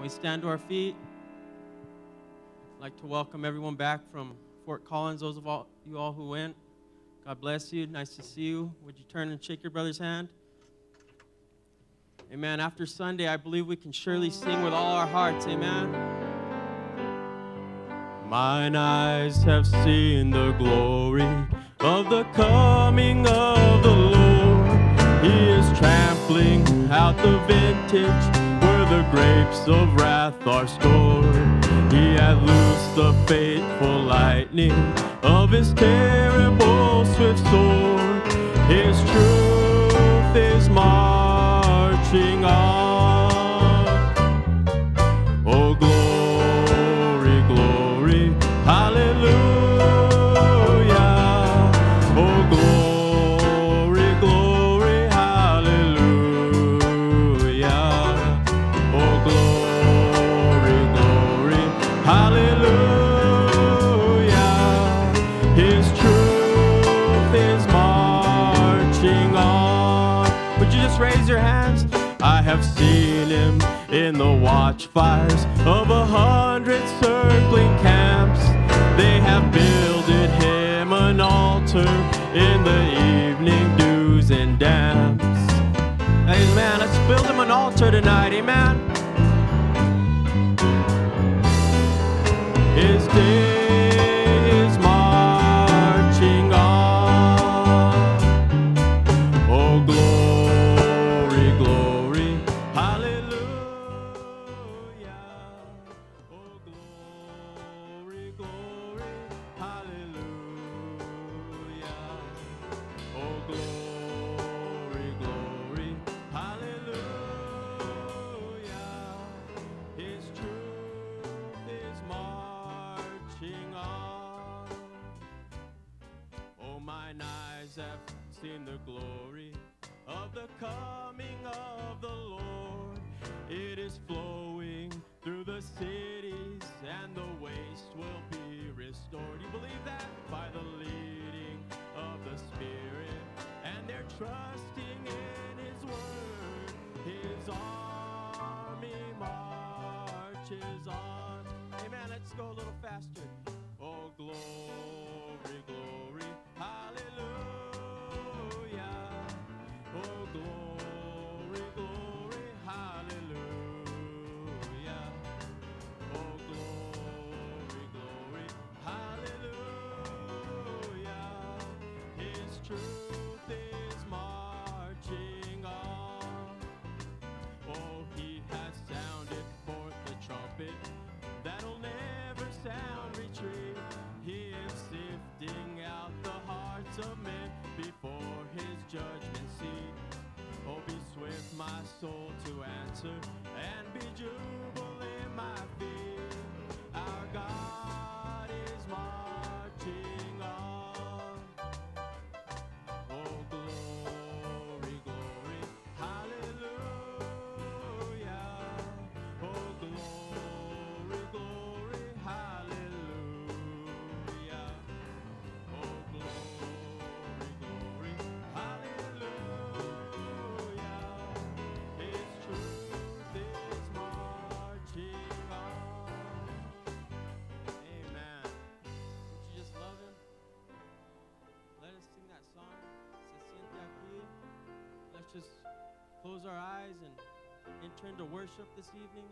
Can we stand to our feet? I'd like to welcome everyone back from Fort Collins, those of all, you all who went. God bless you. Nice to see you. Would you turn and shake your brother's hand? Amen. After Sunday, I believe we can surely sing with all our hearts. Amen. Mine eyes have seen the glory of the coming of the Lord. He is trampling out the vintage grapes of wrath are stored. He hath loosed the fateful lightning of his terrible swift sword. His truth is marching on. Watchfires of a hundred circling camps. They have builded him an altar in the evening dews and damps. Amen. Let's build him an altar tonight. Amen. His day worship this evening.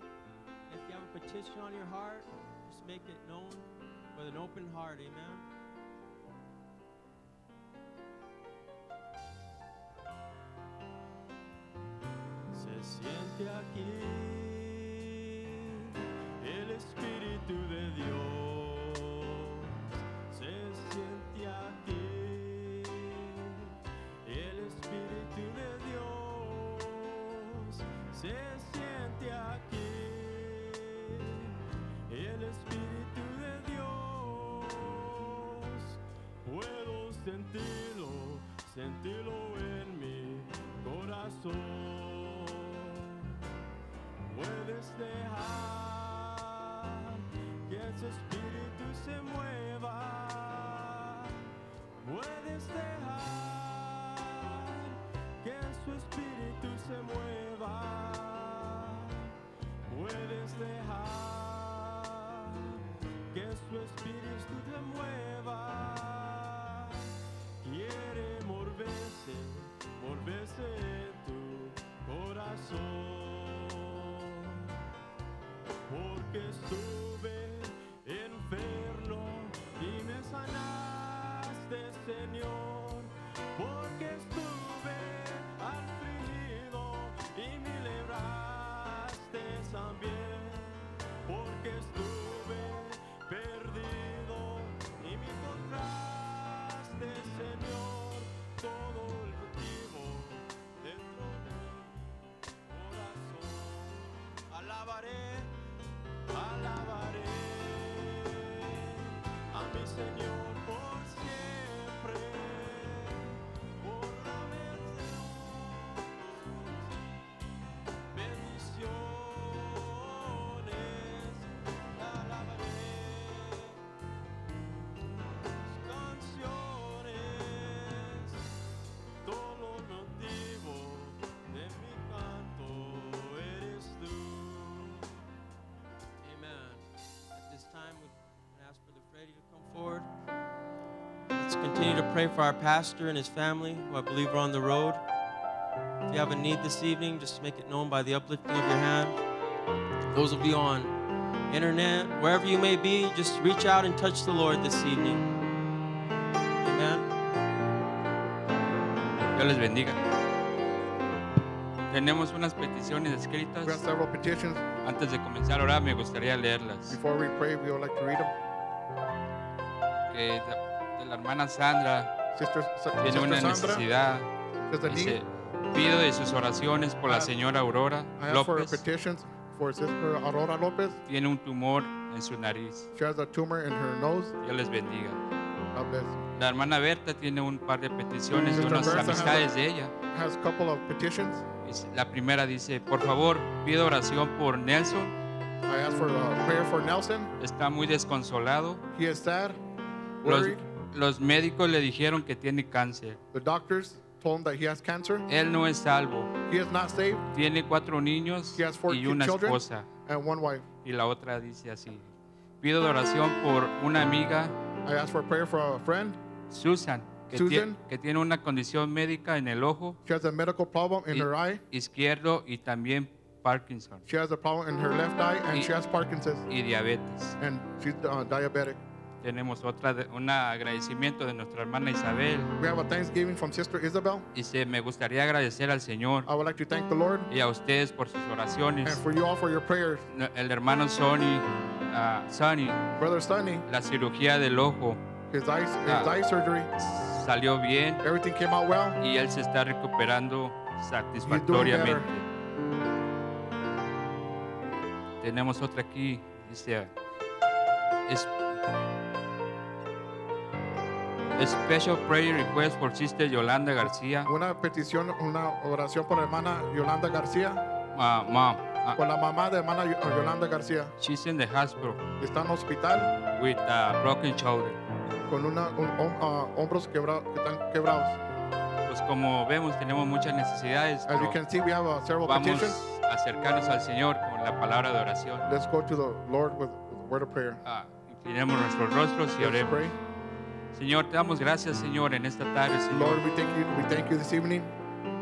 If you have a petition on your heart, just make it known with an open heart. Amen. Se siente aquí el Espíritu de Dios. Sentirlo en mi corazón. Puedes dejar que ese espíritu se mueva. Puedes dejar que su espíritu porque estuve enfermo y me sanaste, Señor, porque estuve afligido y me libraste también, porque estuve perdido y me encontraste, Señor, todo el motivo dentro de mi corazón. Alabaré Señor Let's continue to pray for our pastor and his family, who I believe are on the road. If you have a need this evening, just make it known by the uplifting of your hand. Those of you on internet, wherever you may be, just reach out and touch the Lord this evening. Amen. Dios les bendiga. Tenemos unas peticiones escritas. We have several petitions. Antes de comenzar a orar, me gustaría leerlas. Before we pray, we would like to read them. Que de, de la hermana Sandra Sister, Sa- tiene una Sister Sandra necesidad. Dice, pido de sus oraciones por la señora Aurora I ask for López. for Sister Aurora Lopez. Tiene un tumor en su nariz. She has a tumor in her nose. Dios les bendiga. La hermana Berta tiene un par de peticiones de unas Bertha has a- amistades de ella. Has a couple of petitions. La primera dice, por favor, pido oración por Nelson. I ask for a prayer for Nelson. Está muy desconsolado. He is sad, worried. los médicos le dijeron que tiene cáncer. The doctors told him that he has cancer. Él no es salvo. He is not saved. Tiene cuatro niños He has four y una children. esposa. And one wife. Y la otra dice así. Pido de oración por una amiga, I ask for prayer for a friend. Susan, que, tie- Susan. que tiene una condición médica en el ojo She has a medical problem in i- her eye. izquierdo y también Parkinson She has a problem in her left eye, and Y- she has Parkinson's, y diabetes. and she's uh, diabetic. Tenemos otra un agradecimiento de nuestra hermana Isabel. We have a Thanksgiving from Sister Isabel. Dice, me gustaría agradecer al Señor I would like to thank the Lord y a ustedes por sus and oraciones. for you all for your prayers. El hermano Sonny, ah, Sonny, Brother Sonny, la cirugía del ojo his eye, his Ah. eye surgery, salió bien everything came out well. y él se está recuperando satisfactoriamente. Tenemos otra aquí, dice, es, Special prayer request for Sister Yolanda García. Una petición, una oración por la hermana Yolanda García, Uh, mom, uh, por la mamá de hermana Yo- Yolanda García. she's in the hospital Está en hospital with a broken shoulder. con una, un- hom- ah, hombros quebra- que están quebrados. Pues como vemos, tenemos muchas necesidades, As you pero can see, we have uh, several vamos petitions. a acercarnos al Señor con la palabra de oración. Let's go to the Lord with, with a word of prayer. Ah, inclinemos nuestros rostros y Let's oremos. pray. Señor, te damos gracias, Señor, en esta tarde, Señor. Lord, we thank you. We thank you this evening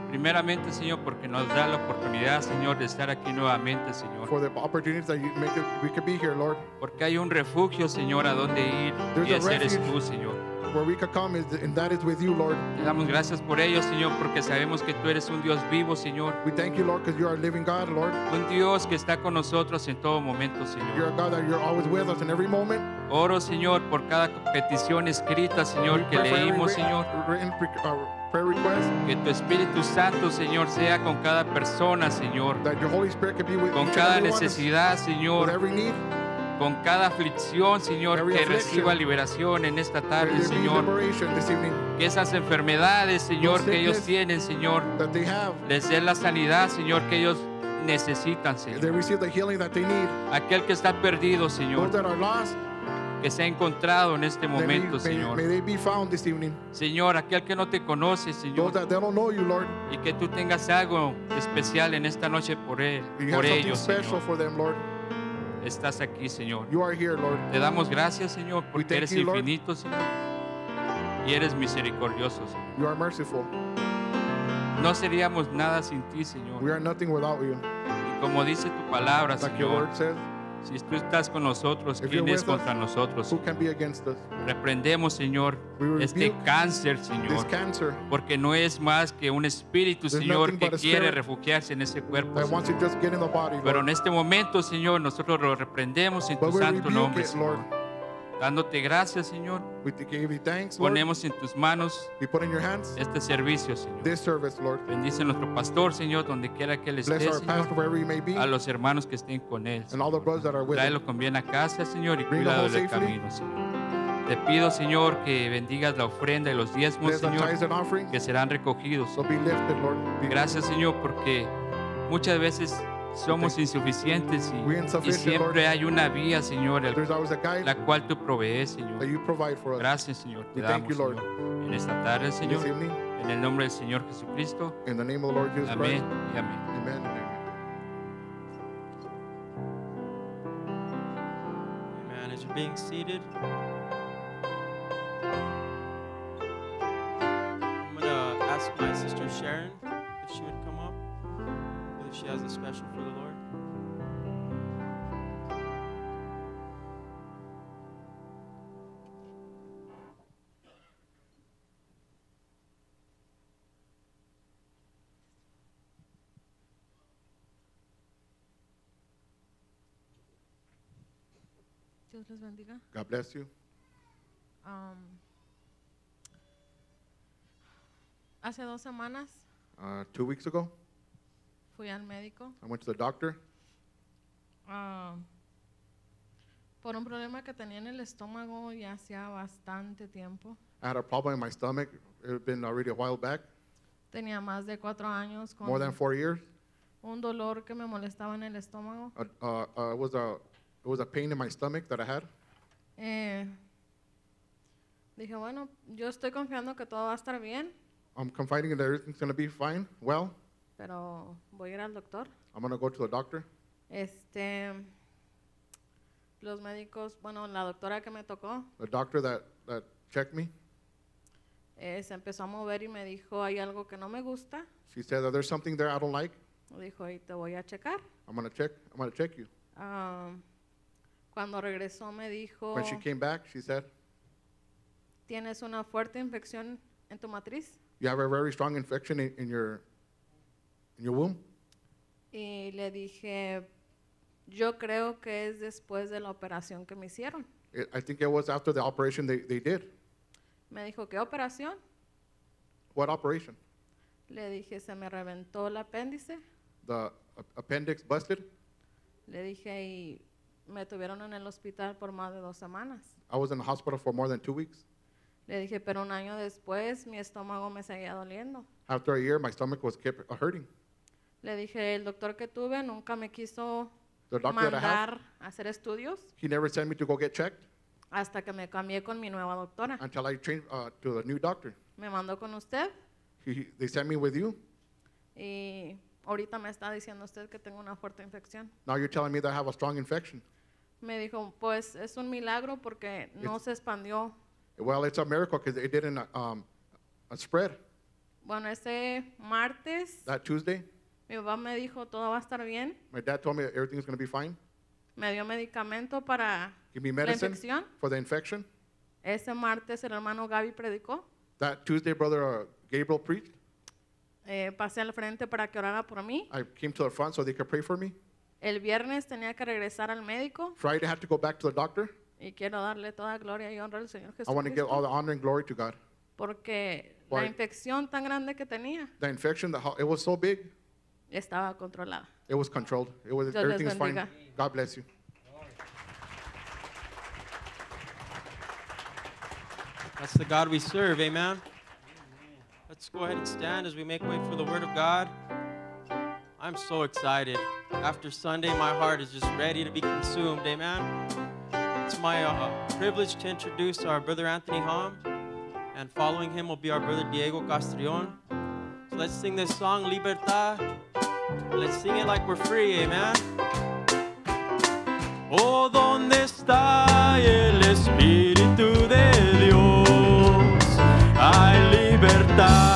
Primeramente, Señor, porque nos da la oportunidad, Señor, de estar aquí nuevamente, Señor. for the opportunities that you make we could be here, Lord. Porque hay un refugio, Señor, a donde ir There's y ese eres tú, Señor. Where we could come and that is with you, Lord. Te damos gracias por ello, Señor, porque sabemos que tú eres un Dios vivo, Señor. We thank you, Lord, because you are a living God, Lord. Un Dios que está con nosotros en todo momento, You're Señor. a God that you're always with us in every moment. Oro, Señor, por cada petición escrita, Señor, We que leímos, Señor. written uh, Que tu Espíritu Santo, Señor, sea con cada persona, Señor. that your Holy Spirit be with Con cada necesidad, Señor. Con cada aflicción, Señor, que reciba liberación en esta tarde, Señor. Que esas enfermedades, Señor, que ellos tienen, Señor, les dé la sanidad, Señor, que ellos necesitan, Señor. Aquel que está perdido, Señor, que se ha encontrado en este momento, may, Señor. may they be found this evening. Señor, aquel que no te conoce, Señor, you, Lord, y que tú tengas algo especial en esta noche por él, por ellos, Señor. for them, Lord. Estás aquí, Señor. You are here, Lord. Te damos gracias, Señor, porque eres you, infinito, Señor. Y eres misericordioso, Señor. You are merciful. No seríamos nada sin ti, We Señor. are nothing without you. Y como dice tu palabra, Like Señor, Si tú estás con nosotros, ¿quién es with us, contra nosotros? Who can be against us? Reprendemos, Señor, este cáncer, Señor. cancer Porque no es más que un espíritu, There's Señor, que quiere refugiarse en ese cuerpo. body, Pero en este momento, Señor, nosotros lo reprendemos en tu But we santo nombre, it, Señor. Lord. Dándote gracias, Señor. We give you thanks, Lord. Ponemos en tus manos We put in your hands este servicio, Señor. this service, Lord. Bendice a nuestro pastor, Señor, donde quiera que él Bless esté, our pastor Señor. wherever he may be A los hermanos que estén con él. and all the brothers that are with him. Tráelo con bien a casa, Señor, y Bring them cuidado home del safely. camino, Señor. Te pido, Señor, que bendigas la ofrenda y los diezmos, Bless the tithes Señor, and offerings. que serán recogidos. So be lifted, Lord. Be- Gracias, Señor, porque muchas veces somos insuficientes y, We're y insufficient, siempre hay una vía, Señor, el- There's always a guide la cual tú provees, Señor. Gracias, Señor. Te damos, you, Lord. Señor, en esta tarde, this Señor, en el nombre del Señor Jesucristo. In the name of the Lord Jesus Amén Christ. y amén. Being seated, I'm going to ask my sister Sharon if she would believe she has a special for the Lord. Dios les bendiga. God bless you. Am, hace dos semanas Uh, two weeks ago, fui al médico I went to the doctor am, por un problema que tenía en el estómago ya hacía bastante tiempo. I had a problem in my stomach. It had been already a while back, Tenía más de cuatro años con more than four years. un dolor que me molestaba en el estómago. Uh, uh, uh, it was a it was a pain in my stomach that I had. Eh, dije, bueno, yo estoy confiando que todo va a estar bien, I'm confiding that everything's gonna be fine. Well, pero voy a ir al doctor. I'm gonna go to the doctor. Este, los médicos, bueno, la doctora que me tocó, The doctor that that checked me, eh, se empezó a mover y me dijo, hay algo que no me gusta. she said that there's something there I don't like. Me dijo, y te voy a checar. I'm gonna check. I'm gonna check you. Ah, cuando regresó me dijo, When she came back, she said, tienes una fuerte infección en tu matriz. "You have a very strong infection in, in your in your womb." Y le dije, yo creo que es después de la operación que me hicieron. It, I think it was after the operation they, they did. Me dijo, ¿qué operación? What operation? Le dije, se me reventó el apéndice. The ap- appendix busted. Le dije, y me tuvieron en el hospital por más de dos semanas. I was in the hospital for more than two weeks. Le dije, pero un año después mi estómago me seguía doliendo. After a year, my stomach was kept uh, hurting. Le dije, el doctor que tuve nunca me quiso The doctor that I have, mandar a hacer estudios he never sent me to go get checked hasta que me cambié con mi nueva doctora. until I changed uh, to the new doctor. Me mandó con usted He, he- they sent me with you. y ahorita me está diciendo usted que tengo una fuerte infección. Now you're telling me that I have a strong infection. Me dijo, pues es un milagro porque no It's- se expandió. Well, it's a miracle because it didn't uh, um, uh, spread. Bueno, ese martes That Tuesday, mi papá me dijo, todo va a estar bien. my dad told me that everything's going to be fine. Me dio medicamento para Give me la medicine infección. for the infection. Ese martes el hermano Gaby predicó. That Tuesday, brother uh, Gabriel preached. Eh, pasé al frente para que orara por mí. I came to the front so they could pray for me. El viernes tenía que regresar al médico Friday, I had to go back to the doctor. y quiero darle toda gloria y honra al Señor I want to give all the honor and glory to God. porque Why? la infección tan grande que tenía The infection, the, it was so big, estaba controlada. it was controlled. It was Dios les everything's fine. God bless you. That's the God we serve, amen. Let's go ahead and stand as we make way for the Word of God. I'm so excited. After Sunday, my heart is just ready to be consumed, amen. It's my uh, privilege to introduce our brother Anthony Hom, and following him will be our brother Diego Castrillon. Let's sing this song, Libertad. Let's sing it like we're free, amen. Oh, ¿dónde está el Espíritu de Dios? Hay libertad,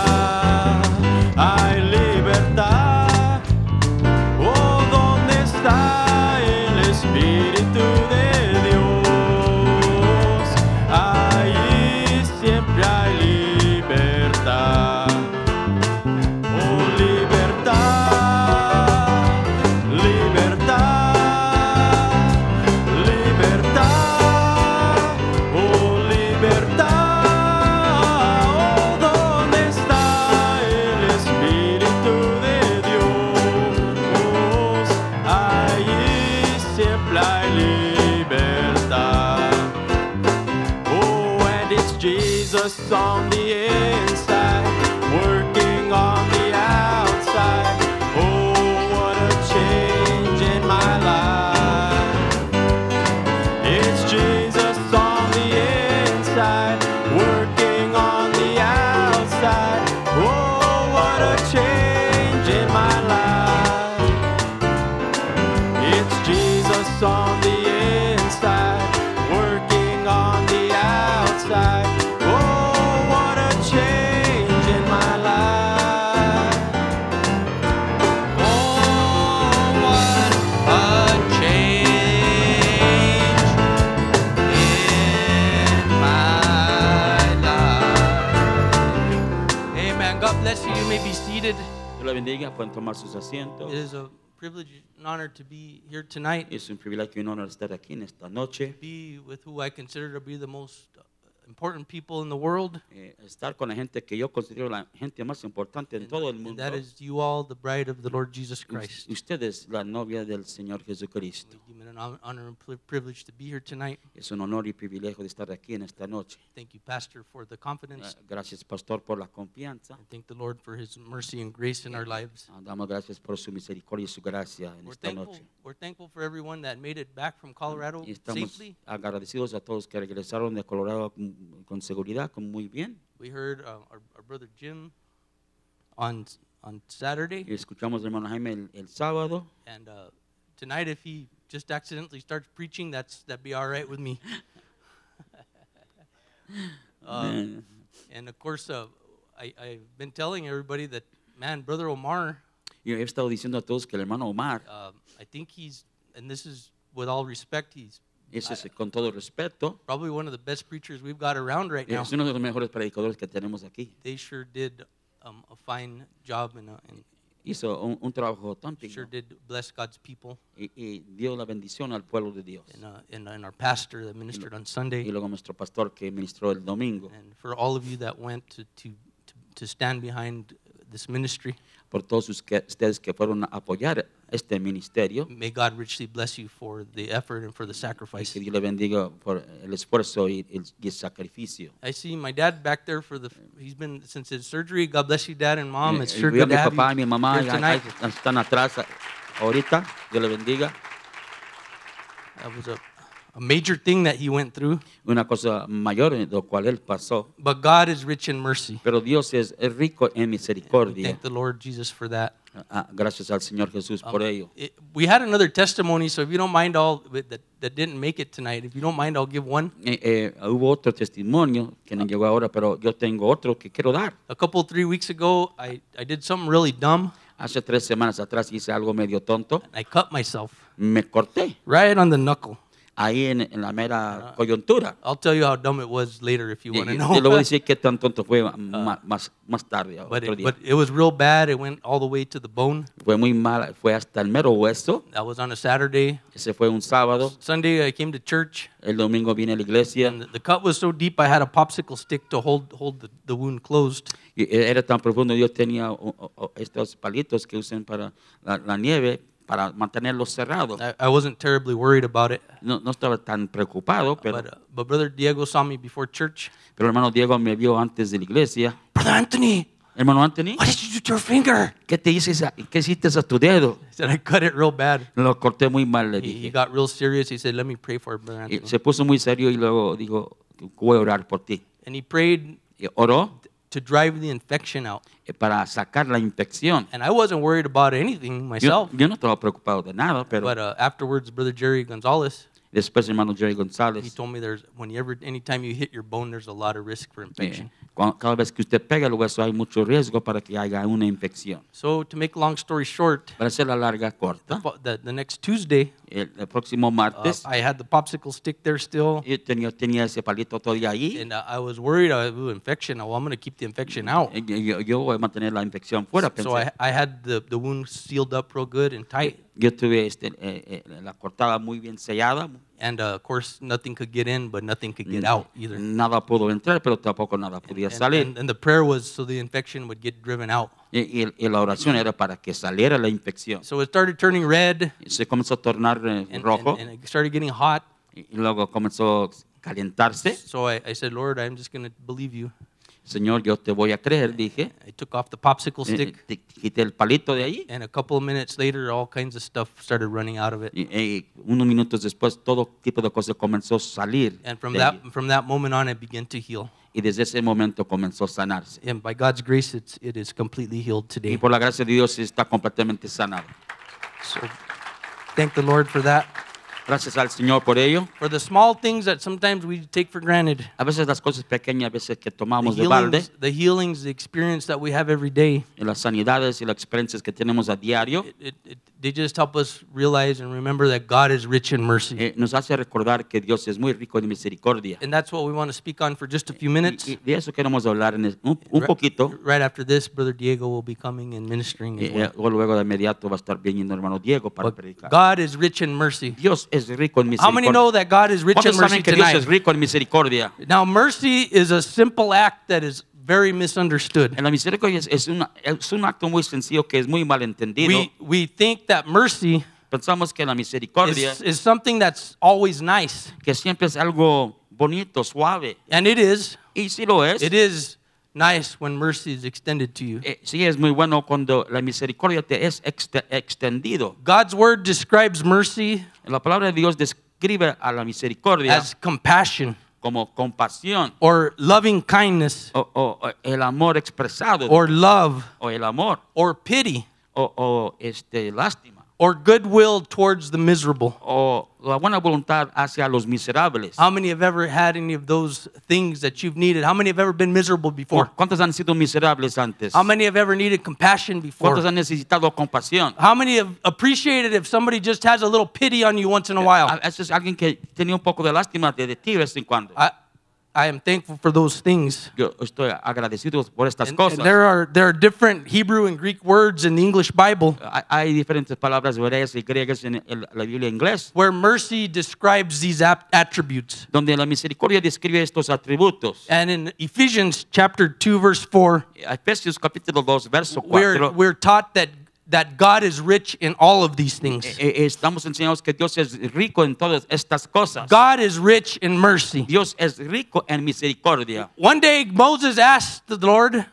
bendiga, pueden tomar sus asientos. It is a privilege and honor to be here tonight. Es un privilegio y un honor estar aquí en esta noche. Be with who I consider to be the most important people in the world. Eh, estar con la gente que yo considero la gente más importante en todo el And mundo. that is you all, the bride of the Lord Jesus Christ. Usted es la novia del Señor Jesucristo. We deem it an hon- honor and pri- privilege to be here tonight. Es un honor y privilegio de estar aquí en esta noche. Thank you, Pastor, for the Eh, confidence. Gracias, pastor, por la confianza. And thank the Lord for his mercy and grace in our lives. Ah, Damos gracias por su misericordia y su gracia en We're esta thankful, noche. we're thankful for everyone that made it back from Colorado Y estamos safely. agradecidos a todos que regresaron de Colorado con seguridad, con muy bien. We heard uh, our, our brother Jim on on Saturday, Y escuchamos al hermano Jaime el, el sábado. and uh, tonight, if he just accidentally starts preaching, that's that'd be all right with me. Eh, and of course, uh, I, I've been telling everybody that, man, brother Omar, Yo he estado diciendo a todos que el hermano Omar, uh, I think he's, and this is with all respect, he's ese es con todo respeto, probably one of the best preachers we've got around right now. es uno de los mejores predicadores que tenemos aquí. They sure did um, a fine job and, uh, and Hizo un, un trabajo tan sure digno did bless God's people y, y dio la bendición al pueblo de Dios. and, uh, and, and our pastor that ministered on Sunday. Y luego nuestro pastor que ministró el domingo. And for all of you that went to, to, to, to stand behind this ministry, Por todos ustedes que fueron a apoyar este ministerio. may God richly bless you for the effort and for the sacrifice. que Dios le bendiga por el esfuerzo y el, y el sacrificio. I see my dad back there for the, he's been, since his surgery. God bless you, dad and mom. Eh, It's sure veo a good to have papá you mi mamá here tonight. están atrás ahorita. Dios le bendiga. That was a, a major thing that he went through. Una cosa mayor lo cual él pasó. But God is rich in mercy. Pero Dios es es rico en misericordia. We thank the Lord Jesus for that. Ah, gracias al Señor Jesús por ello. It, we had another testimony, so if you don't mind, all that, that didn't make it tonight, if you don't mind, I'll give one. Eh, eh, hubo otro testimonio que no llegó ahora, pero yo tengo otro que quiero dar. A couple, three weeks ago, I, I did something really dumb. Hace tres semanas atrás hice algo medio tonto. and I cut myself Me corté right on the knuckle. Ahí en, en la mera coyuntura. I'll tell you how dumb it was later if you want to know. te lo voy a decir qué tan tonto fue ma- más, más tarde, but, otro it, día. but it was real bad. It went all the way to the bone. Fue muy mal, fue hasta el mero hueso. That was on a Saturday. Ese fue un sábado. Sunday, I came to church, El domingo vine a la iglesia. and the, the cut was so deep, I had a popsicle stick to hold hold the, the wound closed. Y era tan profundo, yo tenía o- o estos palitos que usan para la, la nieve, para mantenerlo cerrado. I, I wasn't terribly worried about it. No, no estaba tan preocupado, pero, But, uh, but Brother Diego saw me before church. pero hermano Diego me vio antes de la iglesia. Brother Anthony, Hermano Anthony, what did you do to your finger? ¿qué te hiciste qué hiciste a tu dedo? I said, I cut it real bad. Lo corté muy mal, le He, he got real serious. He said, Let me pray for Brother Y Anthony. se puso muy serio y luego dijo, voy a orar por ti. And he prayed Y oró to drive the infection out. eh, para sacar la infección. And I wasn't worried about anything Yo, myself. yo no estaba preocupado de nada, pero But uh, afterwards, Brother Jerry Gonzalez, después hermano Jerry he told me there's whenever, anytime you hit your bone, there's a lot of risk for eh, infection. cuando- cada vez que usted pega el hueso hay mucho riesgo para que haya una infección. So to make long story short, Para hacer la larga corta, fo- the, the next Tuesday, el, el próximo uh, martes, I had the popsicle stick there still. yo tenía, tenía ese palito todavía ahí. And uh, I was worried, uh, ooh, infection. Well, I'm going to keep the infection out. Eh, Yo, yo voy a mantener la infección fuera. So I, pensé. I had the, the wound sealed up real good and tight. Yo tuve este, eh, eh, la cortada muy bien sellada. And uh, of course, nothing could get in, but nothing could get out either. Nada pudo entrar, pero tampoco nada podía And, salir. and, and the prayer was so the infection would get driven out. Y, y- y la oración era para que saliera la infección. So it started turning red Se comenzó a tornar eh, and, rojo and, it started getting hot. y luego comenzó calentarse. So I, I said, Lord, I'm just going to believe you. Señor, yo te voy a creer, dije. I took off the popsicle Eh, stick, quité el palito de ahí. and a couple of minutes later, all kinds of stuff started running out of it. Y, y unos minutos después, todo tipo de cosas comenzó a salir. And from that, ahí. from that moment on, it began to heal. Y desde ese momento comenzó a sanarse. And by God's grace, it's, it is completely healed Y today. por la gracia de Dios está completamente sanado. So thank the Lord for that. Gracias al Señor por ello. For the small things that sometimes we take for granted. A veces las cosas pequeñas, a veces que The tomamos de balde, healings, the healings, the experience that we have every day, y las sanidades y las experiencias que tenemos a diario, it, it, it, they just help us realize and remember that God is rich in mercy. eh, nos hace recordar que Dios es muy rico en misericordia. And that's what we want to speak on for just a few minutes. Y, y de eso queremos hablar en un, un Right- poquito. Right after this, Brother Diego will be coming and ministering Y, eh, well. luego de inmediato va a estar viniendo hermano Diego para But predicar. God is rich in mercy. Dios es rico en How many know that God is rich in mercy saben que Dios tonight? es rico en misericordia? Now, mercy is a simple act that is very misunderstood. En la misericordia es, es una- es un acto muy sencillo que es muy malentendido. We, we think that mercy Pensamos que la misericordia, is, is something that's always nice. que siempre es algo bonito, suave. And it is. Y sí lo es. It is nice when mercy is extended to you. Eh, sí es muy bueno cuando la misericordia te es exte- extendido. God's word describes mercy La palabra de Dios describe a la misericordia as compassion como compasión or loving kindness o, el amor expresado or love o el amor or pity o, o, este lástima or goodwill towards the miserable. o la buena voluntad hacia los miserables. How many have ever had any of those things that you've needed? How many have ever been miserable before? ¿Cuántos han sido miserables antes? How many have ever needed compassion before? ¿Cuántos han necesitado compasión? How many have appreciated if somebody just has a little pity on you once in a eh, A while? veces alguien que tenía un poco de lástima de, de ti de vez en cuando. I, am thankful for those things. Yo estoy agradecido por estas And, cosas. and there are there are different Hebrew and Greek words in the English Bible Hay- diferentes palabras hebreas y griegas en el- la Biblia inglés, where mercy describes these attributes. donde la misericordia describe estos atributos. And in Ephesians chapter 2 verse 4, Efesios capítulo 2, verso we're 4. we're taught that that God is rich in all of these things. estamos enseñados que Dios es rico en todas estas cosas. God is rich in mercy. Dios es rico en misericordia. One day Moses asked the Lord,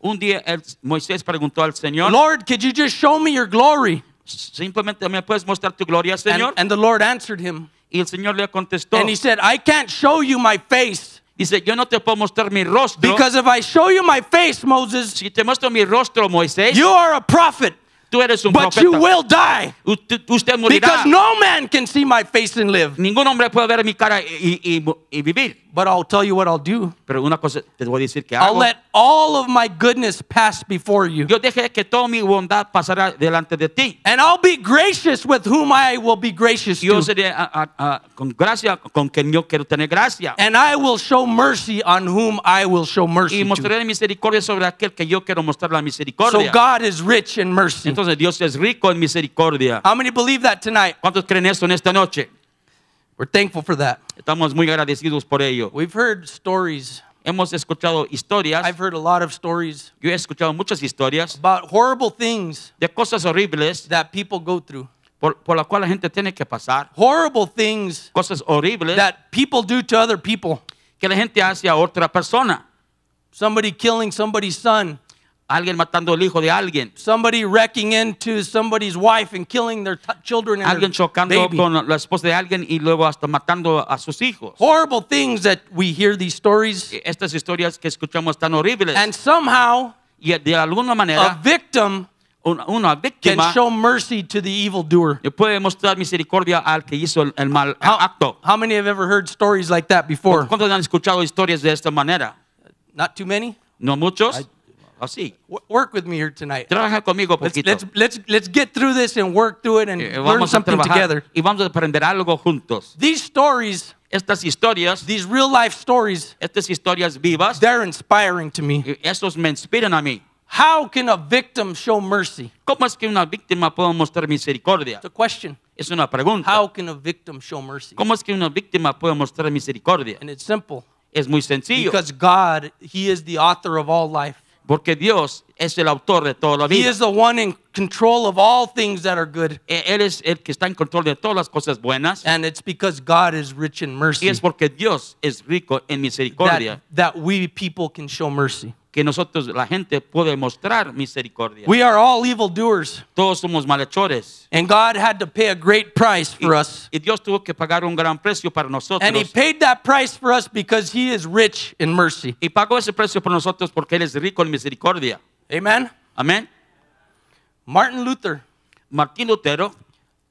Un día Moisés preguntó al Señor, Lord, could you just show me your glory? simplemente me puedes mostrar tu gloria, And, Señor. and the Lord answered him. y el Señor le contestó, And he said, I can't show you my face. dice, yo no te puedo mostrar mi rostro. Because if I show you my face, Moses, si te muestro mi rostro, Moisés, you are a prophet, tú eres un but you will die. Usted, usted morirá. Because no man can see my face and live. Ningún hombre puede ver mi cara y, y- y- y vivir. But I'll tell you what I'll do. Pero una cosa te voy a decir que I'll hago. let all of my goodness pass before you. Yo dejé que toda mi bondad pasara delante de ti. And I'll be gracious with whom I will be gracious Yo to. seré a- a- a- con gracia, con quien yo quiero tener gracia. And I will show mercy on whom I will show mercy Y to. mostraré misericordia sobre aquel que yo quiero mostrar la misericordia. So. God is rich in mercy. Entonces Dios es rico en misericordia. How many believe that tonight? ¿Cuántos creen eso en esta noche? We're thankful for that. Estamos muy agradecidos por ello. We've heard stories. Hemos escuchado historias. I've heard a lot of stories Yo he escuchado muchas historias about horrible things de cosas horribles that people go through. por, por la cual la gente tiene que pasar. Horrible things Cosas horribles that people do to other people. que la gente hace a otra persona. Somebody killing somebody's son. Alguien matando el hijo de alguien. Somebody wrecking into somebody's wife and killing their children and Alguien chocando baby. con la esposa de alguien y luego hasta matando a sus hijos. Horrible things that we hear these stories. Estas historias que escuchamos tan horribles. And somehow y de alguna manera, a victim una, can show mercy to the evildoer. puede mostrar misericordia al que hizo el, mal How, acto. how many have ever heard stories like that before? ¿Cuántos han escuchado historias de esta manera? Not too many? ¿No muchos? I- Así. Work with me here tonight. Trabaja conmigo Let's, poquito. let's, let's, let's get through this and work through it and Eh, learn vamos a something together. y vamos a aprender algo juntos. These stories, Estas historias, these real life stories, estas historias vivas, they're inspiring to me. eh, esos me inspiran a mí. How can a victim show mercy? ¿Cómo es que una víctima puede mostrar misericordia? It's a question. Es una pregunta. How can a victim show mercy? ¿Cómo es que una víctima puede mostrar misericordia? And it's simple. Es muy sencillo. Because God, He is the author of all life. Porque Dios es el autor de toda la He is the one in control of all things that are good. Él es el que está en control de todas las cosas buenas. And it's because God is rich in mercy Y es porque Dios es rico en misericordia that, that we people can show mercy. que nosotros, la gente, puede mostrar misericordia. We are all evildoers, Todos somos malhechores. and God had to pay a great price Y, for us. y Dios tuvo que pagar un gran precio para nosotros. And He paid that price for us because He is rich in mercy. Y pagó ese precio por nosotros porque Él es rico en misericordia. Amen? Amén. Martin Luther, Martín Lutero,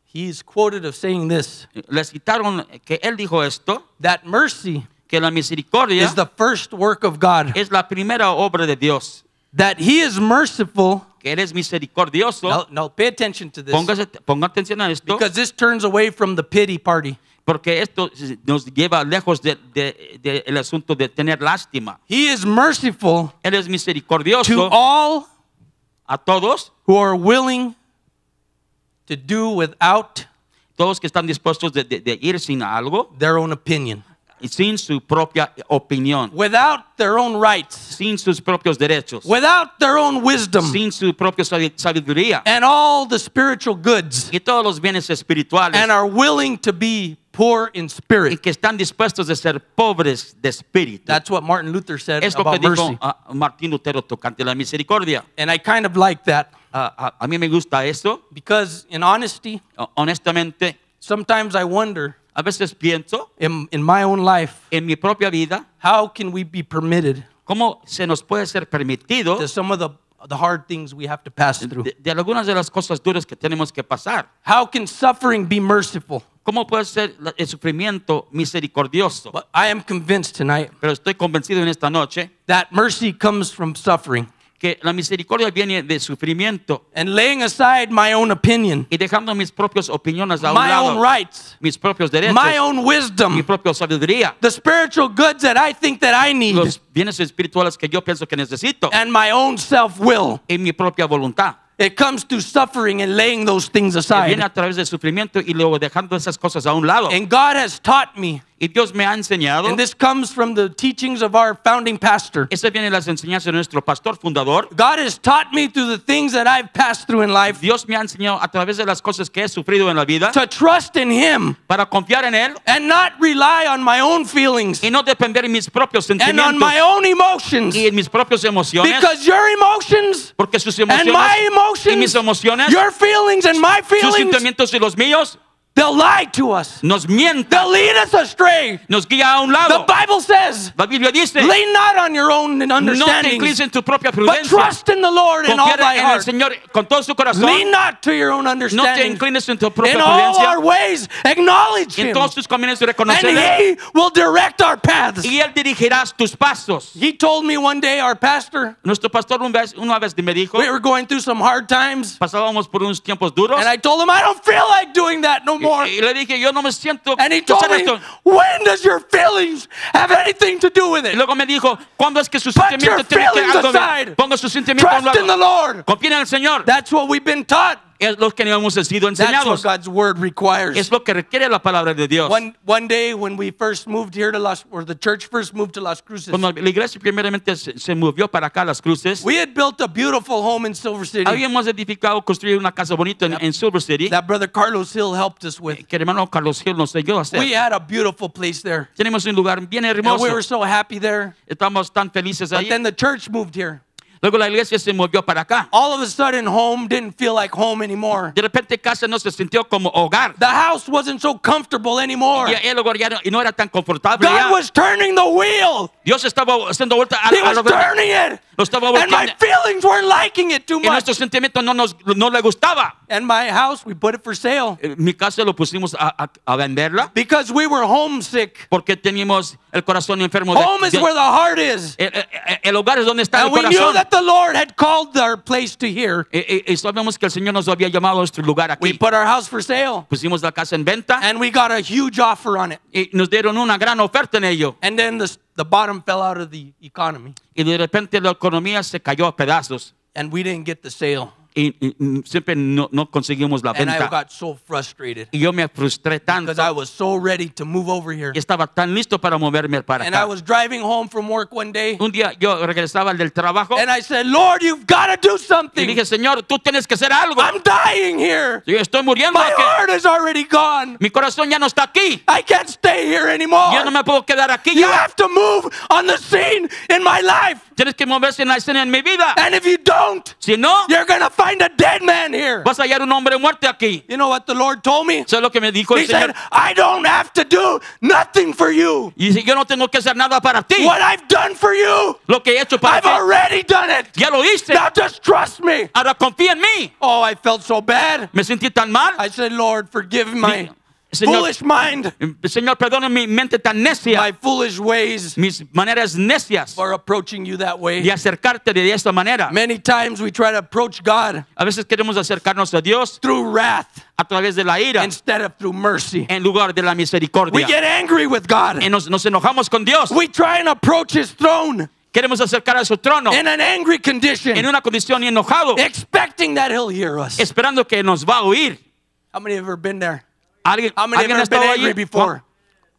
he's quoted of saying this les quitaron que Él dijo esto, that mercy que la misericordia is the first work of God, es la primera obra de Dios. that He is merciful. Que Él es misericordioso. Now, now pay attention to this Póngase, ponga atención a esto. because this turns away from the pity party. Porque esto nos lleva lejos del de, de- el asunto de tener lástima. He is merciful Él es to all a todos, who are willing to do without todos que están dispuestos de, de- de ir sin algo, their own opinion, y sin su propia opinión, without their own rights, sin sus propios derechos, without their own wisdom, sin su propia sabi- sabiduría. And all the spiritual goods, y todos los bienes espirituales. And are willing to be poor in spirit. y que están dispuestos de ser pobres de espíritu. That's what Martin Luther said Es lo que about dijo mercy. ah, Martín Lutero tocante la misericordia. And I kind of like that Ah, ah, a mí me gusta eso. because, in honesty, Honestamente, sometimes I wonder a veces pienso in, in my own life, en mi propia vida how can we be permitted cómo se nos puede ser permitido to some of the, the hard things we have to pass through? de, de algunas de las cosas duras que tenemos que pasar. How can suffering be merciful? ¿Cómo puede ser el sufrimiento misericordioso? But I am convinced tonight Pero estoy convencido en esta noche that mercy comes from suffering que la misericordia viene de sufrimiento and laying aside my own opinion, y dejando mis propias opiniones a un my own lado, rights, mis propios derechos, my own mi wisdom, propia sabiduría, the spiritual goods that I think that I need, los bienes espirituales que yo pienso que necesito and my own self-will. y mi propia voluntad. It comes through suffering and laying those things aside. viene a través del sufrimiento y luego dejando esas cosas a un lado. And God has taught me, Y Dios me ha enseñado, and this comes from the teachings of our founding pastor. esa viene de las enseñanzas de nuestro pastor fundador. God has taught me through the things that I've passed through in life Dios me ha enseñado a través de las cosas que he sufrido en la vida to trust in Him para confiar en Él and not rely on my own feelings y no depender en mis propios sentimientos. and on my own emotions. y en mis propias emociones. Because your emotions Porque sus emociones. and my y mis emotions, emociones, your feelings and my feelings. sus sentimientos y los míos they'll lie to us. nos mientan, They'll lead us astray. nos guía a un lado. The. Bible says, La Biblia dice, lean not on your own no understanding, inclines en tu propia but trust in the Lord in all thy heart. Señor con todo su corazón. Lean not to your own understanding. No te inclines en tu propia In all our ways, acknowledge Y en Him, todos tus caminos and reconoceré. He will direct our paths. Y Él dirigirá tus pasos. He told me one day, our pastor, Nuestro pastor una vez me dijo, we were going through some hard times, pasábamos por unos tiempos duros. and I told him, I don't feel like doing that no more. Y, y le dije, yo no me siento And he told me, esto. when does your feelings have anything to do with Y it? luego me dijo, ¿cuándo es que sus sentimientos your tienen que feelings algo? Ponga sus sentimientos a un Trust in the lado. Lord. Confía en el Señor. That's what we've been taught. Es lo que hemos sido That's what enseñados. God's word requires. Es lo que requiere la palabra de Dios. One, one day when we first moved here to Las, or the church first moved to Las Cruces, Cuando la iglesia primeramente se, se movió para acá, las cruces, we had built a beautiful home in Silver City habíamos edificado, construido una casa bonita en, en Silver City, that Brother Carlos Hill helped us with. que el hermano Carlos Gil nos ayudó a hacer. We had a beautiful place there. Tenemos un lugar bien And hermoso. we were so happy there. Estamos tan felices But ahí. then the church moved here. Luego la iglesia se movió para acá. All of a sudden, home didn't feel like home anymore. De repente casa no se sintió como hogar. The house wasn't so comfortable anymore. Y el hogar ya no, y no era tan confortable. ya. Was turning the wheel. Dios estaba haciendo vuelta a, He a was turning it. Lo estaba And my feelings weren't liking it too Y much. nuestros sentimientos no, nos, no le gustaba. And my house, we put it for sale Eh, Mi casa lo pusimos a, a- a venderla because we were homesick. porque teníamos el corazón enfermo. de- Home is de- where the heart is. el, el- el hogar es donde está el And knew corazón. The Lord had called our place to here. Y, y- y sabemos que el Señor nos había llamado a nuestro lugar We put our house for sale Pusimos la casa en venta and we got a huge offer on it. y nos dieron una gran oferta en ello. And then the, the bottom fell out of the economy Y de repente la economía se cayó a pedazos and we didn't get the sale. Y, y, mm, siempre no, no conseguimos la I venta. got so frustrated Y yo me frustré tanto. I was so ready to move over here. y estaba tan listo para moverme para And I acá. was driving home from work one day Un día yo regresaba del trabajo and I said, Lord, you've got to do y something. dije, Señor, tú tienes que hacer algo. I'm dying here. Yo estoy muriendo. My aquí. heart is already gone. Mi corazón ya no está aquí. I can't stay here anymore. Ya no me puedo quedar aquí. You Ya. have to move on the scene in my life. Tienes que moverse en la escena en mi vida. And if you don't, Si no, you're going to find a dead man here. vas a hallar un hombre muerto aquí. You know what the Lord told me? Eso es lo que me dijo He el Señor. said, I don't have to do nothing for you. Y dice, yo no tengo que hacer nada para ti. What I've done for you, Lo que he hecho para I've ti, already done it. ya lo hice. Now just trust me. Ahora confía en mí. Oh, I felt so bad. Me sentí tan mal. I said, Lord, forgive my Señor, foolish mind, Señor, perdona mi mente tan necia, my foolish ways mis maneras necias for approaching you that de way. acercarte de esta manera. Many times we try to approach God A veces queremos acercarnos a Dios through wrath a través de la ira instead of through mercy. en lugar de la misericordia. We get angry with God. Y nos, nos enojamos con Dios. We try and approach His throne Queremos acercar a su trono in an angry condition. en condition, una condición enojado, expecting that He'll hear us. esperando que nos va a oír. How many have ever been there? ¿Alguien, How many have ¿alguien ha estado allí? before?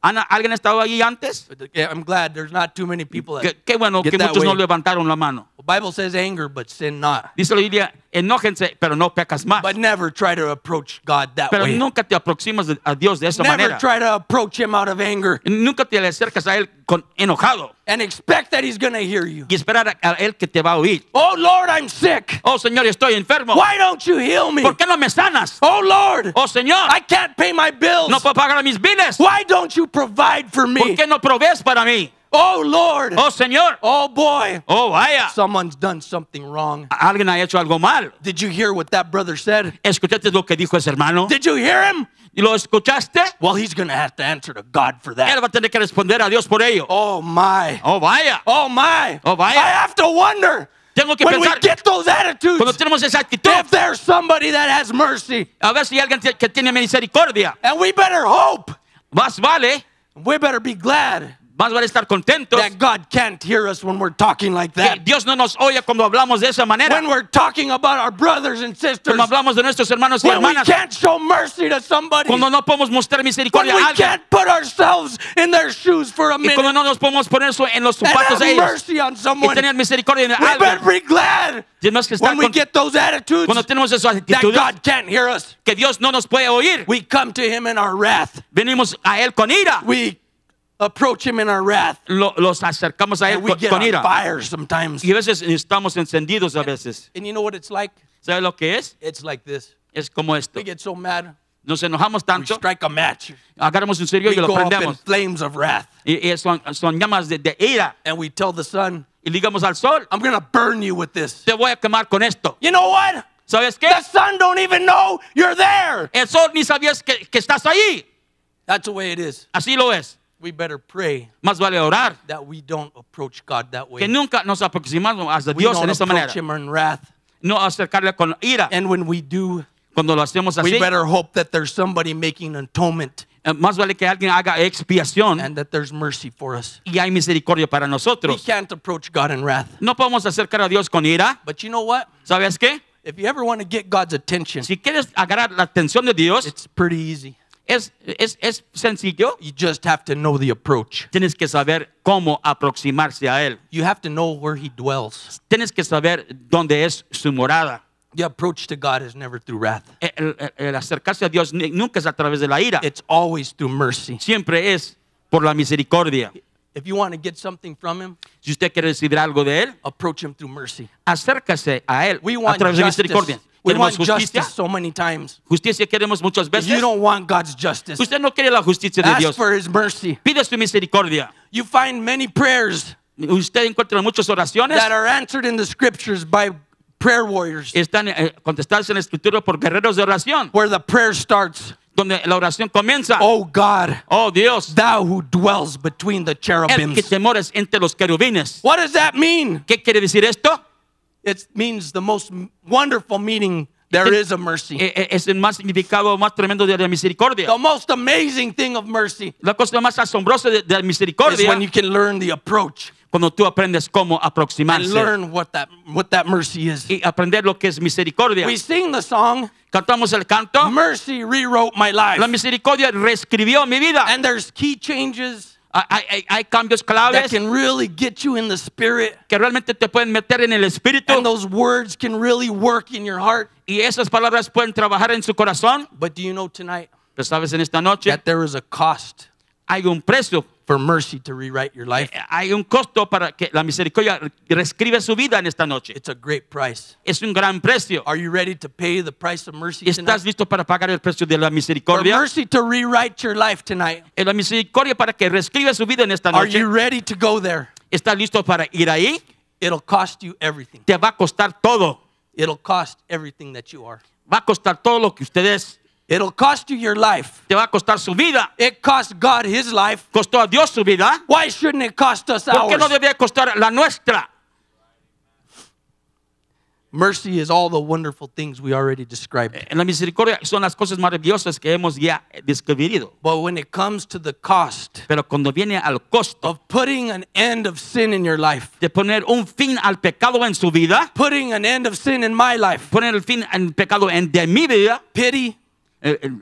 ¿Alguien ha estado allí antes? Yeah, I'm glad there's not too many people that Qué, bueno que muchos no levantaron la mano. Bible says anger, but sin not. Dice la Biblia, enójense, pero no pecas más. But never try to approach God that Pero way. nunca te aproximas a Dios de esa Never manera. try to approach Him out of anger Nunca te acercas a Él con enojado and expect that He's going to hear you. y esperar a, Él que te va a oír. Oh Lord, I'm sick. Oh Señor, estoy enfermo. Why don't you heal me? ¿Por qué no me sanas? Oh Lord, Oh Señor, I can't pay my bills. no puedo pagar mis biles. Why don't you provide for me? ¿Por qué no provees para mí? Oh Lord. Oh Señor, Oh boy. oh vaya, Someone's done something wrong. alguien ha hecho algo mal. Did you hear what that brother said? ¿Escuchaste lo que dijo ese hermano? Did you hear him? Lo escuchaste? Well, he's going to have to answer to God for that. Él va a tener que responder a Dios por ello. Oh my. Oh vaya, Oh my. Oh, vaya. I have to wonder tengo que when we get those attitudes cuando tenemos esa actitud, if there's somebody that has mercy. a ver si hay alguien que tiene misericordia. And we better hope. Más vale, We better be glad más vale estar contentos that God can't hear us when we're talking like que that. Dios no nos oye cuando hablamos de esa manera. When we're talking about our brothers and sisters. Cuando hablamos de nuestros hermanos y When we can't show mercy to somebody. Cuando no podemos mostrar When misericordia we a alguien. can't put ourselves in their shoes for a Y minute. cuando no nos podemos poner en los zapatos de have ellos. mercy on Y someone. tener misericordia de We better alguien. be glad Tenemos que estar when we get those attitudes cuando tenemos esas that God can't hear us. que Dios no nos puede oír. We come to Him in our wrath. Venimos a Él con ira. We approach Him in our wrath. Lo- los acercamos a Él And we con, get con on ira. fire sometimes. Y a veces estamos encendidos a veces. And you know what it's like? ¿Sabe lo que es? It's like this. Es como esto. We get so mad, Nos enojamos we strike a match. agarramos un cerillo We y lo go up in prendemos. flames of wrath. Y, y son, son llamas de, de ira. And we tell the sun, Y digamos al sol, I'm going to burn you with this. te voy a quemar con esto. You know what? ¿Sabes qué? The sun don't even know you're there. El sol ni sabías que, que estás ahí. That's the way it is. Así lo es. We better pray Más vale orar. that we don't approach God that way. Que nunca nos aproximamos a we Dios don't en esta manera. approach Him in wrath. No acercarle con ira. And when we do, Cuando lo hacemos we better hope that there's somebody making atonement eh, más vale que alguien haga expiación and that there's mercy for us. y hay misericordia para nosotros. We nosotros. can't approach God in wrath. No podemos acercar a Dios con ira. But you know what? ¿Sabes qué? If you ever want to get God's attention, Si quieres agarrar la atención de Dios, it's pretty easy. Es, es, es sencillo. You just have to know the approach. Tienes que saber cómo aproximarse a Él. You have to know where He dwells. Tienes que saber dónde es su morada. The approach to God is never through wrath, El, el- el acercarse a Dios nunca es a través de la ira. it's always through mercy. Siempre es por la misericordia. If you want to get something from Him, Si usted quiere recibir algo de Él, approach Him through mercy. acércase a Él We a want través de justice. misericordia. We Queremos want justicia. justice so many times. Justicia queremos muchas veces. you don't want God's justice, Usted no quiere la justicia de ask Dios. for His mercy. Pide su misericordia. You find many prayers Usted encuentra muchas oraciones. that are answered in the scriptures by prayer warriors, Están eh, contestadas en la escritura por guerreros de oración. where the prayer starts, Donde la oración comienza. Oh God, Oh Dios. thou who dwells between the cherubims. El que te mores entre los querubines. What does that mean? ¿Qué quiere decir esto? It means the most wonderful meaning there Eh, is a mercy. es el más significado, más tremendo de la misericordia. The most amazing thing of mercy La cosa más asombrosa de, de la is when you can learn the approach cuando tú aprendes cómo and learn what that what that mercy is. y aprender lo que es misericordia. We sing the song Cantamos el canto. Mercy rewrote my life. La misericordia reescribió mi vida. And there's key changes ah, Hay, hay- hay cambios that can really get you in the spirit. que realmente te pueden meter en el espíritu And those words can really work in your heart. y esas palabras pueden trabajar en su corazón. But do you know tonight Pero sabes, en esta noche that there is a cost hay un precio, for mercy to rewrite your life? hay un costo para que la misericordia reescribe su vida en esta noche. It's a great price. Es un gran precio. Are you ready to pay the price of mercy ¿Estás tonight? listo para pagar el precio de la misericordia? For mercy to rewrite your life tonight. En la misericordia para que reescriba su vida en esta noche. Are you ready to go there? ¿Estás listo para ir ahí? It'll cost you everything. Te va a costar todo. It'll cost everything that you are. Va a costar todo lo que usted es. It'll cost you your life. Te va a costar su vida. It cost God his life. Costó a Dios su vida. Why shouldn't it cost us ¿Por qué no debía costar la nuestra? Mercy is all the wonderful things we already described. En la misericordia son las cosas maravillosas que hemos ya descrito. But when it comes to the cost Pero cuando viene al costo of putting an end of sin in your life, de poner un fin al pecado en su vida, putting an end of sin in my life, poner el fin al pecado en de mi vida, pity, eh, eh,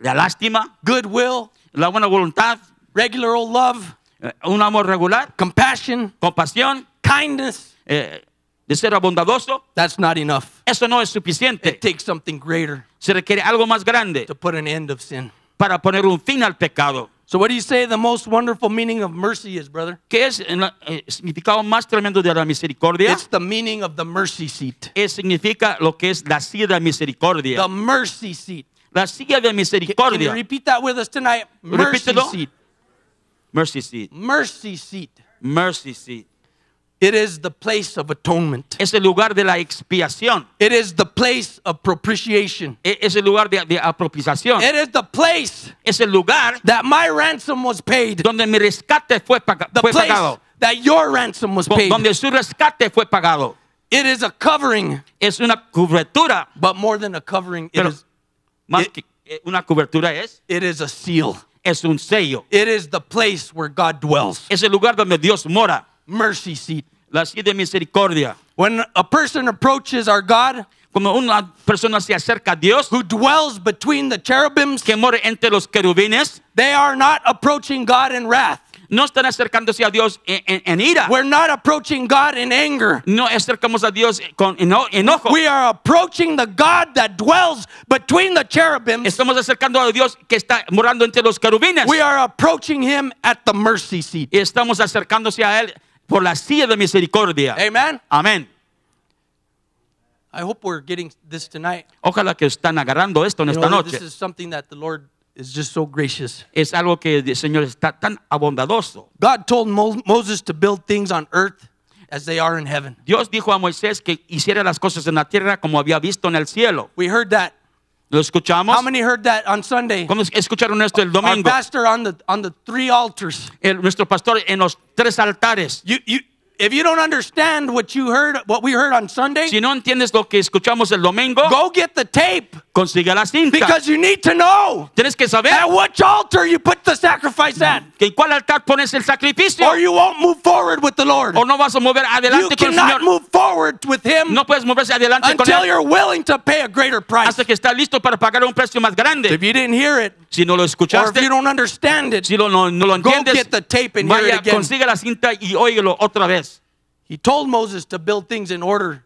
la lástima, goodwill, la buena voluntad, regular old love, eh, un amor regular, compassion, compasión, kindness, eh, de ser bondadoso, that's not enough. eso no es suficiente. It takes something greater Se requiere algo más grande to put an end of sin. para poner un fin al pecado. So, what do you say the most wonderful meaning of mercy is, brother? ¿Qué es el eh, significado más tremendo de la misericordia? It's the meaning of the mercy seat. Es, significa lo que es la silla de misericordia. The mercy seat. La silla de Can you repeat that with us tonight? Mercy Repítelo. seat. Mercy seat. Mercy seat. Mercy seat. It is the place of atonement. Es el lugar de la expiación. It is the place of propitiation. Es el lugar de, de apropiación. It is the place Es el lugar that my ransom was paid. donde mi rescate fue, paga- The fue place pagado. that your ransom was paid. Donde su rescate fue pagado. It is a covering, Es una cobertura. but more than a covering, it Pero is, más it- que eh, una cobertura es, it is a seal. es un sello. It is the place where God dwells. Es el lugar donde Dios mora. Mercy seat. La silla de misericordia. When a person approaches our God, Como una persona se acerca a Dios, who dwells between the cherubims, que mora entre los querubines, they are not approaching God in wrath. No están acercándose a Dios en, en- en ira. We're not approaching God in anger. No acercamos a Dios con eno- enojo. We are approaching the God that dwells between the cherubims. Estamos acercando a Dios que está morando entre los querubines. We are approaching him at the mercy seat. Estamos acercándose a Él por la silla de misericordia. Amen. Amén. I hope we're getting this tonight. Ojalá que están agarrando esto en You esta know, noche. this is something that the Lord is just so gracious. Es algo que el Señor está tan abondadoso. God told Mo- Moses to build things on earth as they are in heaven. Dios dijo a Moisés que hiciera las cosas en la tierra como había visto en el cielo. We heard that. ¿Lo escuchamos? How many heard that on Sunday? ¿Cuándo escucharon esto el Our domingo? pastor on the on the three altars. El- nuestro pastor en los tres altares. You you if you don't understand what you heard what we heard on Sunday, Si no entiendes lo que escuchamos el domingo, go get the tape la cinta. because you need to know Tienes que saber at which altar you put the sacrifice at, que en cuál altar pones el sacrificio or you won't move forward with the Lord. o no vas a mover You con el cannot Señor. move forward with Him No puedes moverse adelante con until Él you're willing to pay a greater price. hasta que estás listo para pagar un precio más grande. If you didn't hear it, Si no lo or if you don't understand it, si lo- no, no lo Go get the tape and hear it again. consigue la cinta y óyelo otra vez. He told Moses to build things in order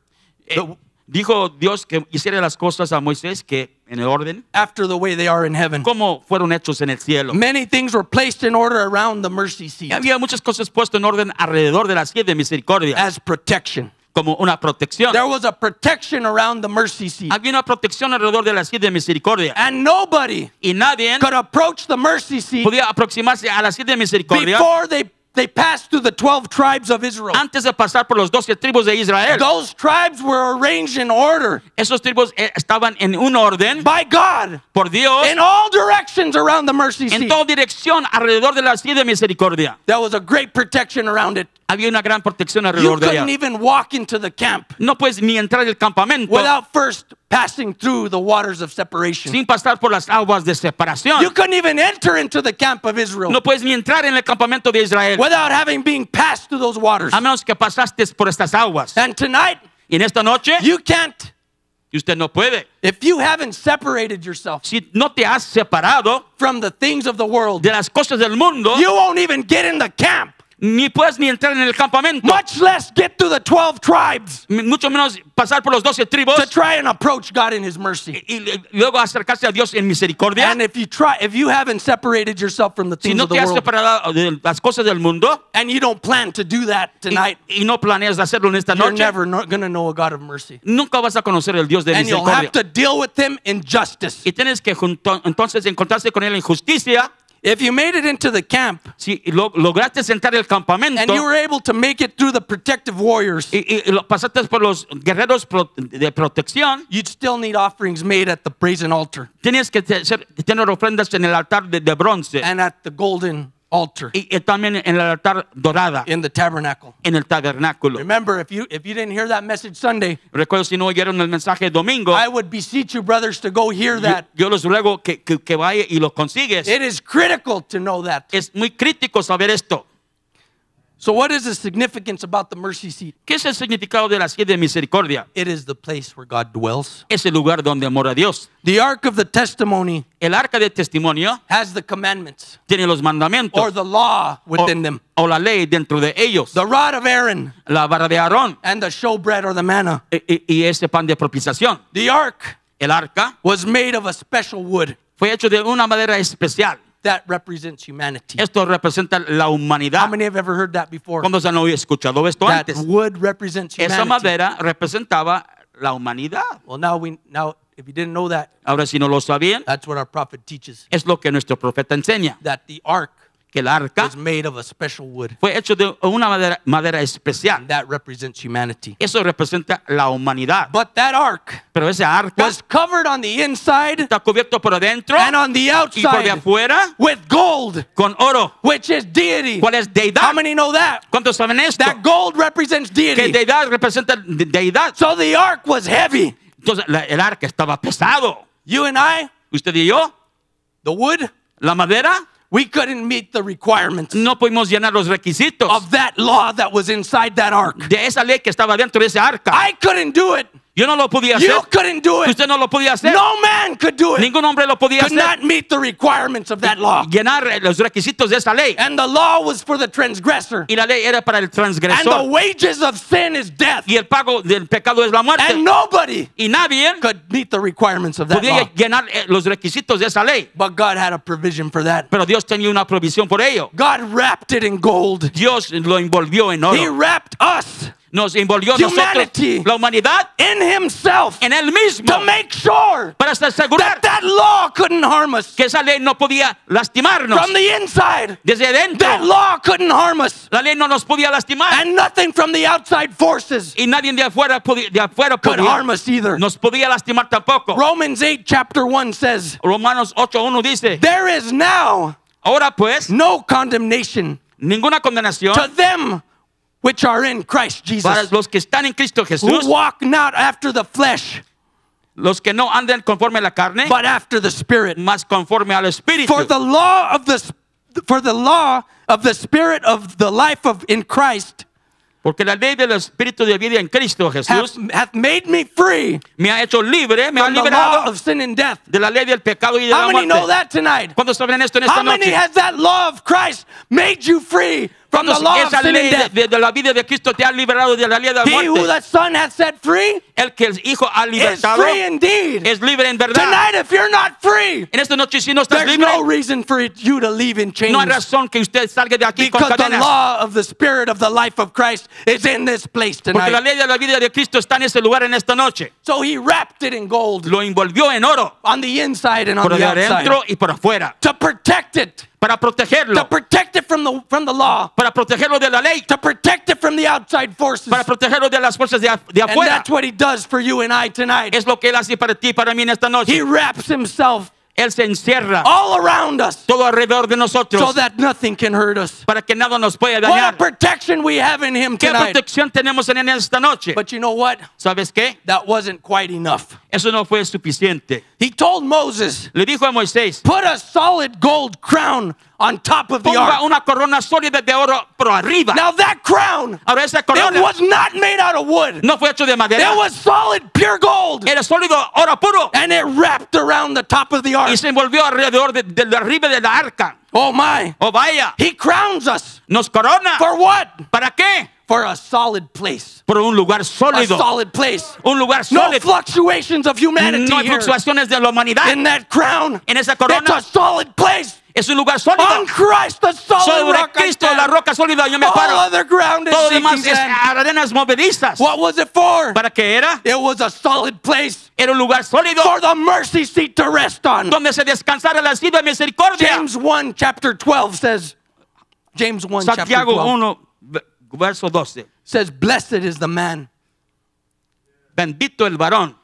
Eh, dijo Dios que hiciera las cosas a Moisés que en el orden, after the way they are in heaven. como fueron hechos en el cielo. Many things were placed in order around the mercy seat Y había muchas cosas puestas en orden alrededor de la silla de misericordia, as protection. como una protección. There was a protection around the mercy seat. Había una protección alrededor de la silla de misericordia. And nobody Y nadie could approach the mercy seat podía aproximarse a la silla de misericordia before they, they passed through the 12 tribes of Israel. antes de pasar por los 12 tribus de Israel. Those tribes were arranged in order Esos tribus eh, estaban en un orden by God por Dios in all directions around the mercy seat. en toda dirección alrededor de la silla de misericordia. There was a great protection around it. Había una gran protección You alrededor de ella. even walk into the camp No puedes ni entrar al campamento without first passing through the waters of separation. sin pasar por las aguas de separación. You couldn't even enter into the camp of Israel No puedes ni entrar en el campamento de Israel without having been passed through those waters. a menos que pasaste por estas aguas. And tonight, Y en esta noche, you can't. y usted no puede. If you haven't separated yourself Si no te has separado from the things of the world, de las cosas del mundo, you won't even get in the camp, ni puedes ni entrar en el campamento, much less get to the 12 tribes mucho menos pasar por los doce tribus to try and approach God in His mercy. y, y luego acercarse a Dios en misericordia. And if you try, if you haven't separated yourself from the Si things no of the te has world, separado de las cosas del mundo and you don't plan to do that y, tonight, y no planeas hacerlo en esta you're noche, never going to know a God of mercy. nunca vas a conocer el Dios de And you'll misericordia. have to deal with Him in justice. Y tienes que junto- entonces encontrarse con él en justicia. If you made it into the camp Si lo- lograste entrar el campamento and you were able to make it through the protective warriors, y, y- lo pasaste por los guerreros pro- de protección, you'd still need offerings made at the brazen altar tienes que tener ofrendas en el altar de, de bronce. and at the golden altar y, y también en el altar dorada, in the tabernacle. en el tabernáculo. Remember, if you if you didn't hear that message Sunday, Recuerdo si no oyeron el mensaje domingo, I would beseech you, brothers, to go hear that. yo les ruego que, que, que vaya y lo consigues. It is critical to know that. Es muy crítico saber esto. So, what is the significance about the mercy seat? ¿Qué es el significado de la silla de misericordia? It is the place where God dwells. Es el lugar donde mora Dios. The ark of the testimony El arca de testimonio has the commandments tiene los mandamientos or the law o, within them. o la ley dentro de ellos. The rod of Aaron La vara de Aarón and the showbread or the manna. y, y- y ese pan de propiciación. The ark El arca was made of a special wood fue hecho de una madera especial. That represents humanity. Esto representa la humanidad. How many have ever heard that before? ¿Cuándo se han escuchado esto That antes? wood represents humanity. Esa madera representaba la humanidad. Well, now we now if you didn't know that, Ahora, si no lo sabían, that's what our prophet teaches. es lo que nuestro profeta enseña. That the ark Que el arca was made of a special wood fue hecho de una madera, madera especial. that represents humanity. Eso representa la humanidad. But that ark Pero ese arca was covered on the inside está cubierto por adentro and on the y por de outside afuera with gold, con oro. which is deity. ¿Cuál es How deidad? many know that? ¿Cuántos saben esto? That gold represents Que deity. deidad representa de- deidad. So the ark was heavy. Entonces la- el arca estaba pesado. You and I, Usted y yo, the wood, la madera, we couldn't meet the requirements no pudimos llenar los requisitos of that law that was inside that ark. de esa ley que estaba dentro de ese arca. I couldn't do it. Yo no lo podía You couldn't do it. Usted no lo podía hacer. No man could do it. Ningún hombre lo podía Could hacer. not meet the requirements of that law. Llenar los requisitos de esa ley. And the law was for the transgressor. Y la ley era para el And the wages of sin is death. Y el pago del pecado es la And muerte. nobody Y nadie could meet the requirements of that podía law. llenar eh, los requisitos de esa ley. But God had a provision for that. Pero Dios tenía una provisión por ello. God wrapped it in gold. Dios lo envolvió en He oro. wrapped us Nos envolvió a nosotros, Humanity. la humanidad, in Himself en Él mismo. to make sure Para asegurar that that law couldn't harm us que esa ley no podía lastimarnos. from the inside. Desde That law couldn't harm us. la ley no nos podía lastimar. And nothing from the outside forces Y nadie de afuera, podía- de afuera could podía, harm us either. nos podía lastimar tampoco. Romans 8, chapter 1 says, Romanos 8.1 dice, There is now ahora pues, no condemnation ninguna condenación to them which are in Christ para Jesus, los que están en Cristo who walk not after the flesh, los que no andan conforme a la carne, but after the Spirit. más conforme al Espíritu. For the law of the for the law of the Spirit of the life of in Christ Porque la ley del Espíritu de vida en Cristo hath, Jesús hath made me free me ha hecho libre, me ha the law liberado of sin and death. de la ley del pecado y de How la many know that tonight? ¿Cuántos saben esto en esta How many has that law of Christ made you free from the ¿Cuántos law of sin and de, death? de- la vida de Cristo te ha liberado de la ley de la He who the Son hath set free El que el Hijo ha is free indeed. es libre en verdad. Tonight, if you're not free, En esta noche si no estás there's libre, no reason for you to leave in chains. no hay razón que usted salga de aquí con Because the law of the Spirit of the life of Christ is in this place Porque la tonight. ley de la vida de Cristo está en ese lugar en esta noche. So he wrapped it in gold Lo envolvió en oro, on the inside and on por the de outside adentro y por afuera, to protect it, para to protect it from the from the law, para protegerlo de la ley, to protect it from the outside forces. para protegerlo de las fuerzas de, de And that's what he does for you and I tonight. Es lo que Él hace para ti para mí en esta He wraps himself Él se encierra all around us todo alrededor de so that nothing can hurt us. para que nada nos pueda What a protection we have in Him ¿Qué tonight. protección tenemos en él esta noche? But you know what? ¿Sabes qué? That wasn't quite enough. Eso no fue suficiente. He told Moses, Le dijo a Moisés, put a solid gold crown on top of the ponga ark. una corona sólida de oro por arriba. Now that crown, Ahora esa it corona was not made out of wood. no fue hecho de madera, It was solid, pure gold. era sólido oro puro And it wrapped around the top of the ark. y se envolvió alrededor de, de- de arriba de la arca. Oh my. Oh vaya, He crowns us. nos corona. For what? ¿Para qué? For a solid place. Por un lugar sólido. A solid place. un lugar sólido. No fluctuations of humanity No hay here. fluctuaciones de la humanidad. In that crown. En esa corona. It's a solid place. Es un lugar On. Christ, the solid Sobre rock Cristo, la roca sólida, yo me All other ground is Todo demás es arenas movedizas. What was it for? ¿Para qué era? It was a solid place Era un lugar sólido for the mercy seat to rest on. donde se descansara la silla de misericordia. James 1 chapter 12 says, James 1 chapter Santiago 12 1, ve- verso 12. says, Blessed is the man Bendito el varón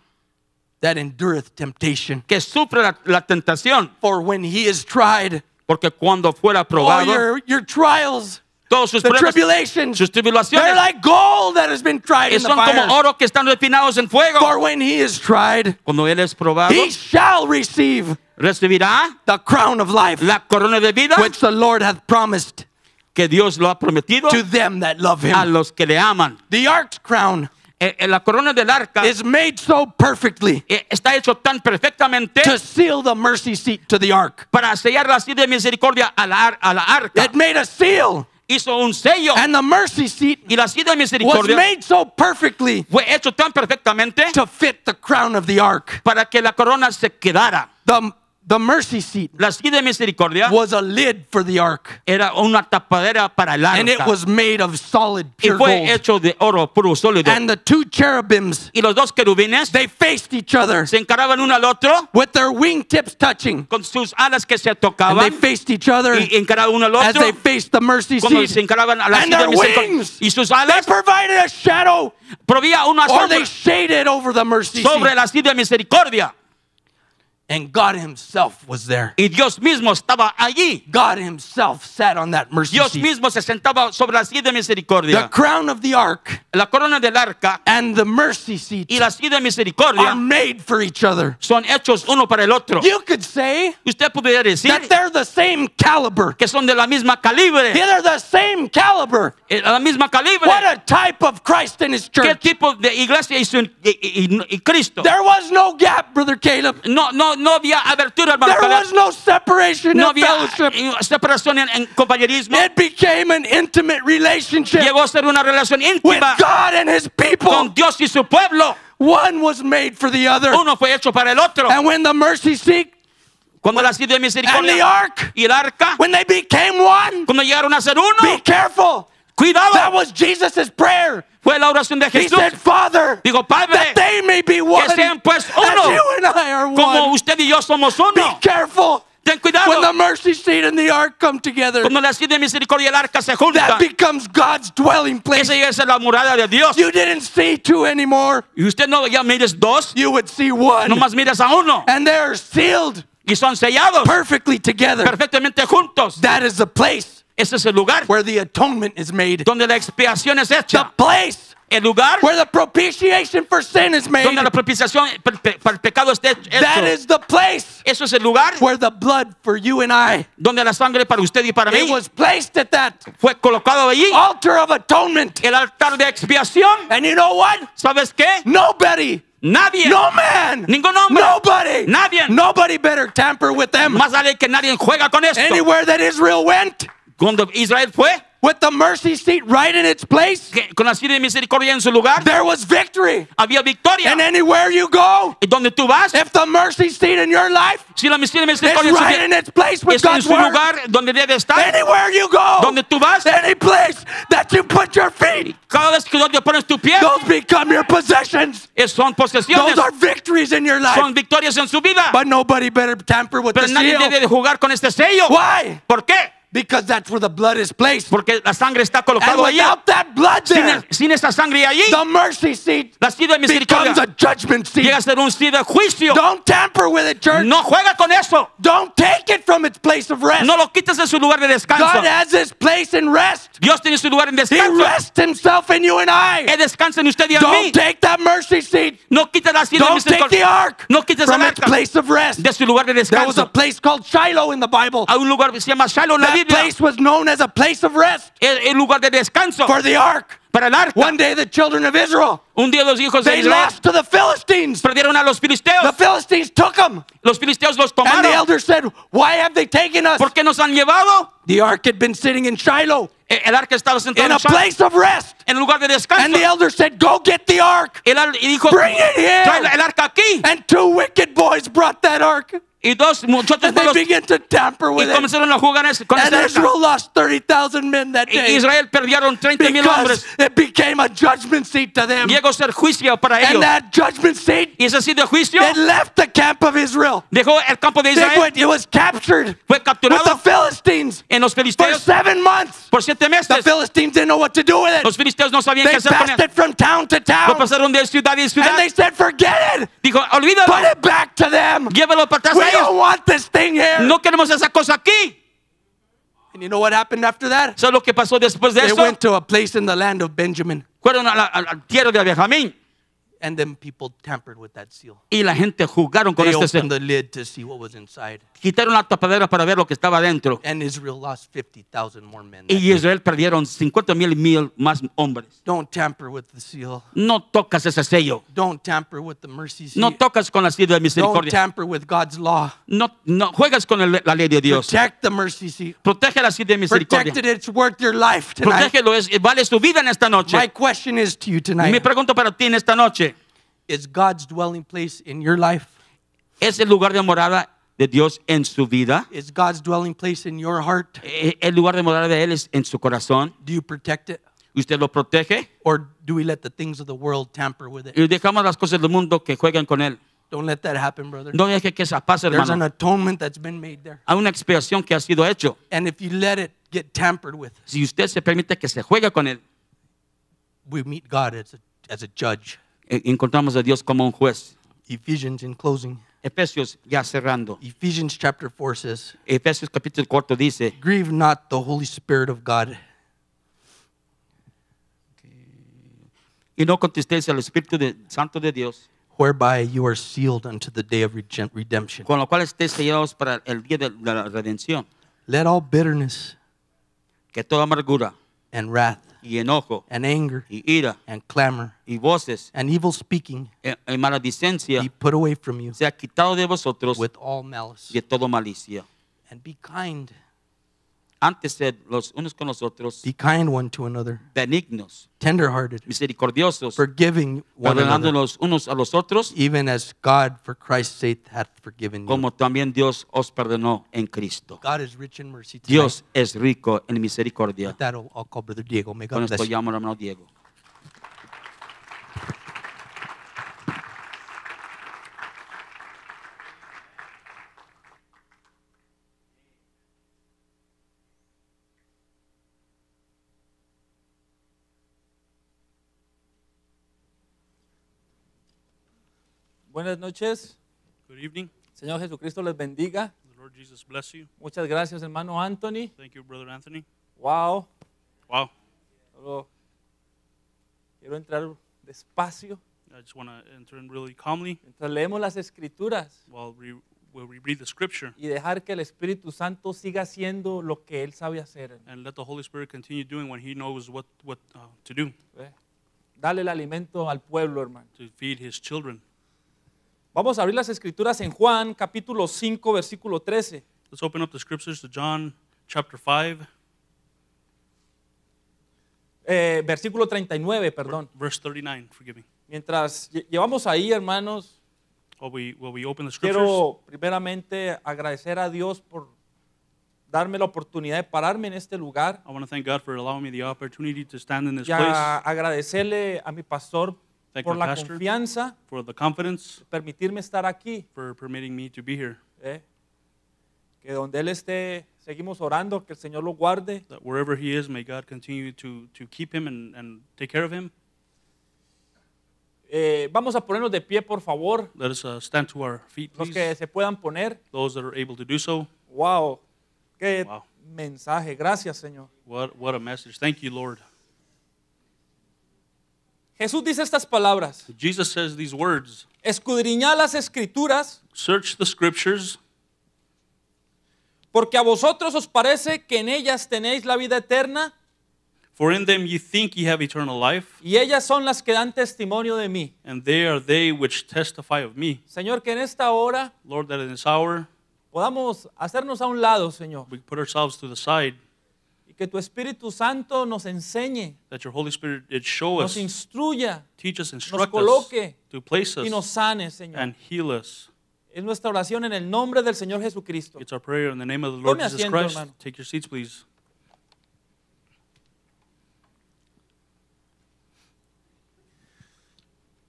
that endureth temptation. que sufre la, la tentación, For when he is tried, porque cuando fuera all probado, your, your trials, todos sus the pruebas, tribulations, sus they're like gold that has been tried in the son como oro que están refinados en fuego. For when he is tried, Cuando él es probado, he shall receive recibirá the crown of life, la corona de vida which the Lord hath promised que Dios lo ha prometido to them that love him. a los que le aman. The ark's crown la corona del arca is made so perfectly eh, está hecho tan perfectamente to seal the mercy seat to the ark. para sellar la silla de misericordia a la, a la arca. It made a seal, Hizo un sello and the mercy seat y la silla de was misericordia made so perfectly fue hecho tan perfectamente to fit the crown of the ark. para que la corona se quedara. The, the mercy seat La silla de misericordia was a lid for the ark, era una tapadera para el and it was made of solid y pure fue gold. hecho de oro puro sólido. And the two cherubims, Y los dos querubines they faced each other se encaraban uno al otro with their wingtips touching. con sus alas que se And they faced each other y encaraban uno al as they faced the mercy seat. se encaraban a la And silla their wings, Y sus they provided a shadow proveía una or they shaded over the mercy sobre seat. la silla de misericordia. And God Himself was there. Y Dios mismo estaba allí. God Himself sat on that mercy Dios seat. mismo se sentaba sobre la silla de misericordia. The crown of the ark La corona del arca and the mercy seat y la silla de misericordia are made for each other. son hechos uno para el otro. You could say Usted podría decir that they're the same caliber. que son de la misma calibre. They're the same caliber. eh, La misma calibre. What a type of Christ in His church. ¿Qué tipo de iglesia hizo en- y, y- y Cristo? There was no gap, Brother Caleb. No, no, no había abertura, hermano. There was no separation No in había fellowship. eh, separación en, en compañerismo. It became an intimate relationship Llegó a ser una relación with God and His con people. Dios y su pueblo. One was made for the other. Uno fue hecho para el otro. And when the mercy seat Cuando la silla de and the ark, y el arca, when they became one, cuando llegaron a ser be uno, careful. That was Jesus' prayer. fue la oración de He said, Father, Digo, Padre, that they may be one sean pues as you and I are como one. usted y yo somos Be uno. careful. Ten When the mercy seat and the ark come together, Cuando la silla de misericordia y el arca se that becomes God's dwelling place. esa ser la morada de Dios. You didn't see two anymore. Y usted no ya mires dos, You would see one. nomás miras a uno. And they're sealed Y son sellados perfectly together. perfectamente juntos. That is the place Ese es el lugar where the atonement is made. donde la expiación es The place El lugar where the propitiation for sin is made. donde la propiciación para el pe- el pecado hecho. is the place Eso es el lugar where the blood for you and I donde la sangre para usted y para it was placed at that fue colocado allí. altar of atonement. El altar de expiación. And you know what? ¿Sabes qué? Nobody, Nadie. no man, Ningún hombre. nobody, Nadie. nobody better tamper with them. Más vale que nadie juega con esto. Anywhere that Israel went Cuando Israel fue with the mercy seat right in its place, con la silla de misericordia en su lugar, there was victory. había victoria. And anywhere you go, Y donde tú vas, if the mercy seat in your life si la silla de is misericordia en su right in its place with en God's word, lugar donde debe estar, anywhere you go, donde tú vas, any place that you put your feet, cada vez que donde pones tu pie, those become your possessions. es- son posesiones, Those are victories in your life. son victorias en su vida. But nobody better tamper with the Pero nadie seal. debe de jugar con este sello. Why? ¿Por qué? Because that's where the blood is placed. Porque la sangre está colocada without that blood there, sin esa sangre allí, the mercy seat la silla de becomes a judgment seat. llega a ser un sitio de juicio. Don't tamper with it, church. No juega con eso. Don't take it from its place of rest. No lo quites de su lugar de descanso. God has his place in rest. Dios tiene su lugar en He descanso. rests himself in you and I. Él descansa en usted y en Don't take that mercy seat. No quites la silla de Don't take the ark No quites from its place of rest. de su lugar de descanso. There was a place called Shiloh in the Bible. Hay un lugar que se llama Shiloh en la That place was known as a place of rest El, el lugar de descanso for the ark. para el arca. One day the children of Israel, Un día los hijos de they Israel lost to the Philistines. perdieron a los filisteos. The. Philistines took them. Los filisteos los tomaron. And the elders said, Why have they taken us? ¿Por qué nos han llevado? The ark had been sitting in Shiloh El arca estaba sentado in a place of rest. en lugar de descanso. And the elder said, Go get the ark. El dijo, Bring it here. trae el arca aquí. And two wicked boys brought that ark. Y dos muchachos And they malos began to tamper y with it. comenzaron a jugar con And. Israel lost 30,000 men that Y day. Israel perdieron 30 mil Because hombres. it became a judgment seat to them. Llegó a ser juicio para ellos. And that judgment seat, Y ese sí de juicio it left the camp of Israel. dejó el campo de It, Israel. went, it was captured Fue with the capturado Philistines en los for filisteos seven months. por siete The. Philistines didn't know what to do with it. Los filisteos no sabían They qué hacer con passed él. it from town to town. Lo pasaron de ciudad en ciudad. And they said, forget it. Dijo, olvídalo. Put it back to them. Llévalo para atrás We a don't ellos. want this thing here. No queremos esa cosa aquí. And you know what happened after that? ¿Sabes lo que pasó después de They eso? went to a place in the land of Benjamin. Fueron a la- al, al tierra de Benjamín And then people tampered with that seal. y la gente jugaron con They este opened the lid to see what was inside. Quitaron la tapadera para ver lo que estaba dentro. And Israel lost 50,000 more men. Y day. Israel perdieron 50 mil mil más hombres. Don't tamper with the seal. No tocas ese sello. Don't tamper with the mercy seat. No tocas con la silla de Don't misericordia. tamper with God's law. No, no juegas con el- la ley de Dios. Protect the mercy. Protege la silla de misericordia. Protect it. It's worth your life tonight. Protégelo, es, vale su vida en esta noche. My question is to you Mi tonight. pregunta para ti en esta noche. Is God's dwelling place in your life? ¿Es el lugar de morada de Dios en su vida? Is God's dwelling place in your heart? Eh, ¿El lugar de morada de Él es en su corazón? Do you protect it? ¿Usted lo protege? Or do we let the things of the world tamper with it? Y dejamos las cosas del mundo que jueguen con Él. Don't let that happen, brother. No deje que eso pase, There's an hermano. atonement that's been made there. Hay una expiación que ha sido hecho. And if you let it get tampered with, Si usted se permite que se juegue con Él, we meet God as a, as a judge. eh, encontramos a Dios como un juez. Ephesians, in closing, Efesios, ya cerrando. Ephesians chapter 4 says, Efesios capítulo 4 dice, Grieve not the Holy Spirit of God, y no contestéis al Espíritu de- Santo de Dios, whereby you are sealed unto the day of redemption. con lo cual estéis sellados para el día de la redención. Let all bitterness Que toda amargura and wrath y enojo and anger y ira and clamor y voces and evil speaking eh, y maledicencia be put away from you sea quitado de vosotros with all malice. y de todo malicia. And be kind. Antes sed los unos con los otros Be kind one to another, benignos, tenderhearted, misericordiosos, forgiving one another, unos a los otros, even as God, for Christ's sake, hath forgiven you. como también Dios os perdonó en Cristo. God is rich in mercy. Tonight. Dios es rico en misericordia. With that, I'll, I'll call Brother Diego. May Con God esto bless you. llamo al hermano Diego. Buenas noches. Good evening. Señor Jesucristo les bendiga. The Lord Jesus bless you. Muchas gracias, hermano Anthony. Thank you, Brother Anthony. Wow. Wow. Solo quiero entrar despacio I just want to enter in really calmly mientras leemos las escrituras while we, while we read the scripture y dejar que el Espíritu Santo siga haciendo lo que él sabe hacer. and let the Holy Spirit continue doing what He knows what, what uh, to do. Dale el alimento al pueblo, hermano. to feed His children. Vamos a abrir las escrituras en Juan, capítulo 5, versículo 13. Let's open up the scriptures to John chapter 5, Eh, versículo 39, perdón. verse 39. Forgive me. Mientras lle- llevamos ahí, hermanos, While we, while we open the scriptures, quiero primeramente agradecer a Dios por darme la oportunidad de pararme en este lugar. I want to thank God for allowing me the opportunity to stand in this y a- place, agradecerle a mi pastor Thank por la pastor. confianza, for the confidence, permitirme estar aquí. for permitting me to be here. ¿eh? Que donde él esté Seguimos orando que el Señor lo guarde. That wherever he is, may God continue to, to keep him and, and take care of him. Eh, vamos a ponernos de pie, por favor. Let us uh, stand to our feet, Los please. que se puedan poner. Those that are able to do so. Wow. Qué Wow. mensaje. Gracias, Señor. What, what a message. Thank you, Lord. Jesús dice estas palabras. Jesus says these words Escudriñad las escrituras Search the scriptures, porque a vosotros os parece que en ellas tenéis la vida eterna for in them ye think ye have eternal life, y ellas son las que dan testimonio de mí. and they are they which testify of me. Señor, que en esta hora Lord, that in this hour podamos hacernos a un lado, Señor, we put ourselves to the side, y que tu Espíritu Santo nos enseñe, that your Holy Spirit did show nos us, instruya teach us, instruct us, coloque to place y nos us sane, Señor. and heal us. Es nuestra oración en el nombre del Señor Jesucristo. It's our prayer in the name of the Lord Tome Jesus asiento, Christ. hermano. Take your seats, please.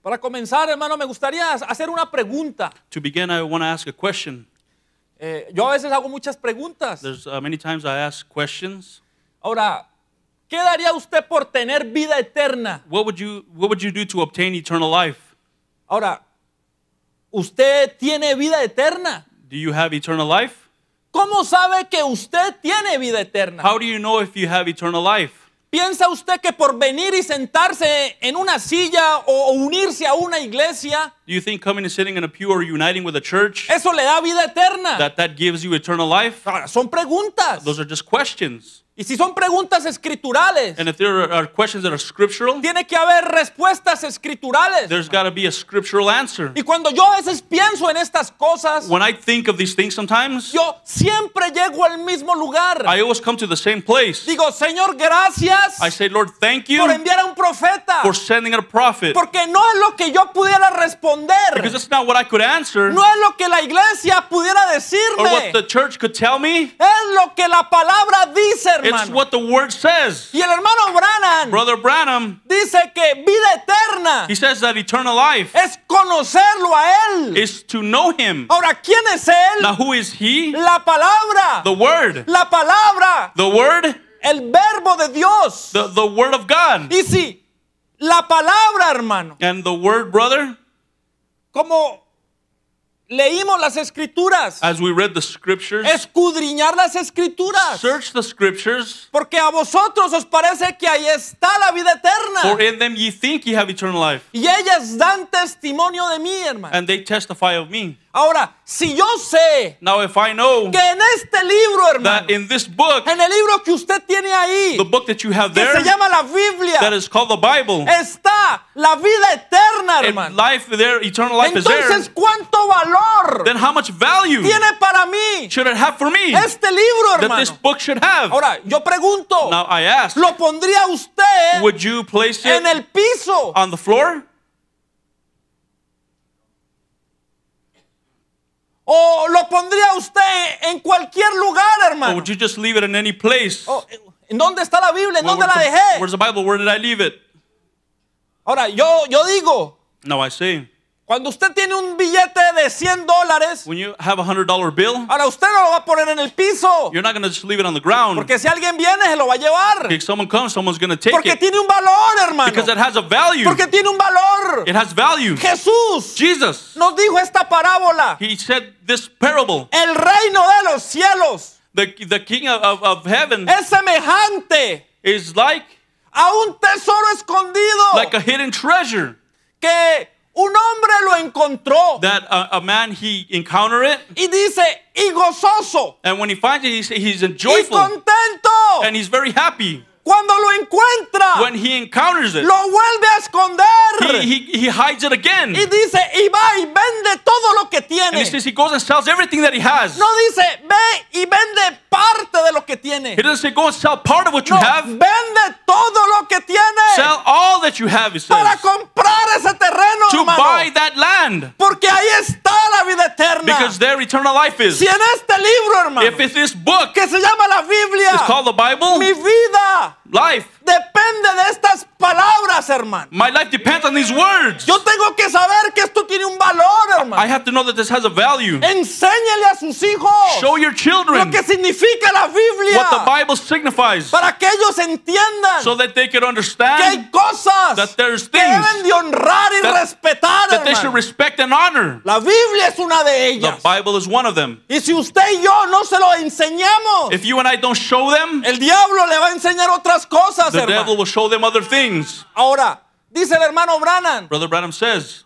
Para comenzar, hermano, me gustaría hacer una pregunta. To begin, I want to ask a question. Eh, yo a veces hago muchas preguntas. There's uh, many times I ask questions. Ahora, ¿qué daría usted por tener vida eterna? What would you What would you do to obtain eternal life? Ahora, ¿usted tiene vida eterna? Do you have eternal life? ¿Cómo sabe que usted tiene vida eterna? How do you know if you have eternal life? ¿Piensa usted que por venir y sentarse en una silla o unirse a una iglesia, Do you think coming and sitting in a pew or uniting with a church eso le da vida eterna? that that gives you eternal life? Ahora, son preguntas. Those are just questions. Y si son preguntas escriturales, And if there are, questions that are scriptural, tiene que haber respuestas escriturales. there's got to be a scriptural answer. Y cuando yo a veces pienso en estas cosas, When I think of these things sometimes, yo siempre llego al mismo lugar. I always come to the same place. Digo, Señor, gracias I say, Lord, thank you por enviar a un profeta. for sending a prophet. Porque no es lo que yo pudiera responder. Because that's not what I could answer No es lo que la iglesia pudiera or decirme. what the church could tell me. Es lo que la palabra dice, It's what the word says. Y el hermano Branham Brother Branham, dice que vida eterna he says that eternal life es conocerlo a él. is to know him. Ahora, ¿quién es él? Now, who is he? La palabra. The word. La palabra. The word. El verbo de Dios. The, the word of God. Y si la palabra, hermano, And the word, brother, como leímos las escrituras, as we read the scriptures, escudriñar las escrituras. search the scriptures, Porque a vosotros os parece que ahí está la vida for eterna. in them ye think ye have eternal life, Y ellas dan testimonio de mí, hermano. and they testify of me. Ahora, si yo sé Now, if I know que en este libro, hermano, that in this book, en el libro que usted tiene ahí, the book that you have que se llama la that Biblia, is called the Bible, está la vida eterna, hermano. life there, eternal life is there, Entonces, ¿cuánto valor then how much value tiene para mí should it have for me este libro, that this hermano? book should have? Ahora, yo pregunto, Now, I ask, ¿lo pondría usted would you place en it el piso? on the floor? ¿O lo pondría usted en cualquier lugar, Or hermano? would you just leave it in any place? Oh, ¿En dónde está la Biblia? ¿En Where- dónde la where's, the, dejé? where's the Bible? Where did I leave it? Ahora, yo, yo digo, Now I say, cuando usted tiene un billete de 100 dólares, when you have a hundred dollar bill, ahora usted no lo va a poner en el piso. you're not gonna just leave it on the ground. Porque si alguien viene, se lo va a llevar. If someone comes, someone's gonna take Porque it tiene un valor, hermano. because it has a value. Porque tiene un valor. It has value. Jesús Jesus, nos dijo esta parábola. he said this parable. El reino de los cielos The, the king of, of, of heaven es semejante is like a un tesoro escondido like a hidden treasure que un hombre lo encontró. That a, a man he encountered it. Y dice, y gozoso, and when he finds it he's, he's y joyful. contento. and he's very happy Cuando lo encuentra, when he encounters it lo vuelve a esconder. he, he, he hides it again Y dice, y va y vende todo lo que and tiene. he says he goes and sells everything that he has No dice, ve y vende parte de lo que tiene. he doesn't say go and sell part of what you No, have vende todo lo que tiene sell all that you have he para says comprar ese terreno, to hermano. buy that land Porque ahí está la vida eterna. because their eternal life is si en este libro, hermano, if it's this book que se llama la Biblia, it's called the Bible mi vida life depende de estas palabras, hermano. my life depends on these words Yo tengo que saber que esto tiene un valor, hermano. I have to know that this has a value. Enséñale a sus hijos Show your lo children que significa la Biblia what the Bible signifies para que ellos entiendan so that they can que hay understand cosas that there's que things deben de honrar y that- respetar, that they should hermano. respect and honor. La Biblia es una de The ellas. Bible is one of them. Y si usted y yo no se lo enseñamos, If you and I don't show them, el diablo le va a enseñar otras cosas, the hermano. devil will show them other things. Ahora, dice el hermano Branham, Brother Branham says,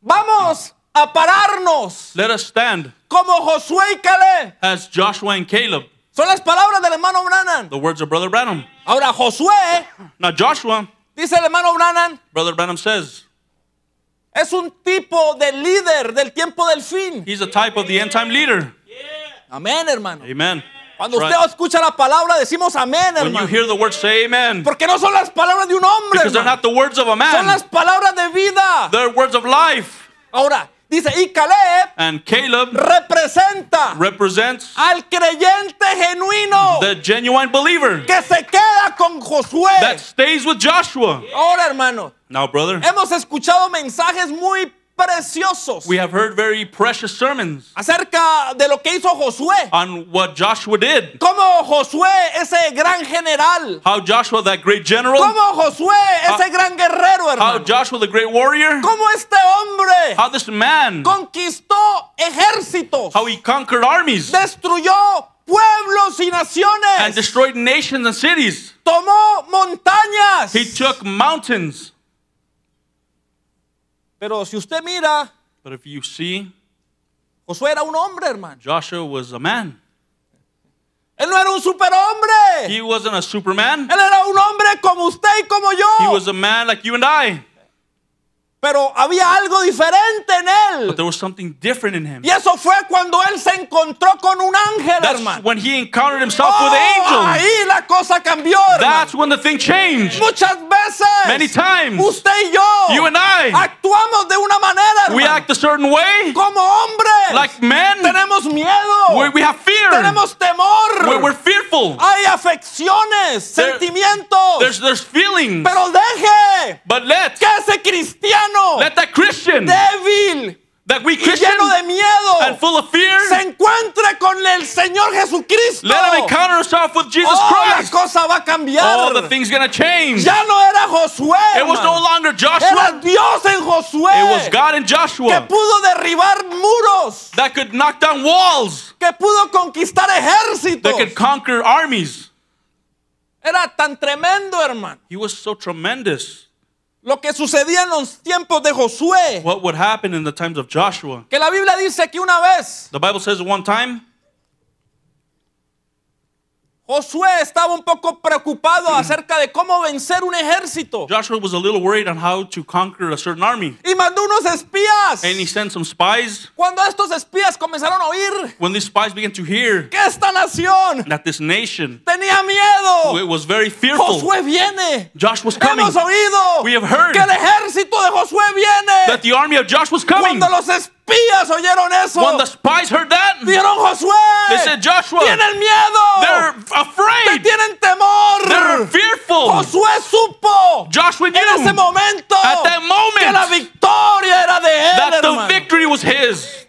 vamos a pararnos Let us stand como Josué y Caleb. as Joshua and Caleb. Son las palabras del hermano Branham. The words of Brother Branham. Ahora, Josué, Now, Joshua, dice el hermano Branham, Brother Branham says, es un tipo de líder del tiempo del fin. he's a type of the end time leader. Amén, hermano. Amen. Cuando usted escucha la palabra, decimos amén, When you hermano. hear the word, say amen. Porque no son las palabras de un hombre, Because they're hermano. not the words of a Son man, las palabras de vida. they're words of life. Ahora, dice, y Caleb And Caleb representa represents al creyente genuino the genuine believer que se queda con Josué. that stays with Joshua. Ahora, hermano, Now, brother, hemos escuchado mensajes muy preciosos we have heard very precious sermons acerca de lo que hizo Josué. on what Joshua did. Cómo Josué, ese gran general. How Joshua, that great general, Cómo Josué, ese gran guerrero, how. Joshua, the great warrior, Cómo este hombre how this man, conquistó ejércitos. how he conquered armies Destruyó pueblos y and naciones. destroyed nations and cities. Tomó montañas. He took mountains. Pero si usted mira, But if you see, Josué era un hombre, hermano. Joshua was a man. Él no era un superhombre. He wasn't a superman. Él era un hombre como usted y como He was a man like you and I. Pero había algo diferente en él. But there was something different in him. Y eso fue cuando él se encontró con un ángel, That's hermano. when he encountered himself Oh, with angels. ahí la cosa cambió, That's hermano. when the thing changed. Muchas veces, Many times, usted y yo you and I, actuamos de una manera, we hermano. act a certain way. como hombres. Like men, tenemos miedo. we, we have fear. tenemos temor. We're, we're fearful. Hay afecciones, There- sentimientos. There's, there's feelings. Pero deje But let, que ese cristiano let that Christian, débil that we Christian lleno de miedo and full of fear, se encuentre con el Señor Jesucristo. let him encounter himself with Jesus oh, la Christ. cosa va a cambiar. Oh, the thing's gonna change. ya no era Josué. It was no longer Era Joshua. Dios en Josué. It was God que Joshua pudo derribar muros, that could knock down walls, que pudo conquistar ejércitos. that could conquer armies. Era tan tremendo, hermano. He was so tremendous. Lo que sucedía en los tiempos de Josué. What would happen in the times of Joshua? Que la Biblia dice que una vez The Bible says one time Josué estaba un poco preocupado acerca de cómo vencer un ejército. Joshua was a little worried on how to conquer a certain army. Y mandó unos espías. And he sent some spies. Cuando estos espías comenzaron a oír When these spies began to hear que esta nación that this nation tenía miedo. it was very fearful, Josué viene. Joshua's coming. Hemos oído We have heard que el ejército de Josué viene. That the army of Joshua's coming. Cuando los espías oyeron eso, When the spies heard that, dijeron Josué. they said, Joshua, tienen miedo. they're afraid. tienen temor. They're fearful. Josué supo Joshua en ese knew momento at that que la moment victoria era de él, that the victory was his.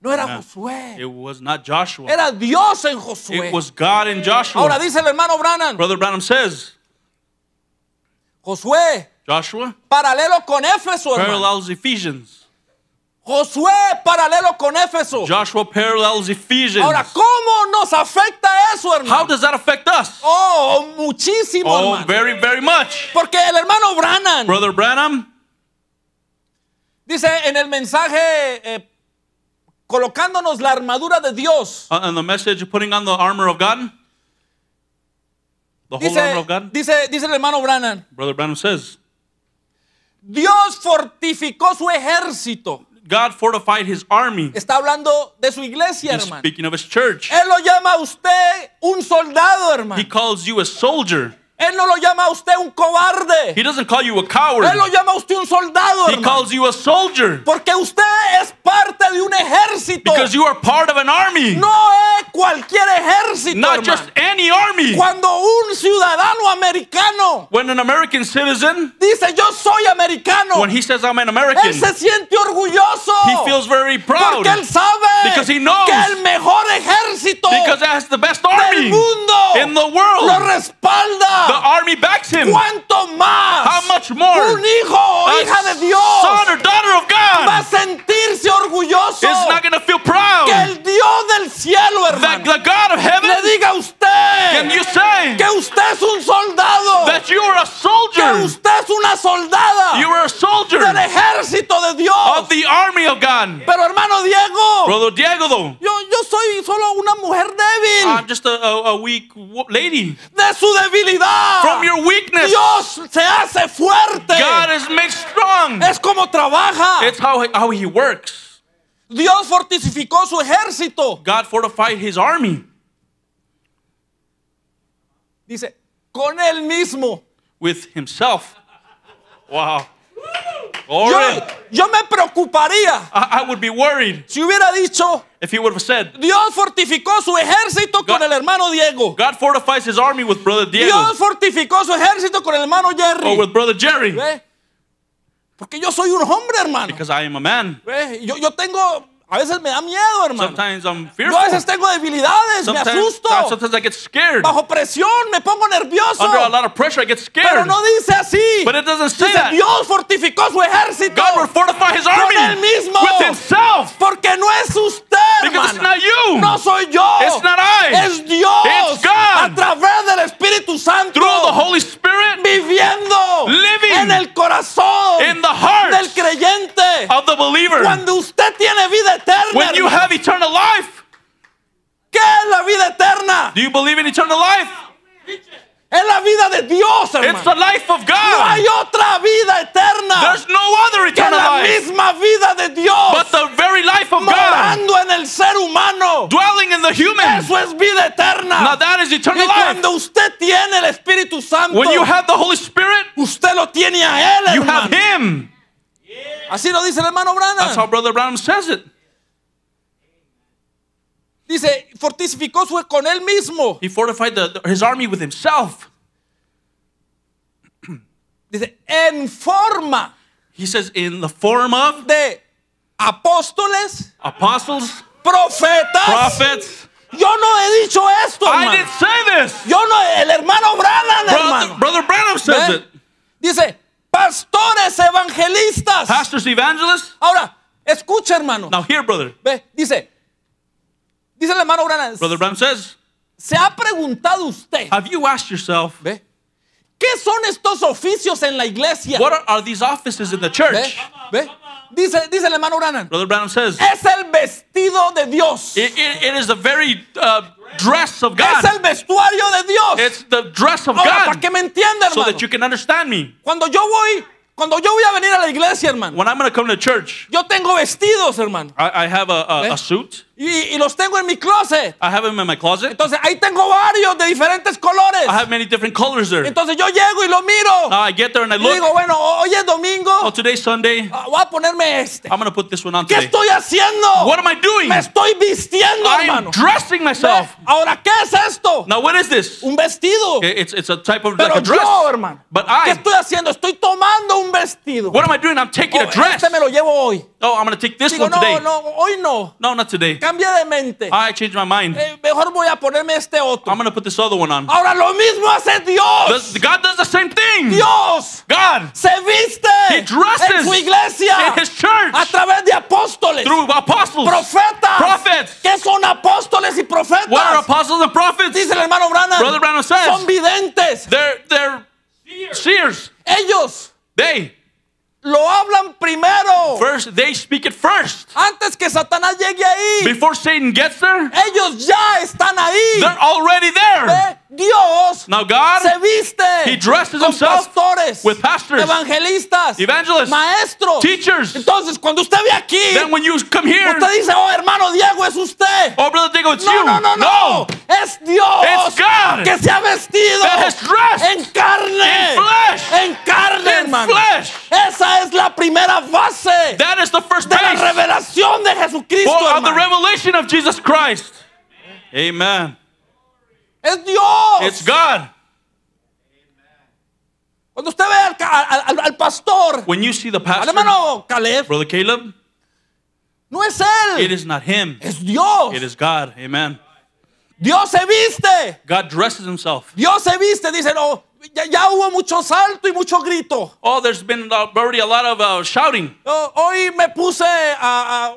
No era Josué, It was not Joshua. era Dios en Josué. It was God in Ahora Joshua. dice el hermano Branham, Brother Branham says, Josué, Joshua paralelo con Éfeso, hermano. parallels Ephesians. Josué, paralelo con Éfeso. Joshua parallels Ephesians. Ahora, ¿cómo nos afecta eso, How hermano? does that affect us? Oh, muchísimo, Oh, hermano. very, very much. Porque el hermano Branham Brother Branham, dice en el mensaje, eh, colocándonos la armadura de Dios. uh, and the message putting on the armor of God, the whole armor of God, dice, dice el hermano Branham, Brother Branham says, Dios fortificó su ejército. God fortified his army. Está hablando de su iglesia, He's hermano. speaking of his church. Él lo llama a usted un soldado, hermano. He calls you a soldier. Él no lo llama a usted un cobarde. He doesn't call you a coward. Él lo llama a usted un soldado, He hermano. calls you a soldier Porque usted es parte de un ejército. because you are part of an army. No es cualquier ejército. Not hermano. just any army. Cuando un ciudadano americano When an American citizen, dice yo soy americano, when he says I'm an American, él se siente orgulloso. he feels very proud porque él sabe because he knows que el mejor ejército because that's the best del army mundo in the lo world. The army backs him. ¿Cuánto más How much more? un hijo o hija de Dios son or daughter of va a God sentirse orgulloso is not going to feel que proud el Dios del cielo, that hermano, the God of heaven le diga a can usted you say que usted es un soldado, that you are a que soldier. usted es una soldada You are a soldier del ejército de Dios. of the army of God. Pero hermano Diego, Brother Diego, though, yo, yo soy solo una mujer débil. I'm just a, a, a weak lady. de su debilidad. From your weakness, Dios se hace fuerte. God is made strong. es como trabaja. It's how, how he works. Dios fortificó su ejército. God fortified his army Dice, con él mismo. with himself. Wow. Yo, yo me preocuparía I, I would be worried si hubiera dicho, if he would have said, Dios fortificó su ejército con God- el hermano Diego. God fortifies his army with Brother Diego Dios fortificó su ejército con el hermano Jerry. or with Brother Jerry ¿Ve? Porque yo soy un hombre, hermano. because I am a man. ¿Ve? Yo, yo tengo, a veces me da miedo, hermano. Sometimes I'm Yo fearful. a veces tengo debilidades, me Sometimes, asusto. sometimes I get scared. Bajo presión me pongo nervioso. Under a lot of pressure, I get Pero scared. no dice así. But it doesn't say Dice, that. Dios fortificó su ejército. God will fortify his él army mismo. with himself Porque no es usted, because it's hermano. not you. No soy yo. It's not I. Es Dios. It's God. A través del Espíritu Santo. Through the Holy Spirit viviendo Living en el corazón in the heart del creyente. of the believer. Cuando usted tiene vida eterna, When you have eternal life, ¿qué es la vida eterna? do you believe in eternal life? Es la vida de Dios, It's the life of No hay God. otra vida eterna There's no other que eternal la life misma vida de Dios but the very life of God en el ser humano. dwelling in the human. Eso es vida eterna. Now that is Y eternal life. cuando usted tiene el Espíritu Santo, When you have the Holy Spirit, usted lo tiene a Él, you have hermano. Him. Así lo dice el hermano That's how Brother Branham says it. Dice, fortificó su con Él mismo. He fortified the, his army with himself. Dice, en forma He says, in the form of de apóstoles, apostles, profetas. prophets. Yo no he dicho esto, I hermano. didn't say this. Yo no, el hermano Branham, Brother, hermano. Brother Branham says it. Dice, pastores evangelistas. Pastors, evangelists. Ahora, escucha, hermano. Now here, brother. Ve, dice, dice el hermano Branham, Brother Branham says, ¿se ha preguntado usted have you asked yourself, ¿ve? qué son estos oficios en la iglesia? what are, are these offices in the ¿Ve? church? ¿Ve? Dice, dice el hermano Branham, Brother Branham says, es el vestido de Dios. it, it- it is the very uh, dress of Es God. el vestuario de Dios. It's the dress of Ahora, para God que me entienda, so hermano. that you can understand me. Cuando yo voy, cuando yo voy a venir a la iglesia, hermano, When I'm going to come to church, yo tengo vestidos, hermano. I, I have a, a, a suit. Y, y los tengo en mi closet. I have them in my closet. Entonces ahí tengo varios de diferentes colores. I have many different colors there. Entonces yo llego y lo miro. Now I get there and I y digo, look. bueno, hoy es domingo. Oh, today's Sunday. ah, Voy a ponerme este. I'm going to put this one on ¿Qué today. estoy haciendo? What am I doing? Me estoy vistiendo, I am hermano. dressing myself. Ahora, ¿qué es esto? Now, what is this? Un vestido. It's, it's a type of Pero like a dress. yo, hermano, But ¿qué I, estoy haciendo? Estoy tomando un vestido. what am I doing? I'm taking Oh, a dress. este me lo llevo hoy. Oh, I'm going to take this Digo, one no, today. no, hoy no. No, not today. Cambia de mente. I changed my mind. Eh, mejor voy a ponerme este otro. I'm going to put this other one on. Ahora lo mismo hace Dios. Does- God does the same thing. Dios God, se viste He dresses en su iglesia in His church a través de apóstoles, through apostles, profetas. prophets. ¿Qué son apóstoles y profetas? What are apostles and prophets? Dice el hermano Branham. Brother Branham says- son videntes. They're, they're seers. Ellos They, lo hablan primero. first, they speak it first. Antes que Satanás llegue ahí, Before Satan gets there, ellos ya están ahí. they're already there. Ve, Dios Now God, se viste He dresses con himself pastores, with pastors, evangelistas, evangelists, maestros. teachers. Entonces, cuando usted ve aquí, Then when you come here, usted dice, oh, hermano Diego, es usted. oh, Brother Diego, it's No, you. no, no, no. Es Dios It's God que se ha vestido that has dressed en carne. in flesh. En carne, in hermano. flesh. Esa es la primera base That is the first de la revelación de Jesucristo, for, of the revelation of Jesus Christ. Amen. Es Dios. It's God. Cuando usted ve al, al- al- al pastor, When you see the al pastor, hermano Caleb, Brother Caleb, no es él, is not him. es Dios. It is God. Amen. Dios se viste. God dresses himself. Dios se viste. Dice, no, ya, ya hubo mucho salto y mucho grito. Oh, there's been uh, already a lot of uh, shouting. Hoy me puse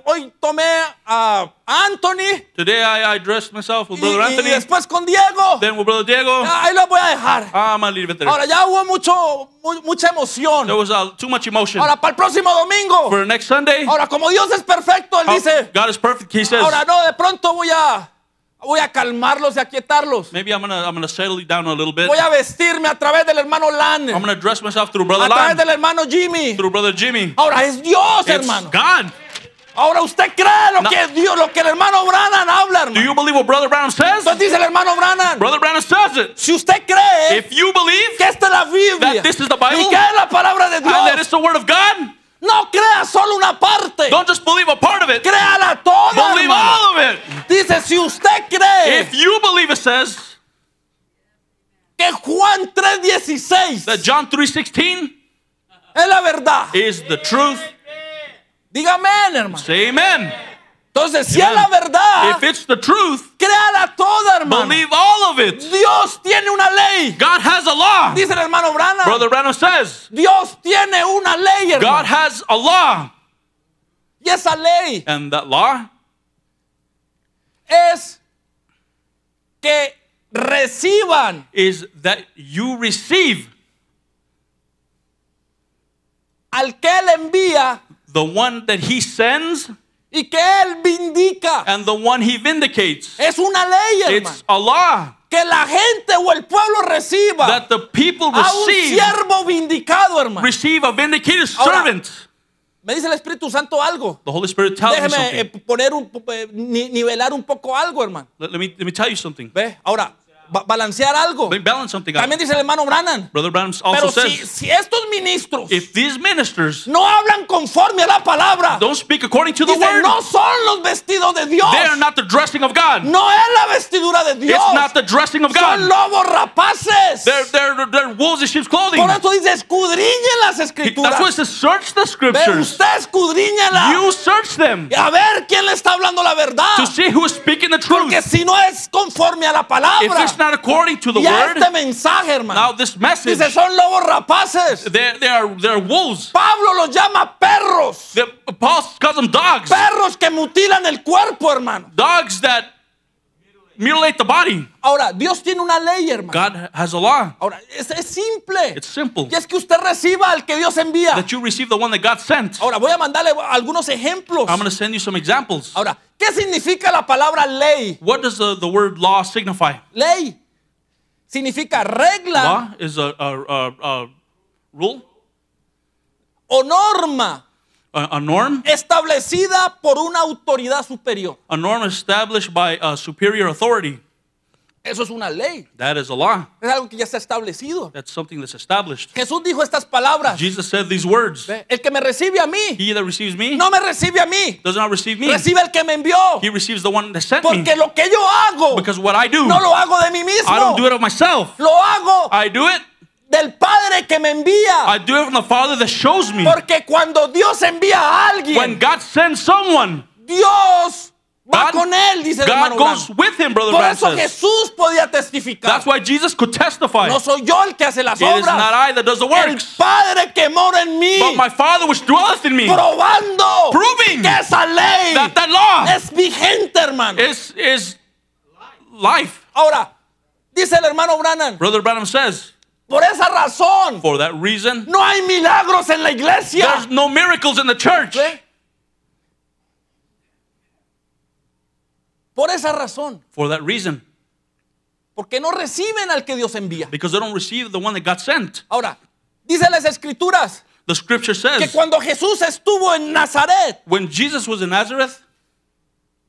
hoy tomé a Anthony Today I, I dressed myself with y, Brother y Anthony, después con Diego. then with Brother Diego. Ahí lo voy a dejar. I'm gonna leave it there. Ahora ya hubo mucho, mu- mucha emoción. There was uh, too much emotion. Ahora para el próximo domingo. For next Sunday, Ahora como Dios es perfecto, él how- dice, God is perfect. He says, ahora no, de pronto voy a, voy a calmarlos y aquietarlos. maybe I'm gonna I'm gonna settle it down a little bit. Voy a vestirme a través del hermano Lan, I'm gonna dress myself through Brother a través Lan, del hermano Jimmy. through Brother Jimmy. Ahora es Dios, It's hermano. God. Ahora usted cree lo No. que Dios, lo que el hermano Branham habla, Do hermano. you believe what Brother Brown says? Entonces dice el hermano Branham, Brother Brown says it. si usted cree If you believe que esta es la Biblia that this is the Bible, y que es la palabra de and that Dios, it's the Word of God, no crea solo una parte, don't just believe a part of it. créala toda, Believe hermano. all of it. Dice, si usted cree If you believe it says que Juan 3:16 that John 3:16 es la verdad, is the truth, dígame, hermano. say amen. Entonces, si es la verdad, If it's the truth, créala toda, hermano. believe all of it. Dios tiene una ley. God has a law. Dice el hermano Branham. Brother Branham says Dios tiene una ley, hermano. God has a law, Y esa ley and that law es que reciban is that you receive al que Él envía the one that He sends y que Él vindica. and the one He vindicates. Es una ley, hermano. It's a law Que la gente o el pueblo reciba that the people a un receive siervo vindicado, hermano. receive a vindicated Ahora, servant. Me dice el Espíritu Santo algo. The Holy Spirit tells me Déjeme eh, something. poner un, eh, ni- nivelar un poco algo, hermano. Let, let me let me tell you something. Ve, ahora, balancear algo. Let me balance something out. También dice el hermano Branham. Brother Branham also Pero si, says si estos ministros if these ministers no hablan conforme a la palabra, don't speak according to the dice, word, no son los vestidos de Dios. they are not the dressing of God. No es la vestidura de Dios. It's not the dressing of Son God. lobos rapaces. They're, they're, they're wolves in sheep's clothing. Por eso dice, escudriñen las escrituras. That's why it says search the Ve, scriptures. usted escudriñela. You search them a ver quién le está hablando la verdad. to see who is speaking the truth. Porque si no es conforme a la palabra, not according to the y a word, este mensaje, hermano, now this message, dice, son lobos rapaces. they they are they're wolves. Pablo los llama perros. The, Paul calls them dogs. Perros que mutilan el cuerpo, hermano. Dogs that mutilate the body. Ahora, Dios tiene una ley, hermano. God has a law. Ahora, es, es simple. It's simple Y es que usted reciba al que Dios envía. that you receive the one that God sent. Ahora, voy a mandarle algunos ejemplos. I'm going to send you some examples. Ahora, ¿qué significa la palabra ley? What does the, the word law signify? Ley significa regla Law is a, a, a, a rule, o norma a, a norm, establecida por una autoridad superior. a norm established by a superior authority. Eso es una ley. That is a law. Es algo que ya está establecido. That's something that's established. Jesús dijo estas palabras. Jesus said these words. El que me recibe a mí, He that receives me no me recibe a mí. does not receive me. Recibe el que me envió. He receives the one that sent me. Porque lo que yo hago, Because what I do, no lo hago de mí mismo. I don't do it of myself. Lo hago I do it. Del Padre que me envía. I do it from the Father that shows me. Porque cuando Dios envía a When alguien, God sends someone, Dios va God- con él, dice el hermano goes with him, Brother Por eso. Jesús podía testificar. That's why Jesus could testify. No soy yo el que hace las It is not obras. I that does the El works, Padre que mora en mí. but my Father which dwelleth in me. probando Proving que esa ley That that law es vigente, hermano. is, is life. Ahora, dice el hermano Branham, Brother Branham says, por esa razón for that reason, no hay milagros en la iglesia. there's no miracles in the church. ¿Ve? Por esa razón, For that reason, porque no reciben al que Dios envía. because they don't receive the one that God sent. Ahora, dice las escrituras The scripture que says, cuando Jesús estuvo en Nazaret, when Jesus was in Nazareth,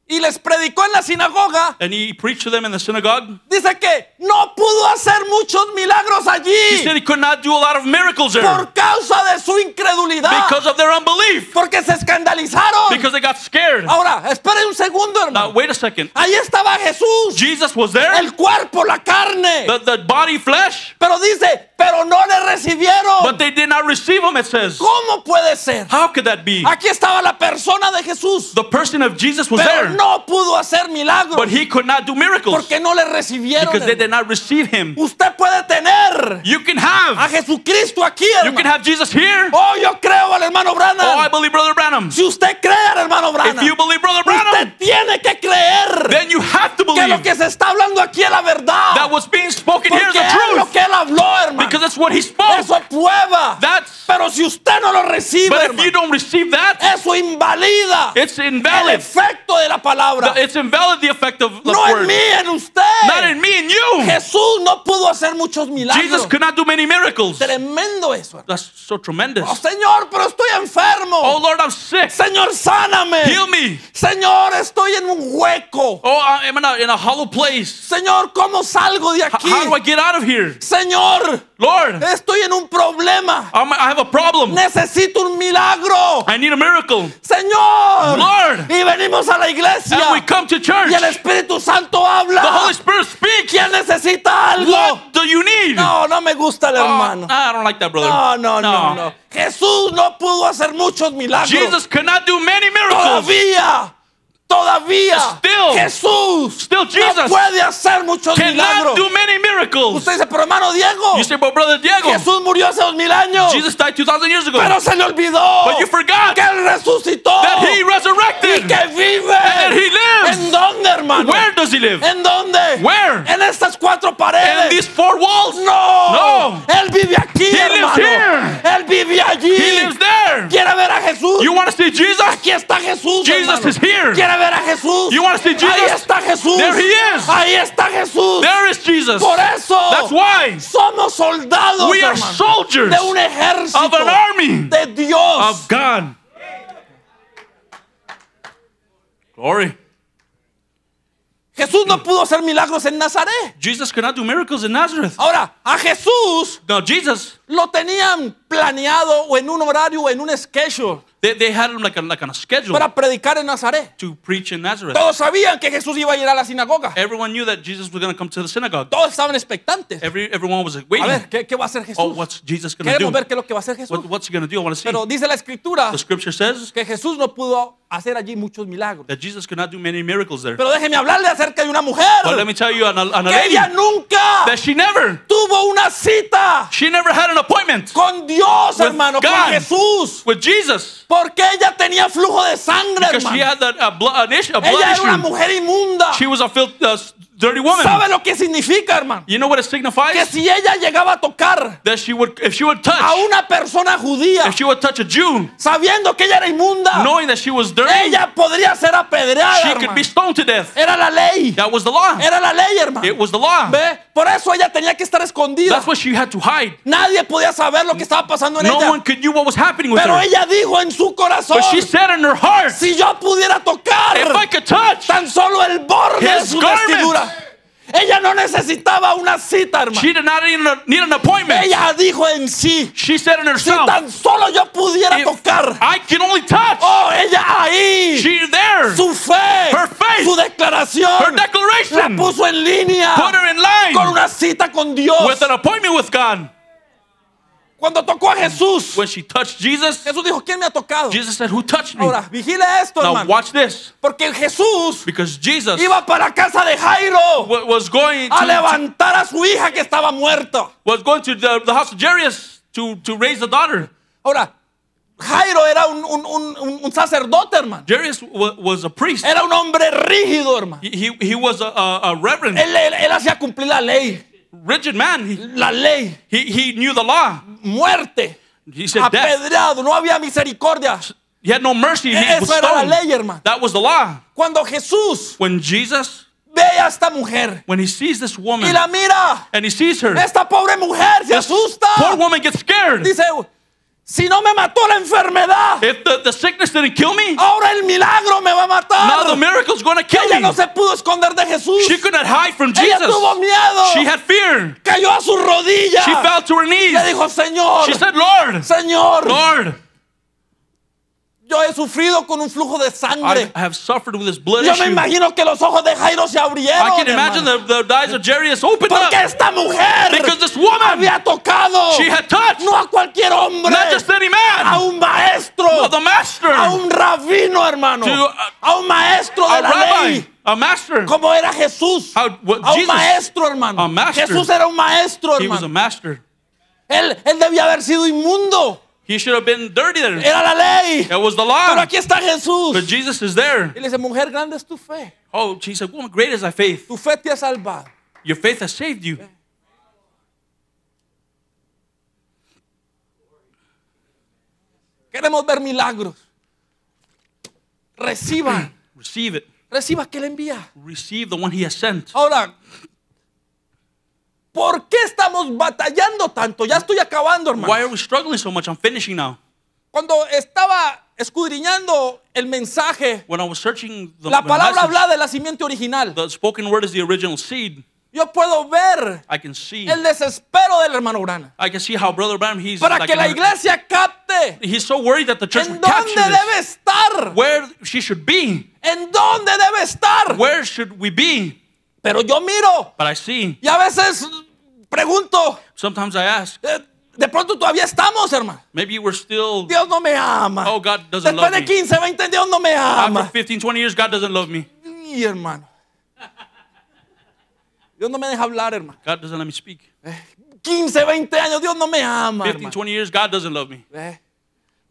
y les predicó en la sinagoga, and he preached to them in the synagogue. dice que no pudo hacer muchos milagros He allí said he could not do a lot of miracles there por causa de su incredulidad, because of their unbelief, porque se escandalizaron. because they got scared. Ahora, espere un segundo, Now, hermano. wait a second. Ahí estaba Jesús, Jesus was there, el cuerpo, la carne. the, the body, flesh, Pero dice, pero no le recibieron. but they did not receive him, it says. ¿Cómo puede ser? How could that be? Aquí estaba la persona de Jesús, The person of Jesus was pero there, no pudo hacer milagros but he could not do miracles porque no le recibieron. because they hermano. did not receive him. Usted puede tener You can a have, Jesucristo aquí, you can hermano. have Jesus here. Oh, yo creo al hermano Oh, I Branham. believe Brother Branham. Si usted cree al hermano Branham, If you believe Brother Branham, usted tiene que creer then you have to que believe lo que se está hablando aquí es la verdad. that what's being spoken here is the es lo truth que él habló, hermano. Because that's what he spoke. Eso prueba. That's, Pero si usted no lo recibe, but if you don't receive that, eso invalida it's el invalid. efecto de la palabra. It's invalid the effect of the No en word. mí, en usted. Not in me and you. Jesús no pudo hacer muchos milagros. Jesus could not do many miracles. Tremendo eso. hermano. That's so tremendous. Oh, Señor, pero estoy enfermo. Oh Lord, I'm sick. Señor, sáname. Heal me. Señor, estoy en un hueco. Oh, I'm in a, in a hollow place. Señor, ¿cómo salgo de aquí? How do I get out of here? Señor, Lord, estoy en un problema. I'm, I have a problem. Necesito un milagro. I need a miracle. Señor. Lord. Y venimos a la iglesia. And we come to church. Y el Espíritu Santo habla. The Holy Spirit speaks. ¿Quién necesita algo? What do you need? No, no me gusta el Oh, hermano. I don't like that, brother. No, no, no, no. Jesús no pudo hacer muchos milagros. Jesus could not do many miracles. Todavía, todavía, Still, Jesús still no Jesus puede hacer muchos milagros. do many miracles. Usted dice, pero hermano Diego, You say, but brother Diego, Jesús murió hace dos mil años, Jesus died 2,000 years ago. pero se le olvidó But you forgot que él resucitó that he y resurrected. que vive. And he lives. ¿En dónde, hermano? Where does he live? ¿En dónde? Where? En estas cuatro In paredes. these four walls? No, No. él vive aquí, He lives hermano. here. Él vive allí. He lives there. ¿Quiere ver a Jesús? You want to see Jesus? Aquí está Jesús. Jesus hermano. is here. ¿Quiere ver a Jesús? You want to see Jesus? Ahí está Jesús. There he is. Ahí está Jesús. There is Jesus. Por eso That's why somos soldados we are hermano, soldiers de un ejército of an army de Dios. of God. Glory. Jesús no pudo hacer milagros en Nazaret. Jesus could not do miracles in Nazareth. Ahora, a Jesús Now, Jesus, lo tenían planeado o en un horario o en un schedule they, they had him like, a, like on a schedule para predicar en Nazaret. to preach in Nazareth. Todos sabían que Jesús iba a ir a la sinagoga. Everyone knew that Jesus was going to come to the synagogue. Todos estaban expectantes. Every, everyone was like, A waiting. ver, ¿qué, qué va a hacer oh, Jesús? Oh, what's Jesus going to Queremos do? ver qué es lo que va a hacer Jesús. What, what's he going to do? I want to see. Pero dice la escritura The scripture says que Jesús no pudo hacer allí muchos milagros. that Jesus could not do many miracles there. Pero déjeme hablarle acerca de una mujer But let me tell you, on a, on que lady ella nunca that she never, tuvo una cita she never had an appointment con Dios, hermano, God. con Jesús. with Jesus Porque ella tenía flujo de sangre, because she hermano. had a, blood, an issue, a blood Ella era una issue. mujer inmunda. She was a filth, uh, dirty woman. ¿Sabe lo que significa, hermano? You know what it Que signifies? si ella llegaba a tocar That she would, if she would a touch, una persona judía, if she would touch a Jew, sabiendo que ella era inmunda, knowing that she was dirty, ella podría ser apedreada, she could hermano. be stoned to death. Era la ley. That was the law. Era la ley, hermano. It was the law. ¿Ve? Por eso ella tenía que estar escondida. That's why she had to hide. Nadie podía saber lo que estaba pasando en No ella. one could knew what was happening with Pero her. ella dijo en su corazón, But she said in her heart, si yo pudiera tocar if I could touch, tan solo el borde de su garment. vestidura. Ella no necesitaba una cita, hermano. she did not even need an appointment. Ella dijo en sí, She said in si herself, tan solo yo pudiera tocar. I can only touch, Oh, ella ahí, she there, su fe, Her faith. su declaración, her la declaration, puso en línea put her in line con una cita con Dios. with an appointment with God. Cuando tocó a Jesús, When she touched Jesus, Jesús dijo, ¿quién me ha tocado? Jesus said, Who touched me? Ahora, vigile esto, Now hermano. watch this. Porque Jesús Because Jesus iba para casa de Jairo wa- was going a to, levantar a su hija que estaba muerta. was going to the, the house of Jairus to, to raise the daughter. Ahora, Jairo era un, un- un- un- un sacerdote, hermano. Jairus wa- was a priest. Era un hombre rígido, hermano. He, he, he was a, a, a reverend, Él, él- él hacía cumplir la ley. Rigid man. He, La ley. he, he knew the law. Muerte. He said death. No había misericordia. He had no mercy. He was Eso era la ley, hermano. That was the law. Cuando Jesús When Jesus, ve a esta mujer when he sees this woman y la mira, and he sees her, esta pobre mujer se this poor woman gets scared. Dice, Si no me mató la enfermedad, If the, the sickness didn't kill me, ahora el milagro me va a now the matar. miracle's going to kill Ella me. no se pudo esconder de Jesús. She could not hide from Ella Jesus. tuvo miedo. She had fear. Cayó a sus rodillas. She fell to her knees. Le dijo, Señor, She said, Lord, Señor, Lord, yo he sufrido con un flujo de I sangre. have suffered with this blood Yo me issue. imagino que los ojos de Jairo se abrieron. I can imagine hermano. the, the eyes of Jairus opened Porque up esta mujer because this woman, había tocado she had touched no a cualquier hombre, not just any a man, un maestro, the master, a un rabino, hermano, To a- a un maestro de a la rabbi, ley. a master. Como era Jesús. How, what, a un Jesus, maestro, hermano. a master. Jesús era un maestro, he was a hermano. master. Él, él debía haber sido inmundo. He should have been dirty there. Era la ley. It was the Pero law. aquí está Jesús. But Jesus is there. Y le dice, mujer, grande es tu fe. Oh, she said, woman, great is thy faith. Tu fe te ha salvado. Your faith has saved you. Queremos ver milagros. Reciba, Receive it. reciba que le envía. Receive the one he has sent. Ahora, ¿por qué estamos batallando tanto? Ya estoy acabando, hermano. Why are we struggling so much? I'm finishing now. Cuando estaba escudriñando el mensaje, When I was searching the, la the palabra message, habla de la simiente original. the spoken word is the original seed. Yo puedo ver I can see. el desespero del hermano Urana. I can see how Brother Branham, he's Para like que la iglesia capte he's so worried that the church en dónde debe this. estar. Where she should be. En dónde debe estar. Where should we be? Pero yo miro But I see. y a veces pregunto, Sometimes I ask, eh, de pronto todavía estamos, hermano. maybe we're still, Dios no me ama. oh, God doesn't Después love de me. 15, 20, Dios no me After ama. 15, 20 years, God doesn't love me. Y hermano. Dios no me deja hablar, hermano. God doesn't let me speak. 15, 20 años, Dios no me ama. 15, hermano. 20 years, God doesn't love me. Eh,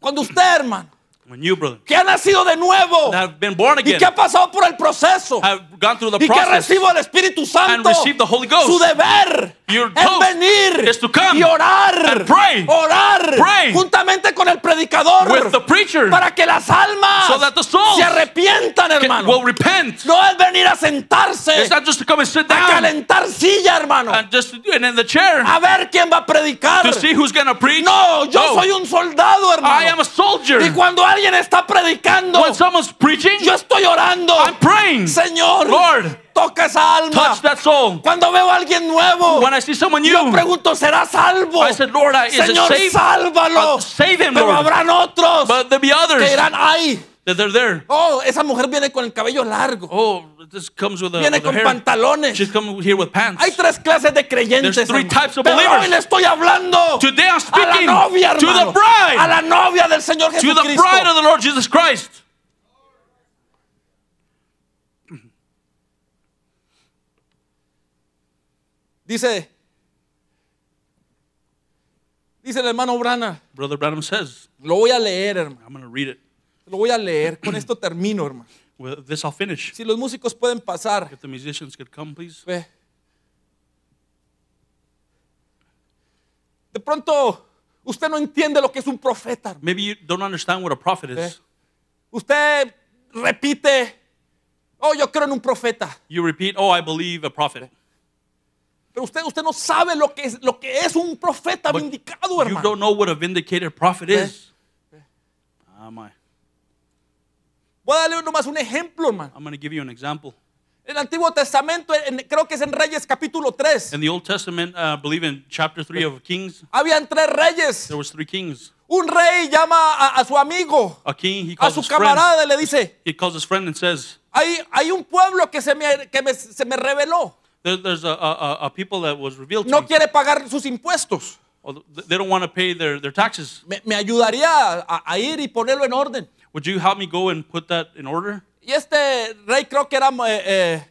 Cuando usted, hermano, You, brother, que ha nacido de nuevo that have been born y que ha pasado por el proceso gone through the y que process, recibo el Espíritu Santo, receive the Holy Ghost. su deber Your es venir is to come y orar, and pray. orar Pray juntamente con el predicador with the preacher para que las almas so that the souls se arrepientan, can- hermano. will repent. No es venir a sentarse, It's not just to come and sit a down calentar silla, hermano, and just and in the chair a ver quién va a predicar. to see who's going to preach. No, yo No. soy un soldado, I am hermano. a soldier. Y cuando alguien está predicando, When someone's preaching, yo estoy orando. I'm praying. Señor, Lord, toca esa alma. touch that soul. Cuando veo a alguien nuevo, When I see someone new, yo pregunto, ¿será salvo? I said, Lord, I- Señor, sálvalo. Uh, save him, Pero Lord. habrán otros But be others que dirán, ay, that they're there. oh, esa mujer viene con el cabello largo. Oh, this comes with a, viene with con hair. pantalones. She's come here with pants. Hay tres clases de creyentes. There's three types of Pero believers. hoy le estoy hablando Today I'm a la speaking novia, to the bride. A la novia del Señor to the Jesucristo. bride of the Lord Jesus Christ. Dice, dice el hermano Brana, Brother Branham says, lo voy a leer, hermano. I'm going to read it. Lo voy a leer. Con esto termino, hermano. With this I'll finish. Si los músicos pueden pasar. If the musicians could come, please. Ve. De pronto, usted no entiende lo que es un profeta. Maybe you don't understand what a prophet is. Usted repite, oh, yo creo en un profeta. You repeat, oh, I believe a prophet. Pero usted, usted no sabe lo que es, lo que es un profeta But vindicado, You hermano. don't know what a vindicated prophet is. Ah, my. Voy a darle nomás un ejemplo, hermano. I'm going to give you an example. En el Antiguo Testamento, en- creo que es en Reyes capítulo 3. In the Old Testament, uh, I believe in chapter 3 of Kings, Habían tres reyes. there was three kings. Un rey llama a, a su amigo, A king, he a calls su his friend. camarada y le dice, He calls his friend and says, hay, hay un pueblo que, se me, que me- se me reveló. there, there's a, a, a- a people that was revealed to No me. quiere pagar sus impuestos. They don't want to pay their, their taxes. Me, me ayudaría a, a ir y ponerlo en orden. Would you help me go and put that in order? Y este rey creo que era, eh, eh,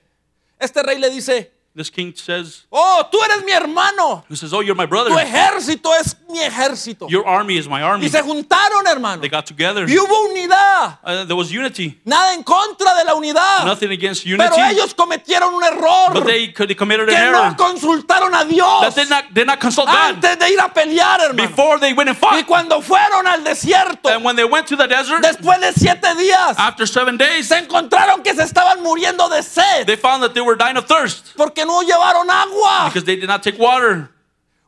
este rey le dice, This king says, oh, tú eres mi hermano. he says, oh, you're my brother. Tu ejército es mi ejército. Your army is my army. Y se juntaron, hermano. They got together. Y hubo unidad. Uh, there was unity. Nada en contra de la unidad. Nothing against Pero unity. ellos cometieron un error. But they, they committed an que error. no consultaron a Dios That did not, did not consult God antes de ir a pelear, hermano. before they went and Y cuando fueron al desierto, And when they went to the desert, después de siete días, after seven days, se encontraron que se estaban muriendo de sed they found that they were dying of thirst porque no llevaron agua. because they did not take water.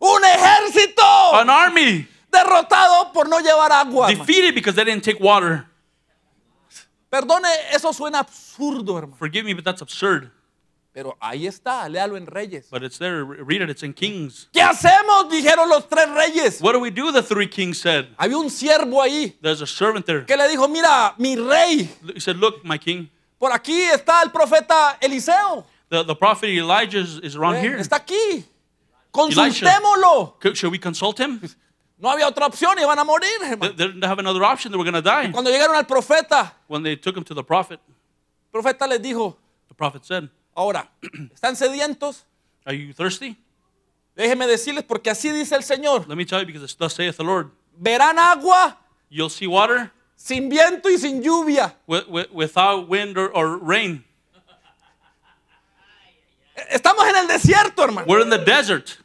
Un ejército An army Derrotado por no llevar agua. Defeated because they didn't take water. Perdone, eso suena absurdo, hermano. Forgive me, but that's absurd. Pero ahí está, léalo en Reyes. But it's there. Read it. It's in Kings. ¿Qué hacemos? Dijeron los tres reyes. What do we do? The three kings said. Había un siervo ahí There's a servant there. que le dijo, mira, mi rey, He said, Look, my king, por aquí está el profeta Eliseo. The, the prophet Elijah is, is around here. Está aquí. Consultémoslo. Could- Should we consult him? No había otra opción, iban a morir. They, they didn't have another option. They were going to die. Cuando llegaron al profeta, When they took him to the prophet, el profeta les dijo, the prophet said, ahora, ¿están sedientos? Are you thirsty? Déjenme decirles porque así dice el Señor. Let me tell you, because thus saith the Lord. Verán agua You'll see water sin viento y sin lluvia. wi- wi- without wind or, or rain. Estamos en el desierto, hermano. We're in the desert.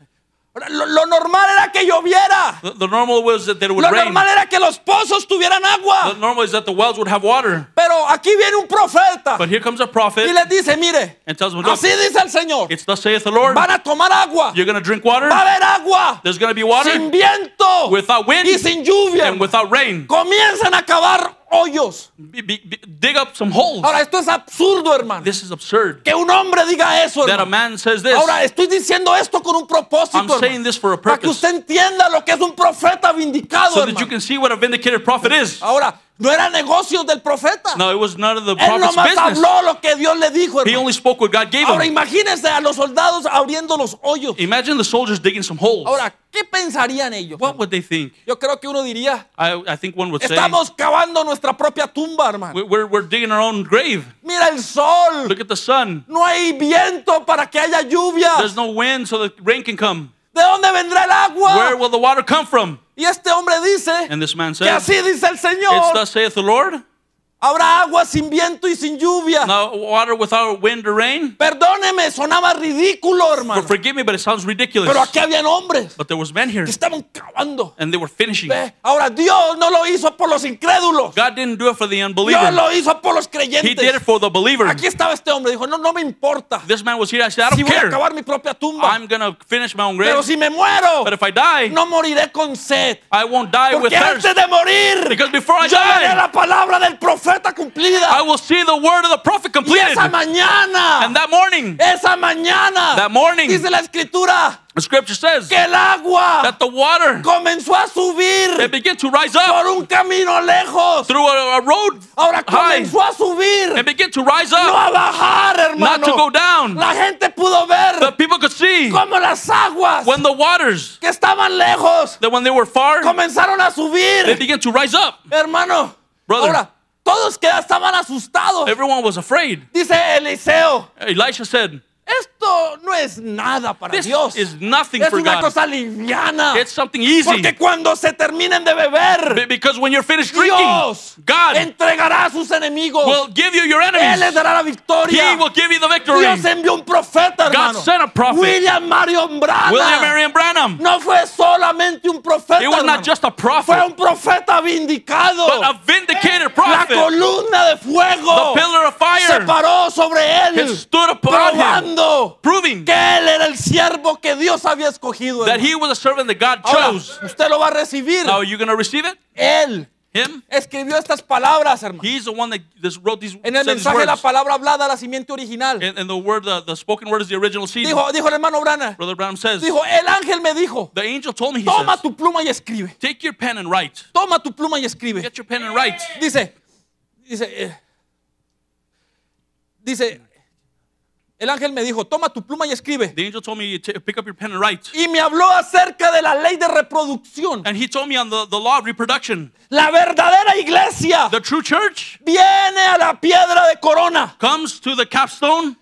Lo, lo normal era que lloviera. The, the normal was that, it would Lo rain. normal era que los pozos tuvieran The agua. normal is that the wells would have water. Pero aquí viene un profeta But here comes a prophet y les dice, mire, and tells them, así dice el Señor. it's thus saith the Lord. Van a tomar agua. You're going to drink water. Va a haber agua. There's going to be water Sin viento. without wind Y sin lluvia. and without rain. Comienzan a cavar hoyos. Be- be- be- dig up some holes. Ahora, esto es absurdo, hermano. This is absurd. Que un hombre diga eso, That a man says this. Ahora, estoy diciendo esto con un propósito, I'm saying this for a Para que purpose. usted entienda lo que es un profeta vindicado, So that you can see what a vindicated prophet is. Ahora, no eran negocios del profeta. No, it was none of the Él prophet's nomás business. habló lo que Dios le dijo, He hermano. only spoke what God gave Ahora, him. imagínense a los soldados abriendo los hoyos. Imagine the soldiers digging some holes. Ahora, ¿qué pensarían ellos? What would they think? Yo creo que uno diría, I, I think one would say, estamos cavando nuestra propia tumba, hermano. "We- we're, we're digging our own grave. Mira el sol. Look at the sun. No hay viento para que haya lluvia. There's no wind so the rain can come. ¿De dónde vendrá el Where agua? will the water come from? Y este hombre dice And this man que says, así dice el It's Señor. thus saith the Lord. Habrá agua sin viento y sin lluvia. Now, water without wind or rain. Perdóneme, sonaba ridículo, For, hermano. forgive me, but it sounds ridiculous. Pero aquí habían hombres But there was men here, que estaban cavando. and they were finishing. Ve, Ahora, Dios no lo hizo por los incrédulos. God didn't do it for the Dios unbeliever. lo hizo por los He did it creyentes. for the believer. Aquí estaba este hombre. Dijo, no, no me importa. This man was here. I said, I Si don't voy a care. acabar mi propia tumba. I'm gonna finish my own grave. Pero si me muero, But if I die, no moriré con sed. I won't die with Porque thirst. antes de morir, Because before I yo die, la palabra del profeta cumplida. I will see the word of the prophet Y completed. esa mañana, And that morning, esa mañana, that morning, dice la escritura, the scripture says que el agua that the water comenzó a subir it began to rise up por un camino lejos. through a, a road Ahora high comenzó a subir, and began to rise no up, a bajar, not to go hermano. down. La gente pudo The ver people could see cómo las aguas when the waters que estaban lejos that when they were far, comenzaron a they subir, began to rise up. hermano. Brother. Ahora, todos que estaban asustados. Everyone was afraid. Dice Eliseo, Elisha said, esto no es nada para This Dios. is nothing Es for una God. cosa liviana. It's something easy. Porque cuando se terminen de Be- beber, Because when you're finished drinking, Dios God entregará a sus enemigos. will give you your Él les enemies. dará la victoria. He will give you the victory. Dios envió un profeta, hermano. sent a prophet. William Marion Branham. William Marion Branham. No fue solamente un profeta, It was hermano. not just a fue prophet, un profeta vindicado. but a vindicated la prophet. columna de fuego The pillar of se fire paró sobre él, stood proving que él era el siervo que Dios había escogido. that he was a servant that God Ahora, chose. usted lo va a recibir. Now, are you going to receive it? Él Him? escribió estas palabras, hermano. He's the one that wrote these, En el said these mensaje la words. palabra hablada, la simiente original. And, and the word, the, the spoken word is the original seed. Dijo, dijo el hermano Brana. Brother Branham says, Dijo, el ángel me dijo, the angel told me, he toma says, tu pluma y escribe. take your pen and write. Toma tu pluma y escribe. Get your pen and write. Dice, dice, eh, dice, el ángel me dijo, toma tu pluma y escribe. The angel told me, "Ta- pick up your pen and write. Y me habló acerca de la ley de reproducción. And he told me on the, the law of reproduction. La verdadera iglesia The true church viene a la piedra de corona. comes to the capstone.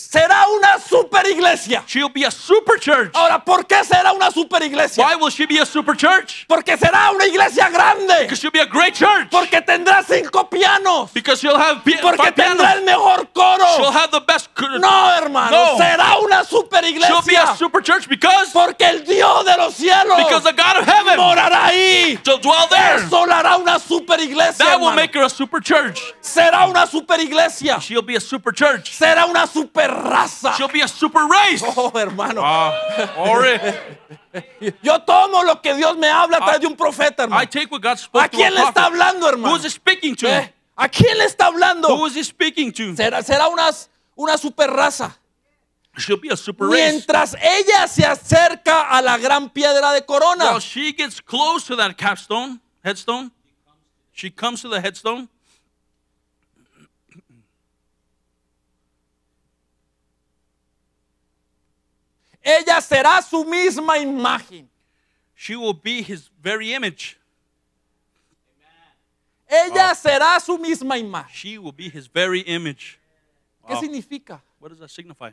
Será una super iglesia. She'll be a super church. Ahora, ¿por qué será una super iglesia? Why will she be a super church? Porque será una iglesia grande. Because she'll be a great church. Porque tendrá cinco pianos. Because she'll have pi- Porque tendrá el pianos. mejor She'll coro. have the best. cur- No, hermano. No. Será una super She'll be a iglesia. super church because Porque el Dios de los cielos because the God of heaven morará ahí. shall dwell there. Eso la hará una super iglesia. That will hermano. make her a super church. Será una super iglesia. She'll be a super church. Será una super super raza. She'll be a super race. Oh, hermano. Ore. Yo tomo lo que Dios me habla a través I- de un profeta, I hermano. take what God spoke ¿A to quién le está hablando, hermano? Who is he speaking to? ¿Eh? ¿A quién le está hablando? Who is he speaking to? Será, será unas- una super raza. She'll be a super race. Mientras ella se acerca a la gran piedra de corona. While she gets close to that capstone, headstone, she comes to the headstone. Ella será su misma imagen. She will be his very image. Ella será su misma imagen. She will be his very image. ¿Qué significa? What does that signify?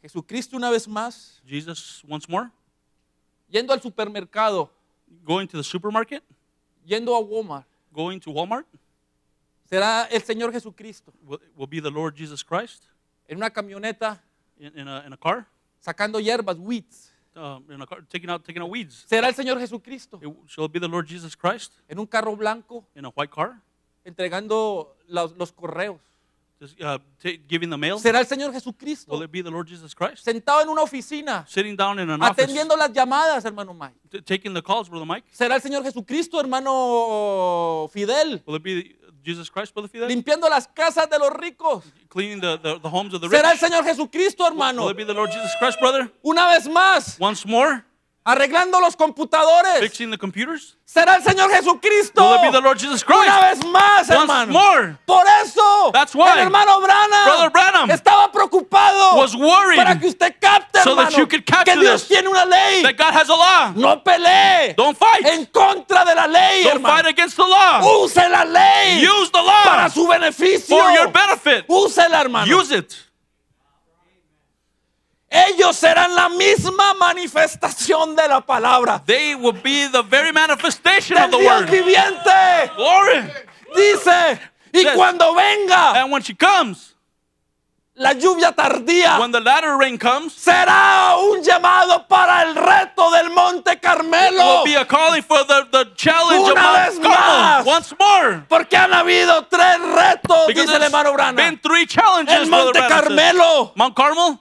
Jesucristo una vez más, Jesus once more. Yendo al supermercado, going to the supermarket, yendo a Walmart, going to Walmart. Será el Señor Jesucristo. Will, will be the Lord Jesus Christ. En una camioneta. In, in, a, in a car, sacando hierbas, weeds. uh, in a car, taking out taking out weeds. Será el Señor Jesucristo It, shall it be the Lord Jesus Christ en un carro blanco in a white car, entregando los, los correos. just, uh, giving the mail? Será el Señor Jesucristo Will it be the Lord Jesus Christ sentado en una oficina sitting down in an office, atendiendo las llamadas, hermano Mike. t- taking the calls, brother Mike? Será el Señor Jesucristo, hermano Fidel, Will it be Jesus Christ, brother Fidel? limpiando las casas de los ricos. Cleaning the, the, the homes of the rich? Será el Señor Jesucristo, Will hermano. it be the Lord Jesus Christ, brother? Una vez más, Once more, arreglando los computadores. fixing the computers? Será el Señor Jesucristo. Will it be the Lord Jesus Una Christ? vez más, Once hermano. more, Por eso, That's why el hermano Branham, Brother Branham estaba preocupado was worried para que usted capte, so that hermano, you could capture que Dios this. tiene una ley. that God has a law. No pelee Don't fight. en contra de la ley, Don't hermano. fight against the law. Use la ley Use the para law su beneficio. for your benefit. Úsela, hermano. Use it. Ellos serán la misma manifestación de la palabra. They will be the very manifestation Del of the Dios word. viviente. Glory. Dice, y cuando venga And when she comes, la lluvia tardía, when the latter rain comes, será un llamado para el reto del Monte it Carmelo. will be a calling for the, the challenge of Una Mount vez Carmel más. once more. Porque han habido tres retos, Because dice el hermano been three challenges, El Monte says. Carmelo, Mount Carmel,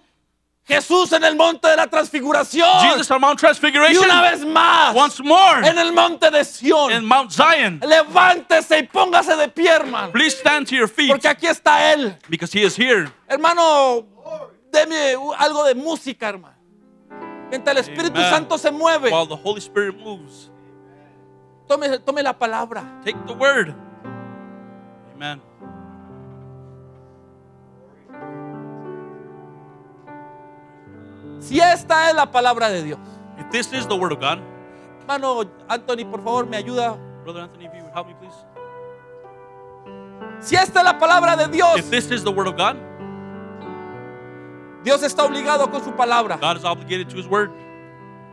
Jesús en el Monte de la Transfiguración. Jesus on Mount Y Transfiguration, una vez más, once more en el Monte de in Sión. Mount Zion. Levántese y póngase de pie, hermano. Please stand to your feet Porque aquí está Él. because he is here. Hermano, deme algo de música, hermano. Mientras el Espíritu Amen. Santo se mueve, While the Holy Spirit moves, tome, tome la palabra. take the word. Amen. Si esta es la palabra de Dios. If this is the word of God, Hermano Anthony, por favor, me ayuda. Brother Anthony, if you would help me, please. Si esta es la palabra de Dios, If this is the word of God, Dios está obligado con su palabra. God is obligated to his word.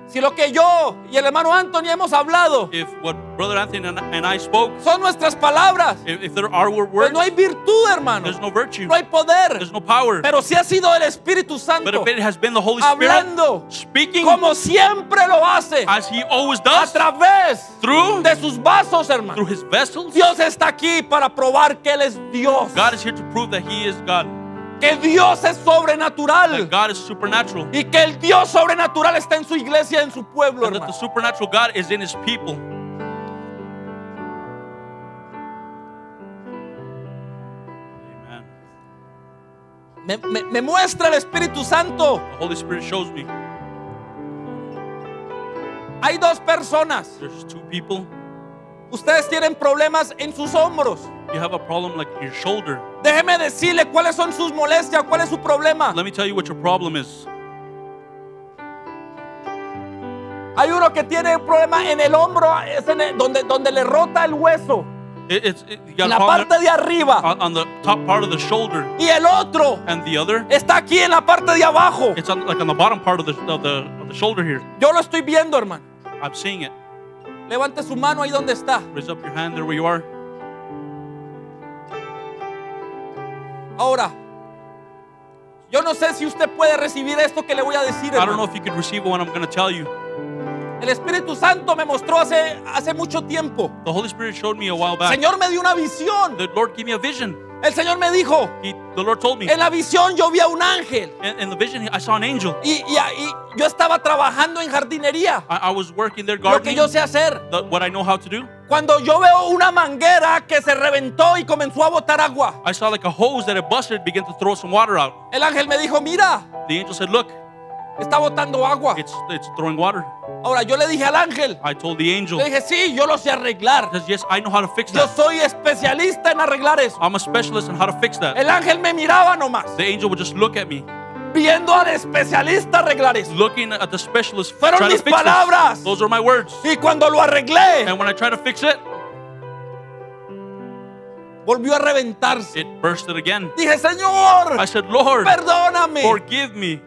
Si lo que yo y el hermano Anthony hemos hablado If what Brother Anthony and, I spoke, son nuestras palabras, if, if there are word- pues words, no hay virtud, hermano. there's no virtue, No hay poder. there's no power. Pero si ha sido el Espíritu But Santo if it has been the Holy Spirit hablando speaking como siempre lo hace as he always a does través through, de sus vasos, hermano. through his vessels, Dios está aquí para probar que Él es Dios. God is here to prove that he is God, Que Dios es that sobrenatural. God is supernatural, Y que el Dios sobrenatural está en su iglesia, en su pueblo, and that the supernatural God is in his people. Amen. Me, me- me muestra el Espíritu Santo. The Holy Spirit shows me Hay dos personas. there's two people. Ustedes tienen problemas en sus hombros. You have a problem like your shoulder. Déjeme decirle cuáles son sus molestias, cuál es su problema. Let me tell you what your problem is. Hay uno que tiene un problema en el hombro, es en el- donde, donde le rota el hueso, It- it's it, you got en a la problem parte de arriba. on, on the top part of the shoulder, Y el otro and the other, está aquí en la parte de abajo. it's on, like on the bottom part of the, of the of the shoulder here. Yo lo estoy viendo, hermano. I'm seeing it. Levante su mano ahí donde está. Raise up your hand there where you are. Ahora, yo no sé si usted puede recibir esto que le voy a decir. I don't know if you could receive what I'm going to tell you. El Espíritu Santo me mostró hace, hace mucho tiempo. The Holy Spirit showed me a while back. Señor me dio una visión. The Lord gave me a vision. El Señor me dijo, He, the Lord told me. en la visión yo vi a un ángel In, in the vision, I saw an angel. y, y- y yo estaba trabajando en jardinería, I, I was working there lo que gardening. yo sé hacer. the- what I know how to do. Cuando yo veo una manguera que se reventó y comenzó a botar agua, I saw like a hose that had busted, began to throw some water out. el ángel me dijo, mira, The angel said, "Look, está botando agua. it's it's throwing water." Ahora yo le dije al ángel, I told the angel, le dije, sí, yo lo sé arreglar. says, "Yes, I know how to fix Yo soy especialista en arreglar eso. I'm a specialist in how to fix that." El ángel me miraba nomás, The angel would just look at me, viendo al especialista arreglar eso. looking at the specialist Fueron mis palabras. Those are my words. Y cuando lo arreglé, And when I try to fix it, volvió a reventarse. it bursted again. Dije, Señor, I said, "Lord, perdóname. forgive me.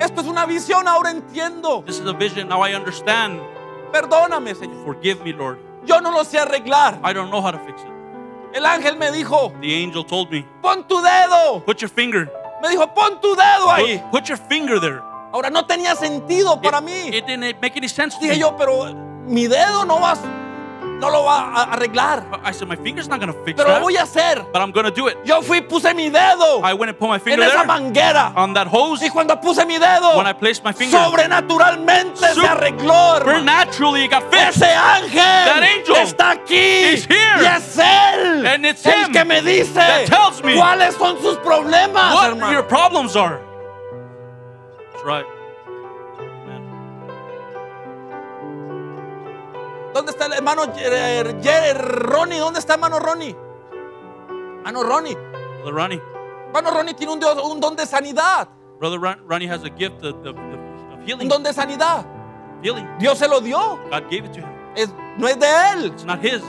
Esto es una visión, ahora entiendo. This is a vision. Now I understand. Perdóname, Señor. Forgive me, Lord. Yo no lo sé arreglar. I don't know how to fix it." El ángel me dijo, The angel told me, pon tu dedo. "Put your finger. Me dijo, pon tu dedo ahí. Put, put your finger there." Ahora no tenía sentido para it, mí. It didn't make any sense to Dije yo, pero mi dedo no va, no lo va a arreglar. I said, my finger's not to fix Pero lo that, voy a hacer. but I'm to do it. Yo fui, puse mi dedo I went and put my en finger esa there manguera. on that hose. Y cuando puse mi dedo, When I placed my finger, sobrenaturalmente se Super- arregló. hermano. it got fixed. Ese ángel angel está aquí is here. y es él And it's el him que me dice that tells me cuáles son sus problemas, What hermano. your problems are. That's right. ¿Dónde está el hermano Jer- Ronnie? ¿Dónde está hermano Ronnie? Hermano Ronnie. Brother Ronnie. Hermano Ronnie tiene un, dios- un don de sanidad. Brother Ron, Ronnie has a gift of, of, of Un healing. don de sanidad. Healing. Dios se lo dio. God gave it to him. Es- no es de él. It's not his.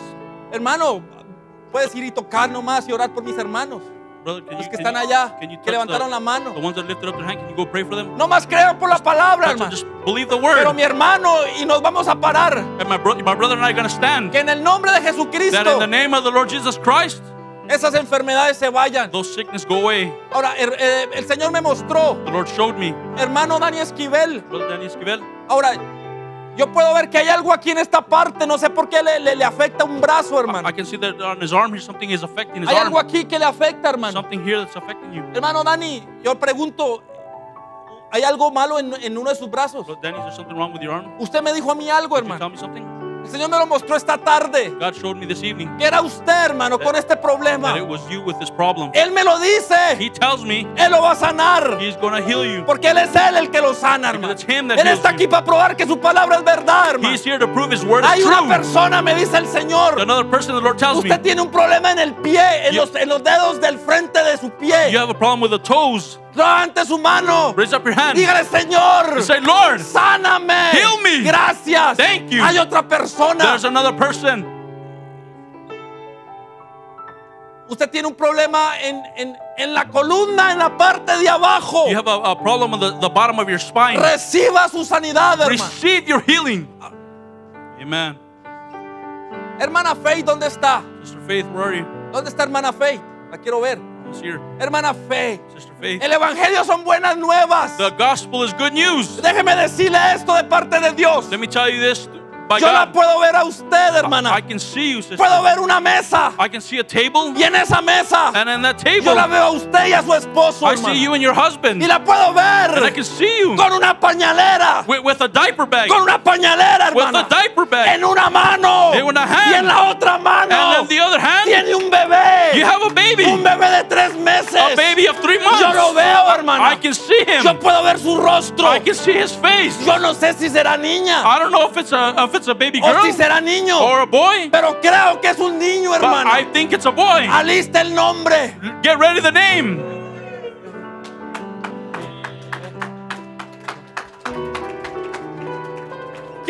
Hermano, puedes ir y tocar nomás y orar por mis hermanos. Brother, can Los you, que están allá, can you que levantaron the, la mano. the ones that lifted up their hand? Can you go pray for them? Nomás creo por la palabra, hermano. Just believe the word. Pero mi hermano, y nos vamos a parar. And my, bro- my brother and I are going to stand. Que en el nombre de That in Jesucristo the name of the Lord Jesus Christ, esas enfermedades se vayan. those sickness go away. Ahora, el, el Señor me mostró, The Lord showed me. hermano Dani Esquivel. Brother Esquivel, Ahora, yo puedo ver que hay algo aquí en esta parte. No sé por qué le, le- le afecta un brazo, hermano. I can see that on his arm here something is affecting his Hay arm. algo aquí que le afecta, hermano. Something here that's affecting you. Hermano Dani, yo pregunto, ¿hay algo malo en, en uno de sus brazos? But Danny, is there something wrong with your arm? Usted me dijo a mí algo, Did you tell hermano. me something? El Señor me lo mostró esta tarde. God showed me this evening Que era usted, hermano, con este problema. that it was you with this problem. Él me lo dice. He tells me Él lo va a sanar. he's going to heal you. Porque Él es Él el que lo sana, hermano. it's him that Él está you. aquí para probar que su palabra es verdad, hermano. He's here to prove his word is Hay una true. persona, me dice el Señor. Another person, the Lord tells me, Usted tiene un problema en el pie, en You- los, en los dedos del frente de su you pie. have a problem with the toes. Levante su mano. Raise up your hand. Dígale, Señor. You say, Lord, Sáname. Heal me. Gracias. Thank you. Hay otra persona. there's another person. Usted tiene un problema en, en- en la columna, en la parte de abajo. You have a, a problem with the, the bottom of your spine. Reciba su sanidad, hermano. Receive your healing. Amen. Hermana Faith, ¿dónde está? Sister Faith, where are you? ¿Dónde está hermana Faith? La quiero ver. Hermana Faith. Sister Faith. El Evangelio son buenas nuevas. The gospel is good news. Déjeme decirle esto de parte de Dios. Let me tell you this by Yo la God. puedo ver a usted, I hermana. can see you, sister. Puedo ver una mesa. I can see a table, Y en esa mesa and in that table, yo la veo a usted y a su esposo, I see you and your husband, Y la puedo and I ver can see you con una pañalera. with, with a diaper bag, Con una pañalera, with a hermana. diaper bag, En una mano. In una hand. Y en la otra mano. and then the other hand, Tiene un bebé. you have a baby, Un bebé de tres meses. a baby of three months. Yo lo veo, hermano. I can see him. Yo puedo ver su rostro. I can see his face. Yo no sé si será niña I don't know if it's a if it's a baby o girl si será niño. or a boy, Pero creo que es un niño, but hermano. I think it's a boy. Alista el nombre. Get ready the name.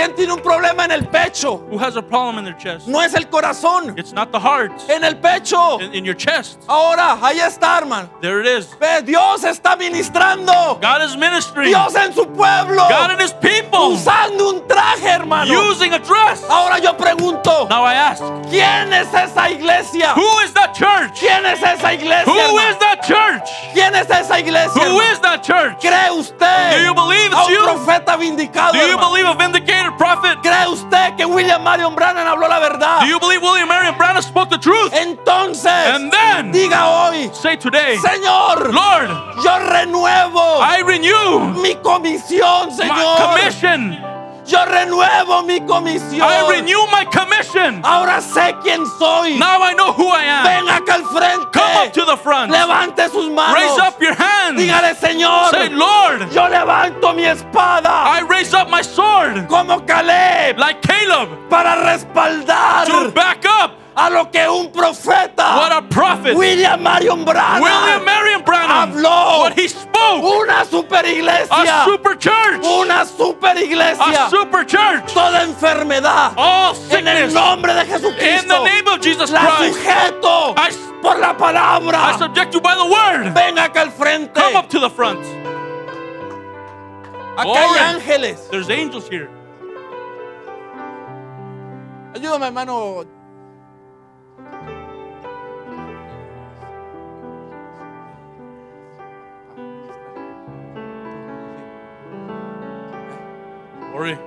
¿Quién tiene un problema en el pecho? Who has a problem in their chest? No es el corazón. It's not the heart. En el pecho. In, in your chest. Ahora, ahí está, hermano. There it is. Ve, Dios está ministrando. God is ministering. Dios en su pueblo. God and His people Usando un traje, hermano. using a dress. Ahora yo pregunto, Now I ask, ¿quién es esa iglesia? who is that church? ¿Quién es esa iglesia? Who hermano? is that church? ¿Quién es esa iglesia? Who hermano? is that church? ¿Cree usted Do you believe a it's un you? profeta vindicado? Do you hermano? believe a vindicated a prophet? ¿Cree usted que William Marion Branham habló la verdad? Do you believe William Marion Branham spoke the truth? Entonces, And then diga hoy, say today, Señor, Lord, yo renuevo I renew mi comisión, my Señor. commission. Yo renuevo mi comisión. I renew my commission. Ahora sé quién soy. Now I know who I am. Ven acá al frente. Come up to the front. Levante sus manos. Raise up your hands. Dígale, Señor, Say, Lord, yo levanto mi espada I raise up my sword como Caleb like Caleb para respaldar to back up a lo que un profeta, what a prophet William Marion Branham, William Marion Branham, habló. what he spoke. una super iglesia, A super church. una super A iglesia, super church. toda enfermedad All en el sickness. nombre de In Jesucristo. the name of Jesus la Christ. sujeto I, por la I palabra. subject you by the word. Ven acá al frente. Come up to the front. Acá hay ángeles. There's angels here. Ayúdame, hermano. Glory.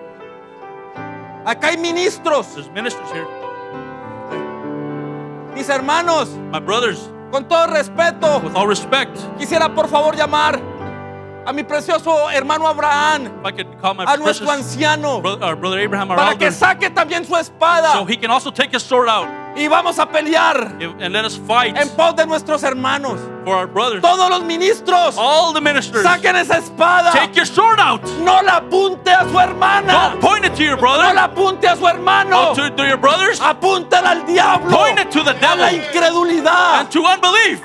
Acá hay ministros. There's ministers here. Mis hermanos, My brothers, con todo respeto, with all respect, quisiera por favor llamar a mi precioso hermano Abraham, if I could call my a nuestro anciano, bro- our brother Abraham, para que elder, saque también su espada so he can also take his sword out y vamos a pelear and let us fight en pos de nuestros hermanos. for our brothers. Todos los ministros, All the ministers, saquen esa espada. take your sword out. No la apunte a su hermana. Don't point it to your No brother. la apunte a su hermano. Oh, to, to your brothers. Apúntala al diablo. Point it to the A la devil incredulidad. and to unbelief.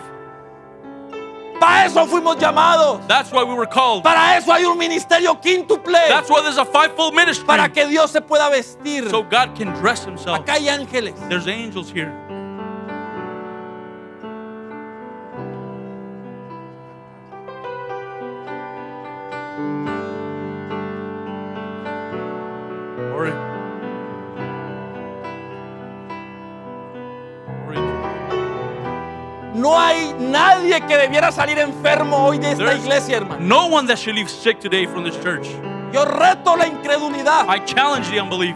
Para eso fuimos llamados. That's why we were called. Para eso hay un ministerio quíntuple. That's why there's a fivefold ministry. Para que Dios se pueda vestir. So God can dress himself. Acá hay ángeles. There's angels here. No hay nadie que debiera salir enfermo hoy de esta There's iglesia, hermano. No one that should leave sick today from this church. Yo reto la incredulidad. I challenge the unbelief.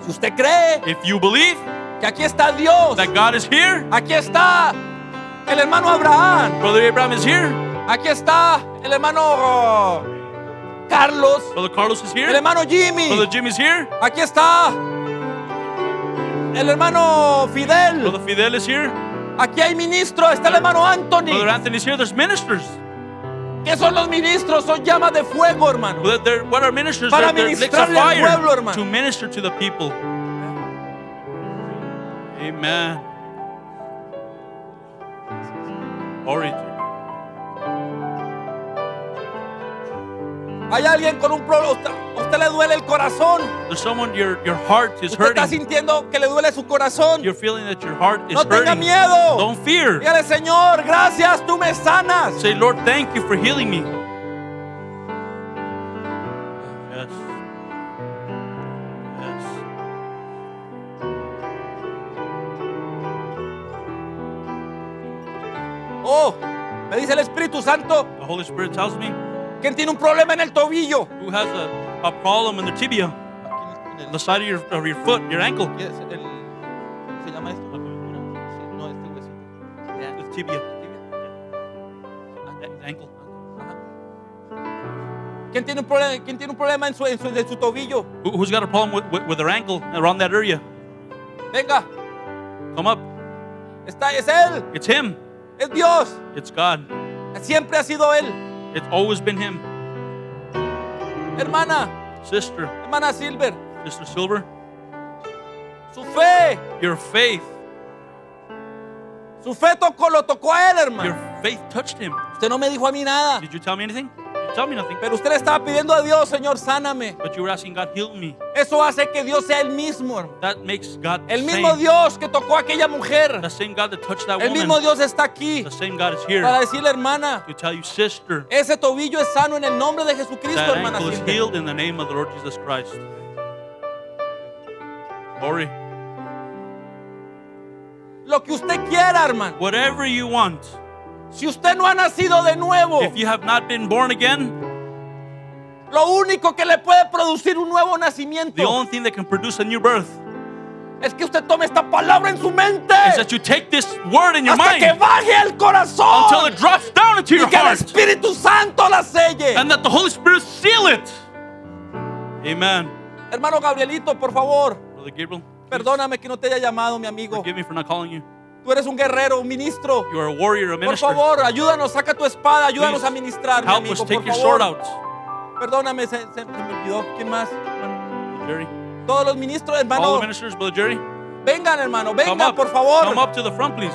Si usted cree If you believe que aquí está Dios, that God is here, aquí está el hermano Abraham, Brother Abraham is here, aquí está el hermano Carlos, Brother Carlos is el here, hermano Jimmy, Brother Jimmy is here, aquí está el hermano Fidel, Brother Fidel is here, aquí hay ministros, está el hermano Anthony. Brother Anthony is here. There's ministers. ¿Qué son los ministros? Son llamas de fuego, hermano. They're- they're- what are ministers? Para They're, they're ministrarle al fire pueblo, hermano. to minister to the people. Amen. Glory Hay alguien con un problema, usted, usted le duele el corazón. There's someone your your heart is Usted está hurting. sintiendo que le duele su corazón. You're feeling that your heart is No tenga hurting. miedo. Don't fear. Dígale, Señor, gracias, tú me sanas. Say, Lord, thank you for healing me. Yes. Yes. Oh, me dice el Espíritu Santo, The Holy Spirit tells me ¿quién tiene un problema en el tobillo? who has a, a problem in the tibia, the side of your, of your foot, your ankle. ¿Se llama esto? No, este huesito. The tibia. Ankle. ¿Quién tiene un problema, quién tiene un problema en, su, en, su, en su tobillo? Who, who's got a problem with, with, with their ankle around that area? Venga, Come up. está, es Él, It's Him. es Dios. It's God. Siempre ha sido Él. It's always been Him. Hermana, Sister, hermana Silver, Sister Silver, su fe, your faith, su fe tocó, lo tocó a Él, your faith touched Him. Usted no me dijo a mí nada, Did you tell me anything? Tell me nothing. pero usted le estaba pidiendo a Dios, Señor, sáname. But you were asking God, heal me. Eso hace que Dios sea el mismo, hermano. That makes God the El mismo same. Dios que tocó a aquella mujer. The same God that touched that El woman. mismo Dios está aquí The same God is here para decirle, hermana, to tell you, sister, ese tobillo es sano en el nombre de Jesucristo, that hermana. ankle is Silvia. healed in the name of the Lord Jesus Christ. Glory. Lo que usted quiera, hermano. Whatever you want. Si usted no ha nacido de nuevo, If you have not been born again, lo único que le puede producir un nuevo nacimiento The only thing that can produce a new birth es que usted tome esta palabra en su mente is that you take this word in your hasta que mind baje al until corazón it drops down into y your que el Espíritu Santo la selle. and that the Holy Spirit seal it. Amen. Hermano Gabrielito, por favor, Brother Gabriel, perdóname que no te haya llamado, mi amigo. forgive me for not calling you. Tú eres un guerrero, un ministro. You are a warrior, a Por favor, ayúdanos, saca tu espada, ayúdanos Please, a ministrar, mi Help amigo, us por take your sword favor. out. Perdóname, se, se- se me olvidó. ¿Quién más? Jerry. Todos los ministros, All hermano, the ministers, Brother Jerry, vengan, hermano, vengan, por favor. Come up to the front, please.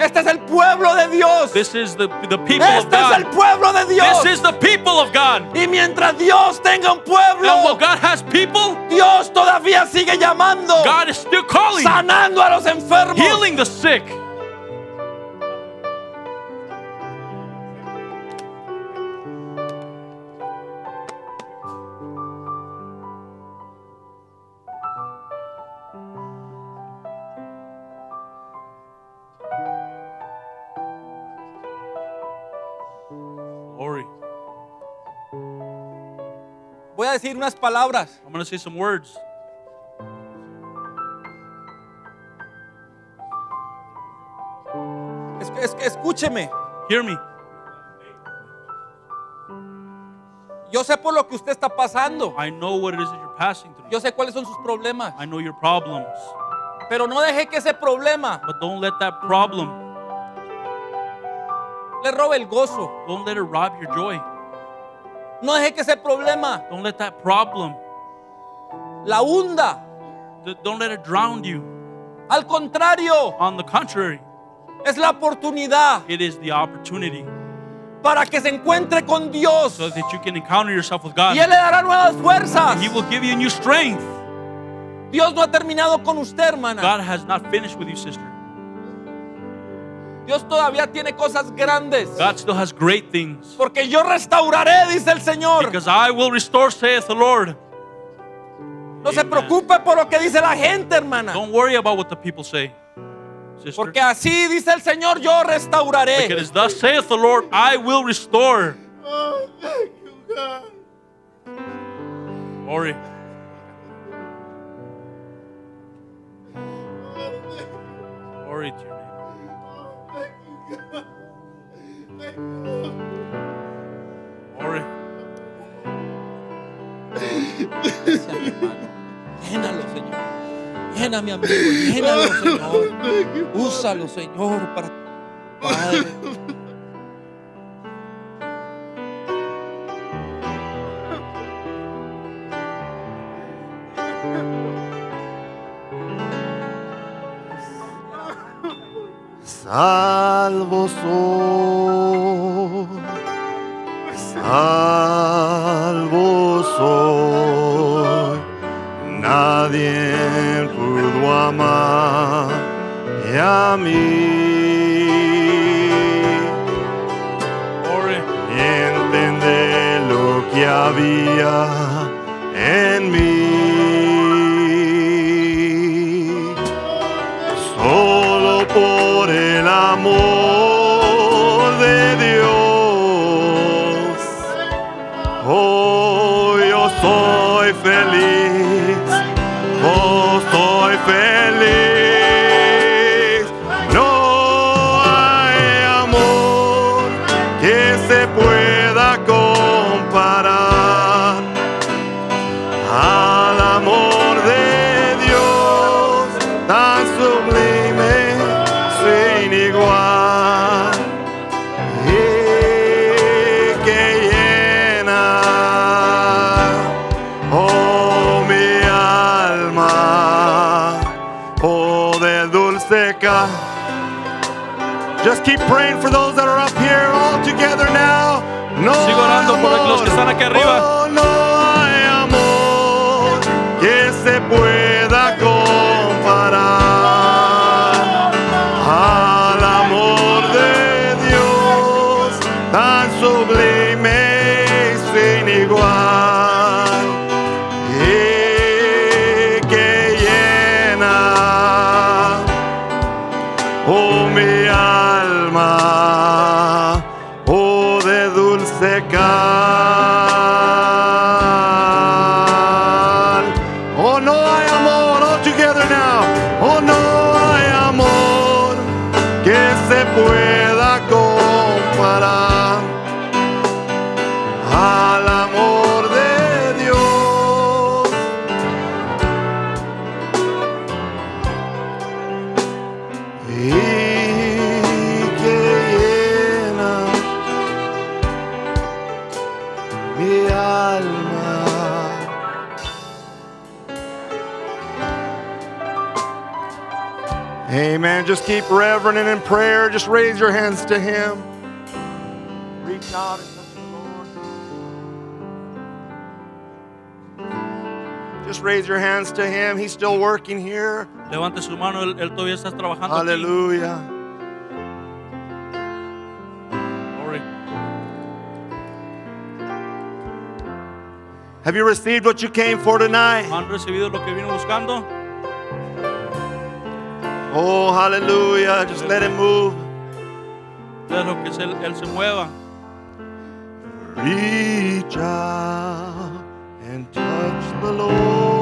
Este es el pueblo de Dios. This is the, the people of Este es el God. pueblo de Dios. This is the people of God. Y mientras Dios tenga un And while God has people, Dios todavía sigue llamando, God is still calling, sanando a los enfermos. healing the sick. Decir unas palabras. I'm going to say some words. Es- es- escúcheme. Hear me. Yo sé por lo que usted está pasando. I know what it is that you're passing through. Yo sé cuáles son sus problemas. I know your problems. Pero no deje que ese problema But don't let that problem, le robe el gozo. don't let it rob your joy. No deje que ese problema Don't let that problem, la hunda. don't let it drown you. Al contrario, On the contrary, es la oportunidad it is the opportunity para que se encuentre con Dios. so that you can encounter yourself with God. Y Él le dará nuevas fuerzas. He will give you new strength. Dios no ha terminado con usted, hermana. God has not finished with you, sister. Dios todavía tiene cosas grandes. God still has great things. Porque yo restauraré, dice el Señor. Because I will restore, saith the Lord. No se Amen. preocupe por lo que dice la gente, hermana. Don't worry about what the people say, sister. Porque así dice el Señor, yo restauraré. Because thus saith the Lord, I will restore. Oh, thank you, God. Glory. Glory to. Oh, Lord. Glory. Llénalo, Señor. Llena, mi amigo. Llénalo, Señor. Úsalo, Señor, para Padre. Salvo soy, salvo soy, nadie pudo amar a mí. Y entender lo que había en mí. Keep praying for those that are up here all together now. No Sigo orando por los que están aquí arriba. Oh, Reverend, and in prayer, just raise your hands to Him. Reach out and touch the Lord. Just raise your hands to Him. He's still working here. Levante su mano, él, él todavía está trabajando. Aleluya. Have you received what you came for tonight? ¿Han recibido lo que vino buscando? Oh, aleluya. Just let him move. Déjalo que él, él se mueva. Reach out and touch the Lord.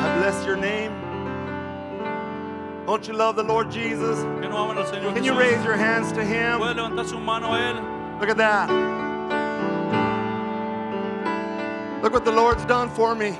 I bless your name. Don't you love the Lord Jesus? Can you raise your hands to him? Look at that. Look what the Lord's done for me.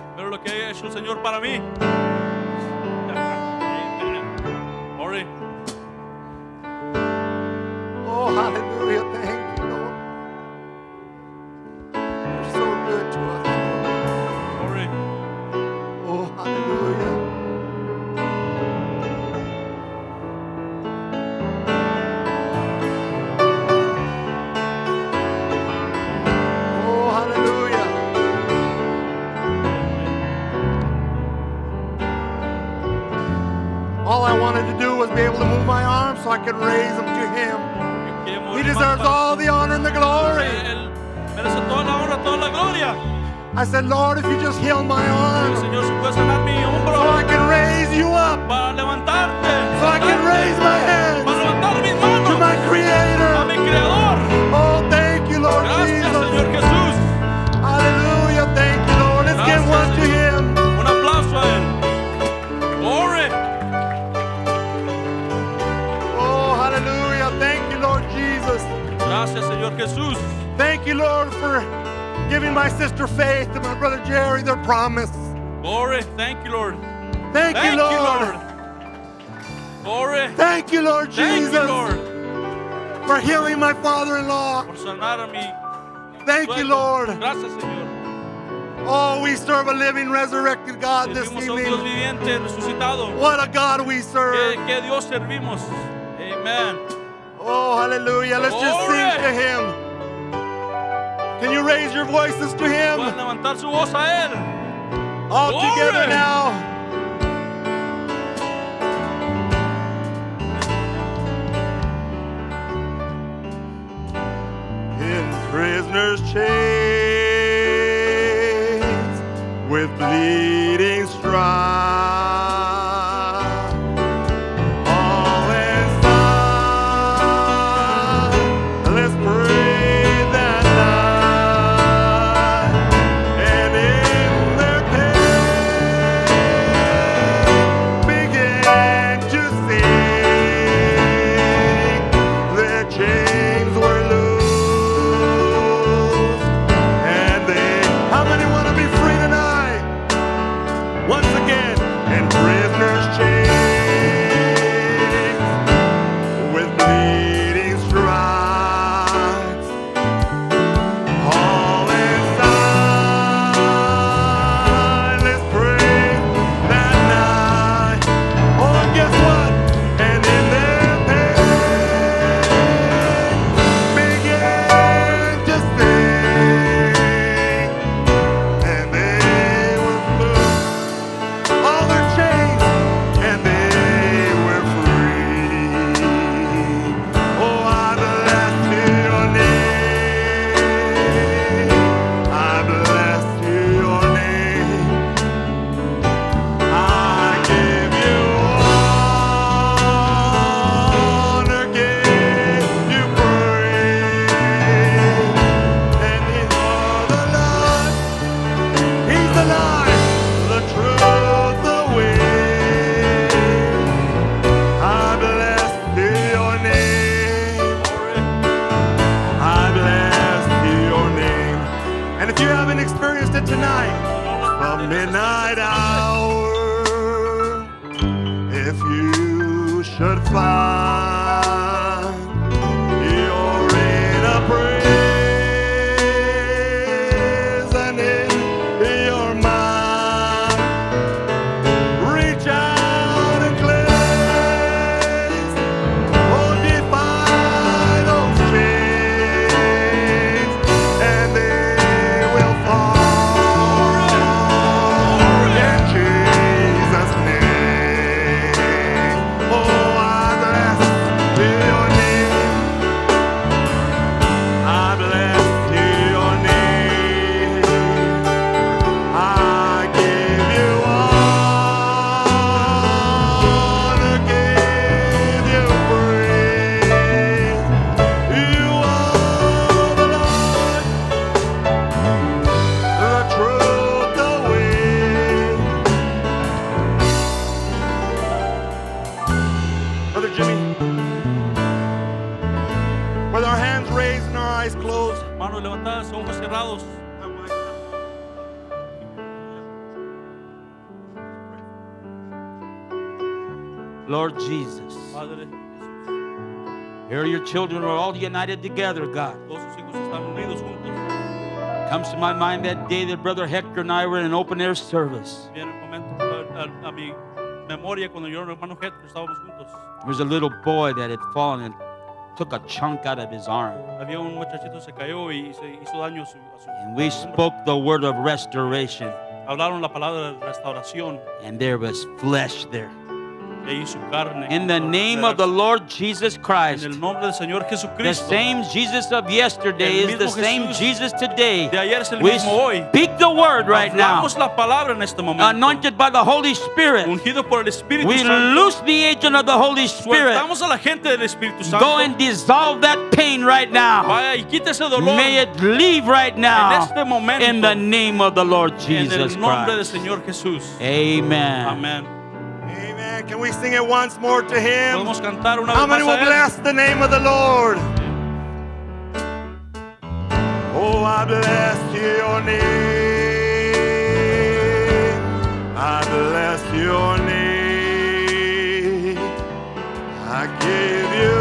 resurrected God this evening. What a God we serve. Amen. Oh, hallelujah. Let's just sing to Him. Can you raise your voices to Him? All together now. prisoner's chain. Bleeding midnight hour, if you should find your children are all united together, God. Comes to my mind that day that Brother Hector and I were in an open air service. There was a little boy that had fallen and took a chunk out of his arm. And we spoke the word of restoration. And there was flesh there. In the name of the Lord Jesus Christ, the same Jesus of yesterday is the same Jesus today. We speak the word right now, anointed by the Holy Spirit. We loose the agent of the Holy Spirit. Go and dissolve that pain right now. May it leave right now in the name of the Lord Jesus Christ. Amen. Amen. Amén. Can we sing it once more to Him? Podemos cantar una How many will bless the name of the Lord? Oh, I bless your name. I bless your name. I give you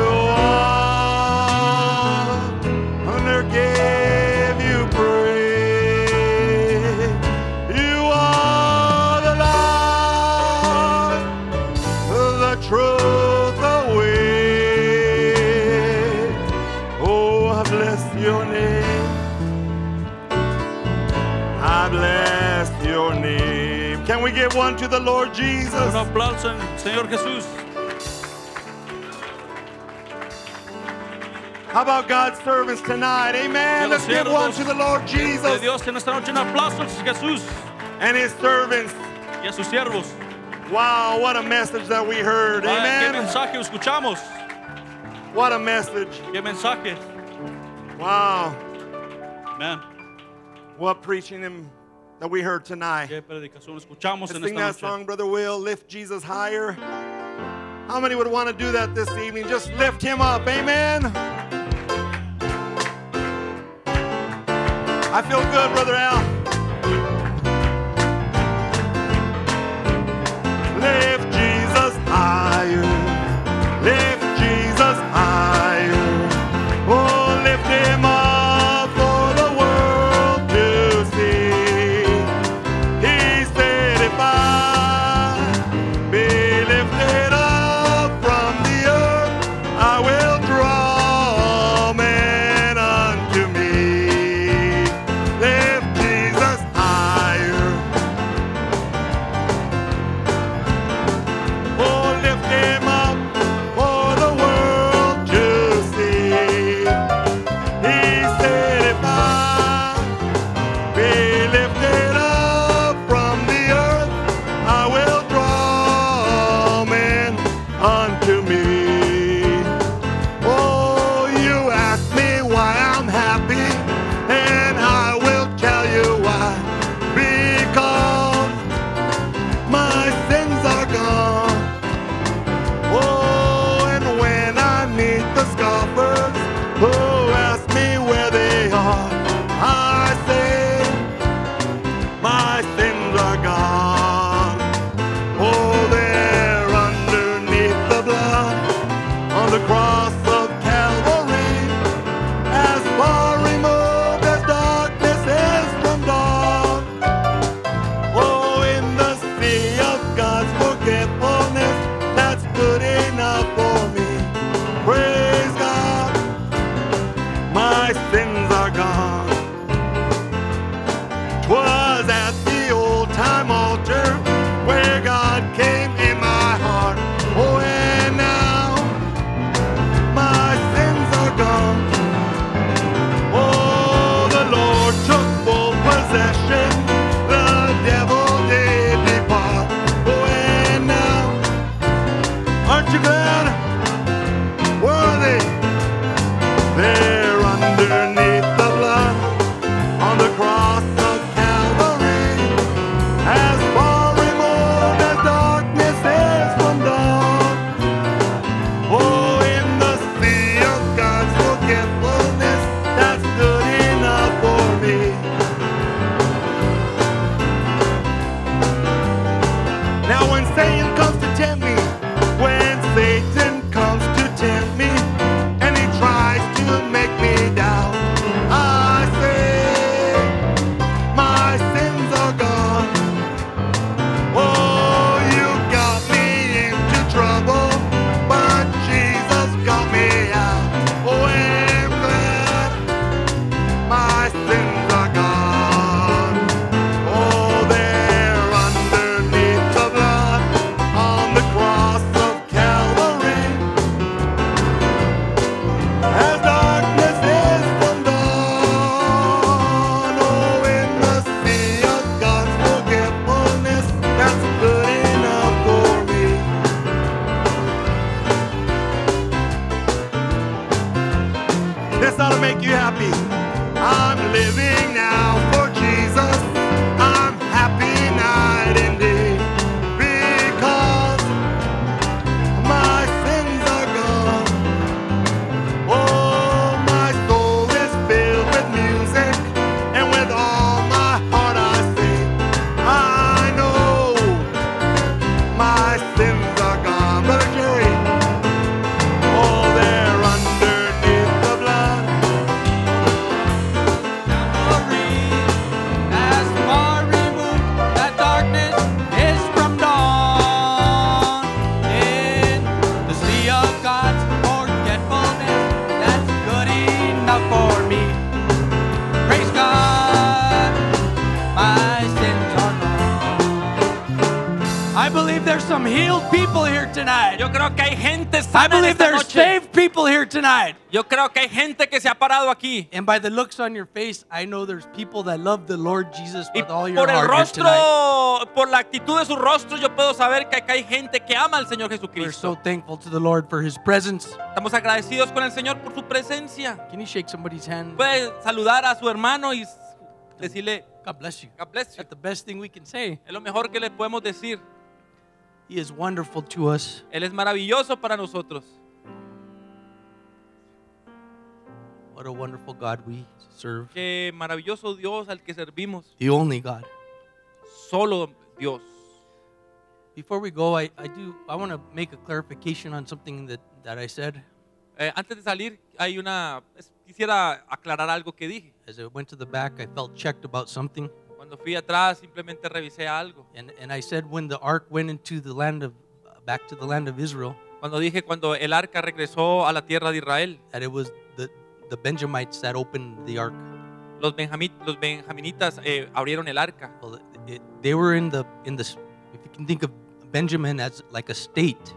we give one to the Lord Jesus? Un aplauso Señor Jesús. How about God's servants tonight? Amen. Let's give one to the Lord Jesus Dios en esta noche un aplauso Jesús and his servants. y a sus siervos. Wow, what a message that we heard. Ay, ¿Qué mensaje escuchamos? What a message. ¿Qué mensaje? Wow. Man, What preaching him that we heard tonight. qué predicación escuchamos Let's en sing that song, Brother Will. Lift Jesus higher. How many would want to do that this evening? Just lift him up. Amen. I feel good, Brother Al. I believe there's some healed people here tonight. Yo creo que hay gente I sana en believe esta there's noche. saved people here tonight. Yo creo que hay gente que se ha parado aquí. And by the looks on your face, I know there's people that love the Lord Jesus Y with all your por el heart here tonight. rostro, por la actitud de su rostro, yo puedo saber que acá hay gente que ama al Señor We're so Jesucristo. thankful to the Lord for His presence. Estamos agradecidos con el Señor por su presencia. Can you shake somebody's hand? Puede saludar a su hermano y decirle, God bless you. God bless you. That's the best thing we can say. Es lo mejor que le podemos decir. He is wonderful to us. Él es maravilloso para nosotros. What a wonderful God we serve. Qué maravilloso Dios al que servimos. The only God. Solo Dios. Before we go, I, I do I want to make a clarification on something that, that I said. Eh, antes de salir, hay una. Quisiera aclarar algo que dije. As I went to the back, I felt checked about something. Cuando fui atrás, simplemente revisé algo. And, and I said when the ark went into the land of back to the land of Israel, Cuando dije cuando el arca regresó a la tierra de Israel, that it was the, the Benjamites that opened the ark. los, benjamit, los benjaminitas eh, abrieron el arca. Well, it, they were in the in the if you can think of Benjamin as like a state,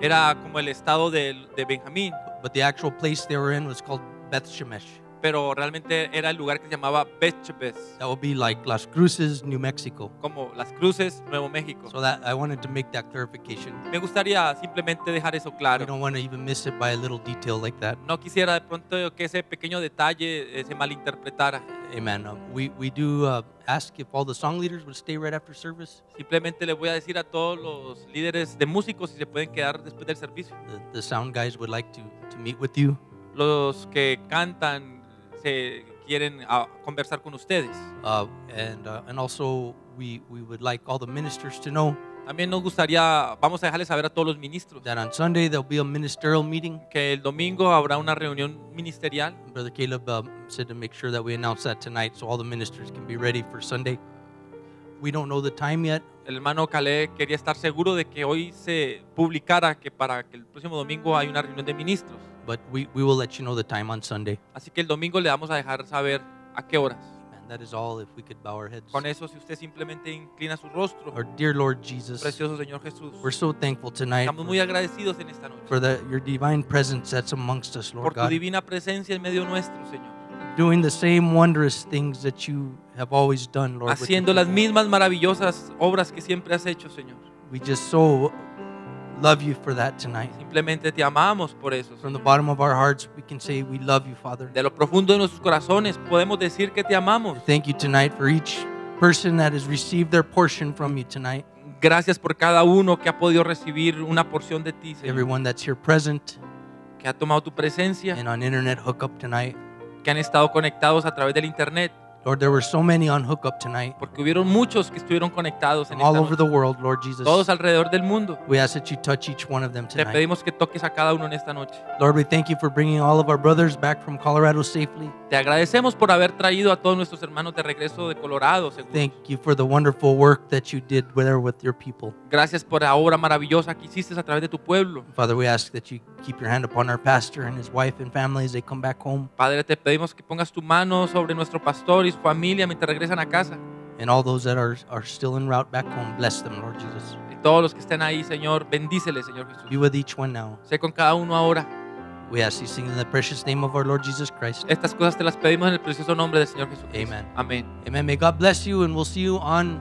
Era como el estado de, de Benjamín, but the actual place they were in was called Beth Shemesh. Pero realmente era el lugar que se llamaba Bethshemes, That would be like Las Cruces, New Mexico. como Las Cruces, Nuevo México. So that I wanted to make that clarification. Me gustaría simplemente dejar eso We claro. don't want to even miss it by a little detail like that. No quisiera de pronto que ese pequeño detalle eh, se malinterpretara. Amen. Uh, we we do uh, ask if all the song leaders would stay right after service. Simplemente le voy a decir a todos los líderes de músicos si se pueden quedar después del servicio. The, the sound guys would like to to meet with you. Los que cantan se quieren ah, conversar con ustedes. Uh, and uh, and also we we would like all the ministers to know También nos gustaría, vamos a dejarles saber a todos los ministros that on Sunday there'll be a ministerial meeting. que el domingo habrá una reunión ministerial. Brother Caleb um, said to make sure that we announce that tonight so all the ministers can be ready for Sunday. We don't know the time yet, El hermano Calé quería estar seguro de que hoy se publicara que para que el próximo domingo hay una reunión de ministros. But we, we will let you know the time on Sunday. Así que el domingo le vamos a dejar saber a qué horas. And that is all if we could bow our heads. Con eso, si usted simplemente inclina su rostro, Our dear Lord Jesus, precioso Señor Jesús, we're so thankful tonight estamos muy for, agradecidos en esta noche for the, your divine presence that's amongst us, Lord por tu God. divina presencia en medio nuestro, Señor. Doing the same wondrous things that you have always done, Lord. Haciendo las mismas maravillosas obras que siempre has hecho, Señor. We just so love you for that tonight. Simplemente te amamos por eso. From the bottom of our hearts, we can say we love you, Father. De lo profundo de nuestros corazones podemos decir que te amamos. Thank you tonight for each person that has received their portion from you tonight. Gracias por cada uno que ha podido recibir una porción de ti, Señor. Everyone that's here present Que ha tomado tu presencia, and on internet hookup tonight. que han estado conectados a través del internet. Lord, there were so many on hookup tonight, Porque hubieron muchos que estuvieron conectados en all esta over noche. the world, Lord Jesus. Todos alrededor del mundo. We ask that you touch each one of them Te tonight. pedimos que toques a cada uno en esta noche. Lord, we thank you for bringing all of our brothers back from Colorado safely. Te agradecemos por haber traído a todos nuestros hermanos de regreso de Colorado. seguros. Thank you for the wonderful work that you did there with your people. Gracias por la obra maravillosa que hiciste a través de tu pueblo. Father, we ask that you keep your hand upon our pastor and his wife and family as they come back home, Padre, te pedimos que pongas tu mano sobre nuestro pastor y su familia mientras regresan a casa. and all those that are, are still en route back home. Bless them, Lord Jesus. Y todos los que estén ahí, Señor, bendíceles, Señor Be Jesús. with each one now. Sé con cada uno ahora. We ask these things in the precious name of our Lord Jesus Christ. Estas cosas te las pedimos en el precioso nombre del Señor Jesús. Amen. Amén. Amen. May God bless you, and we'll see you on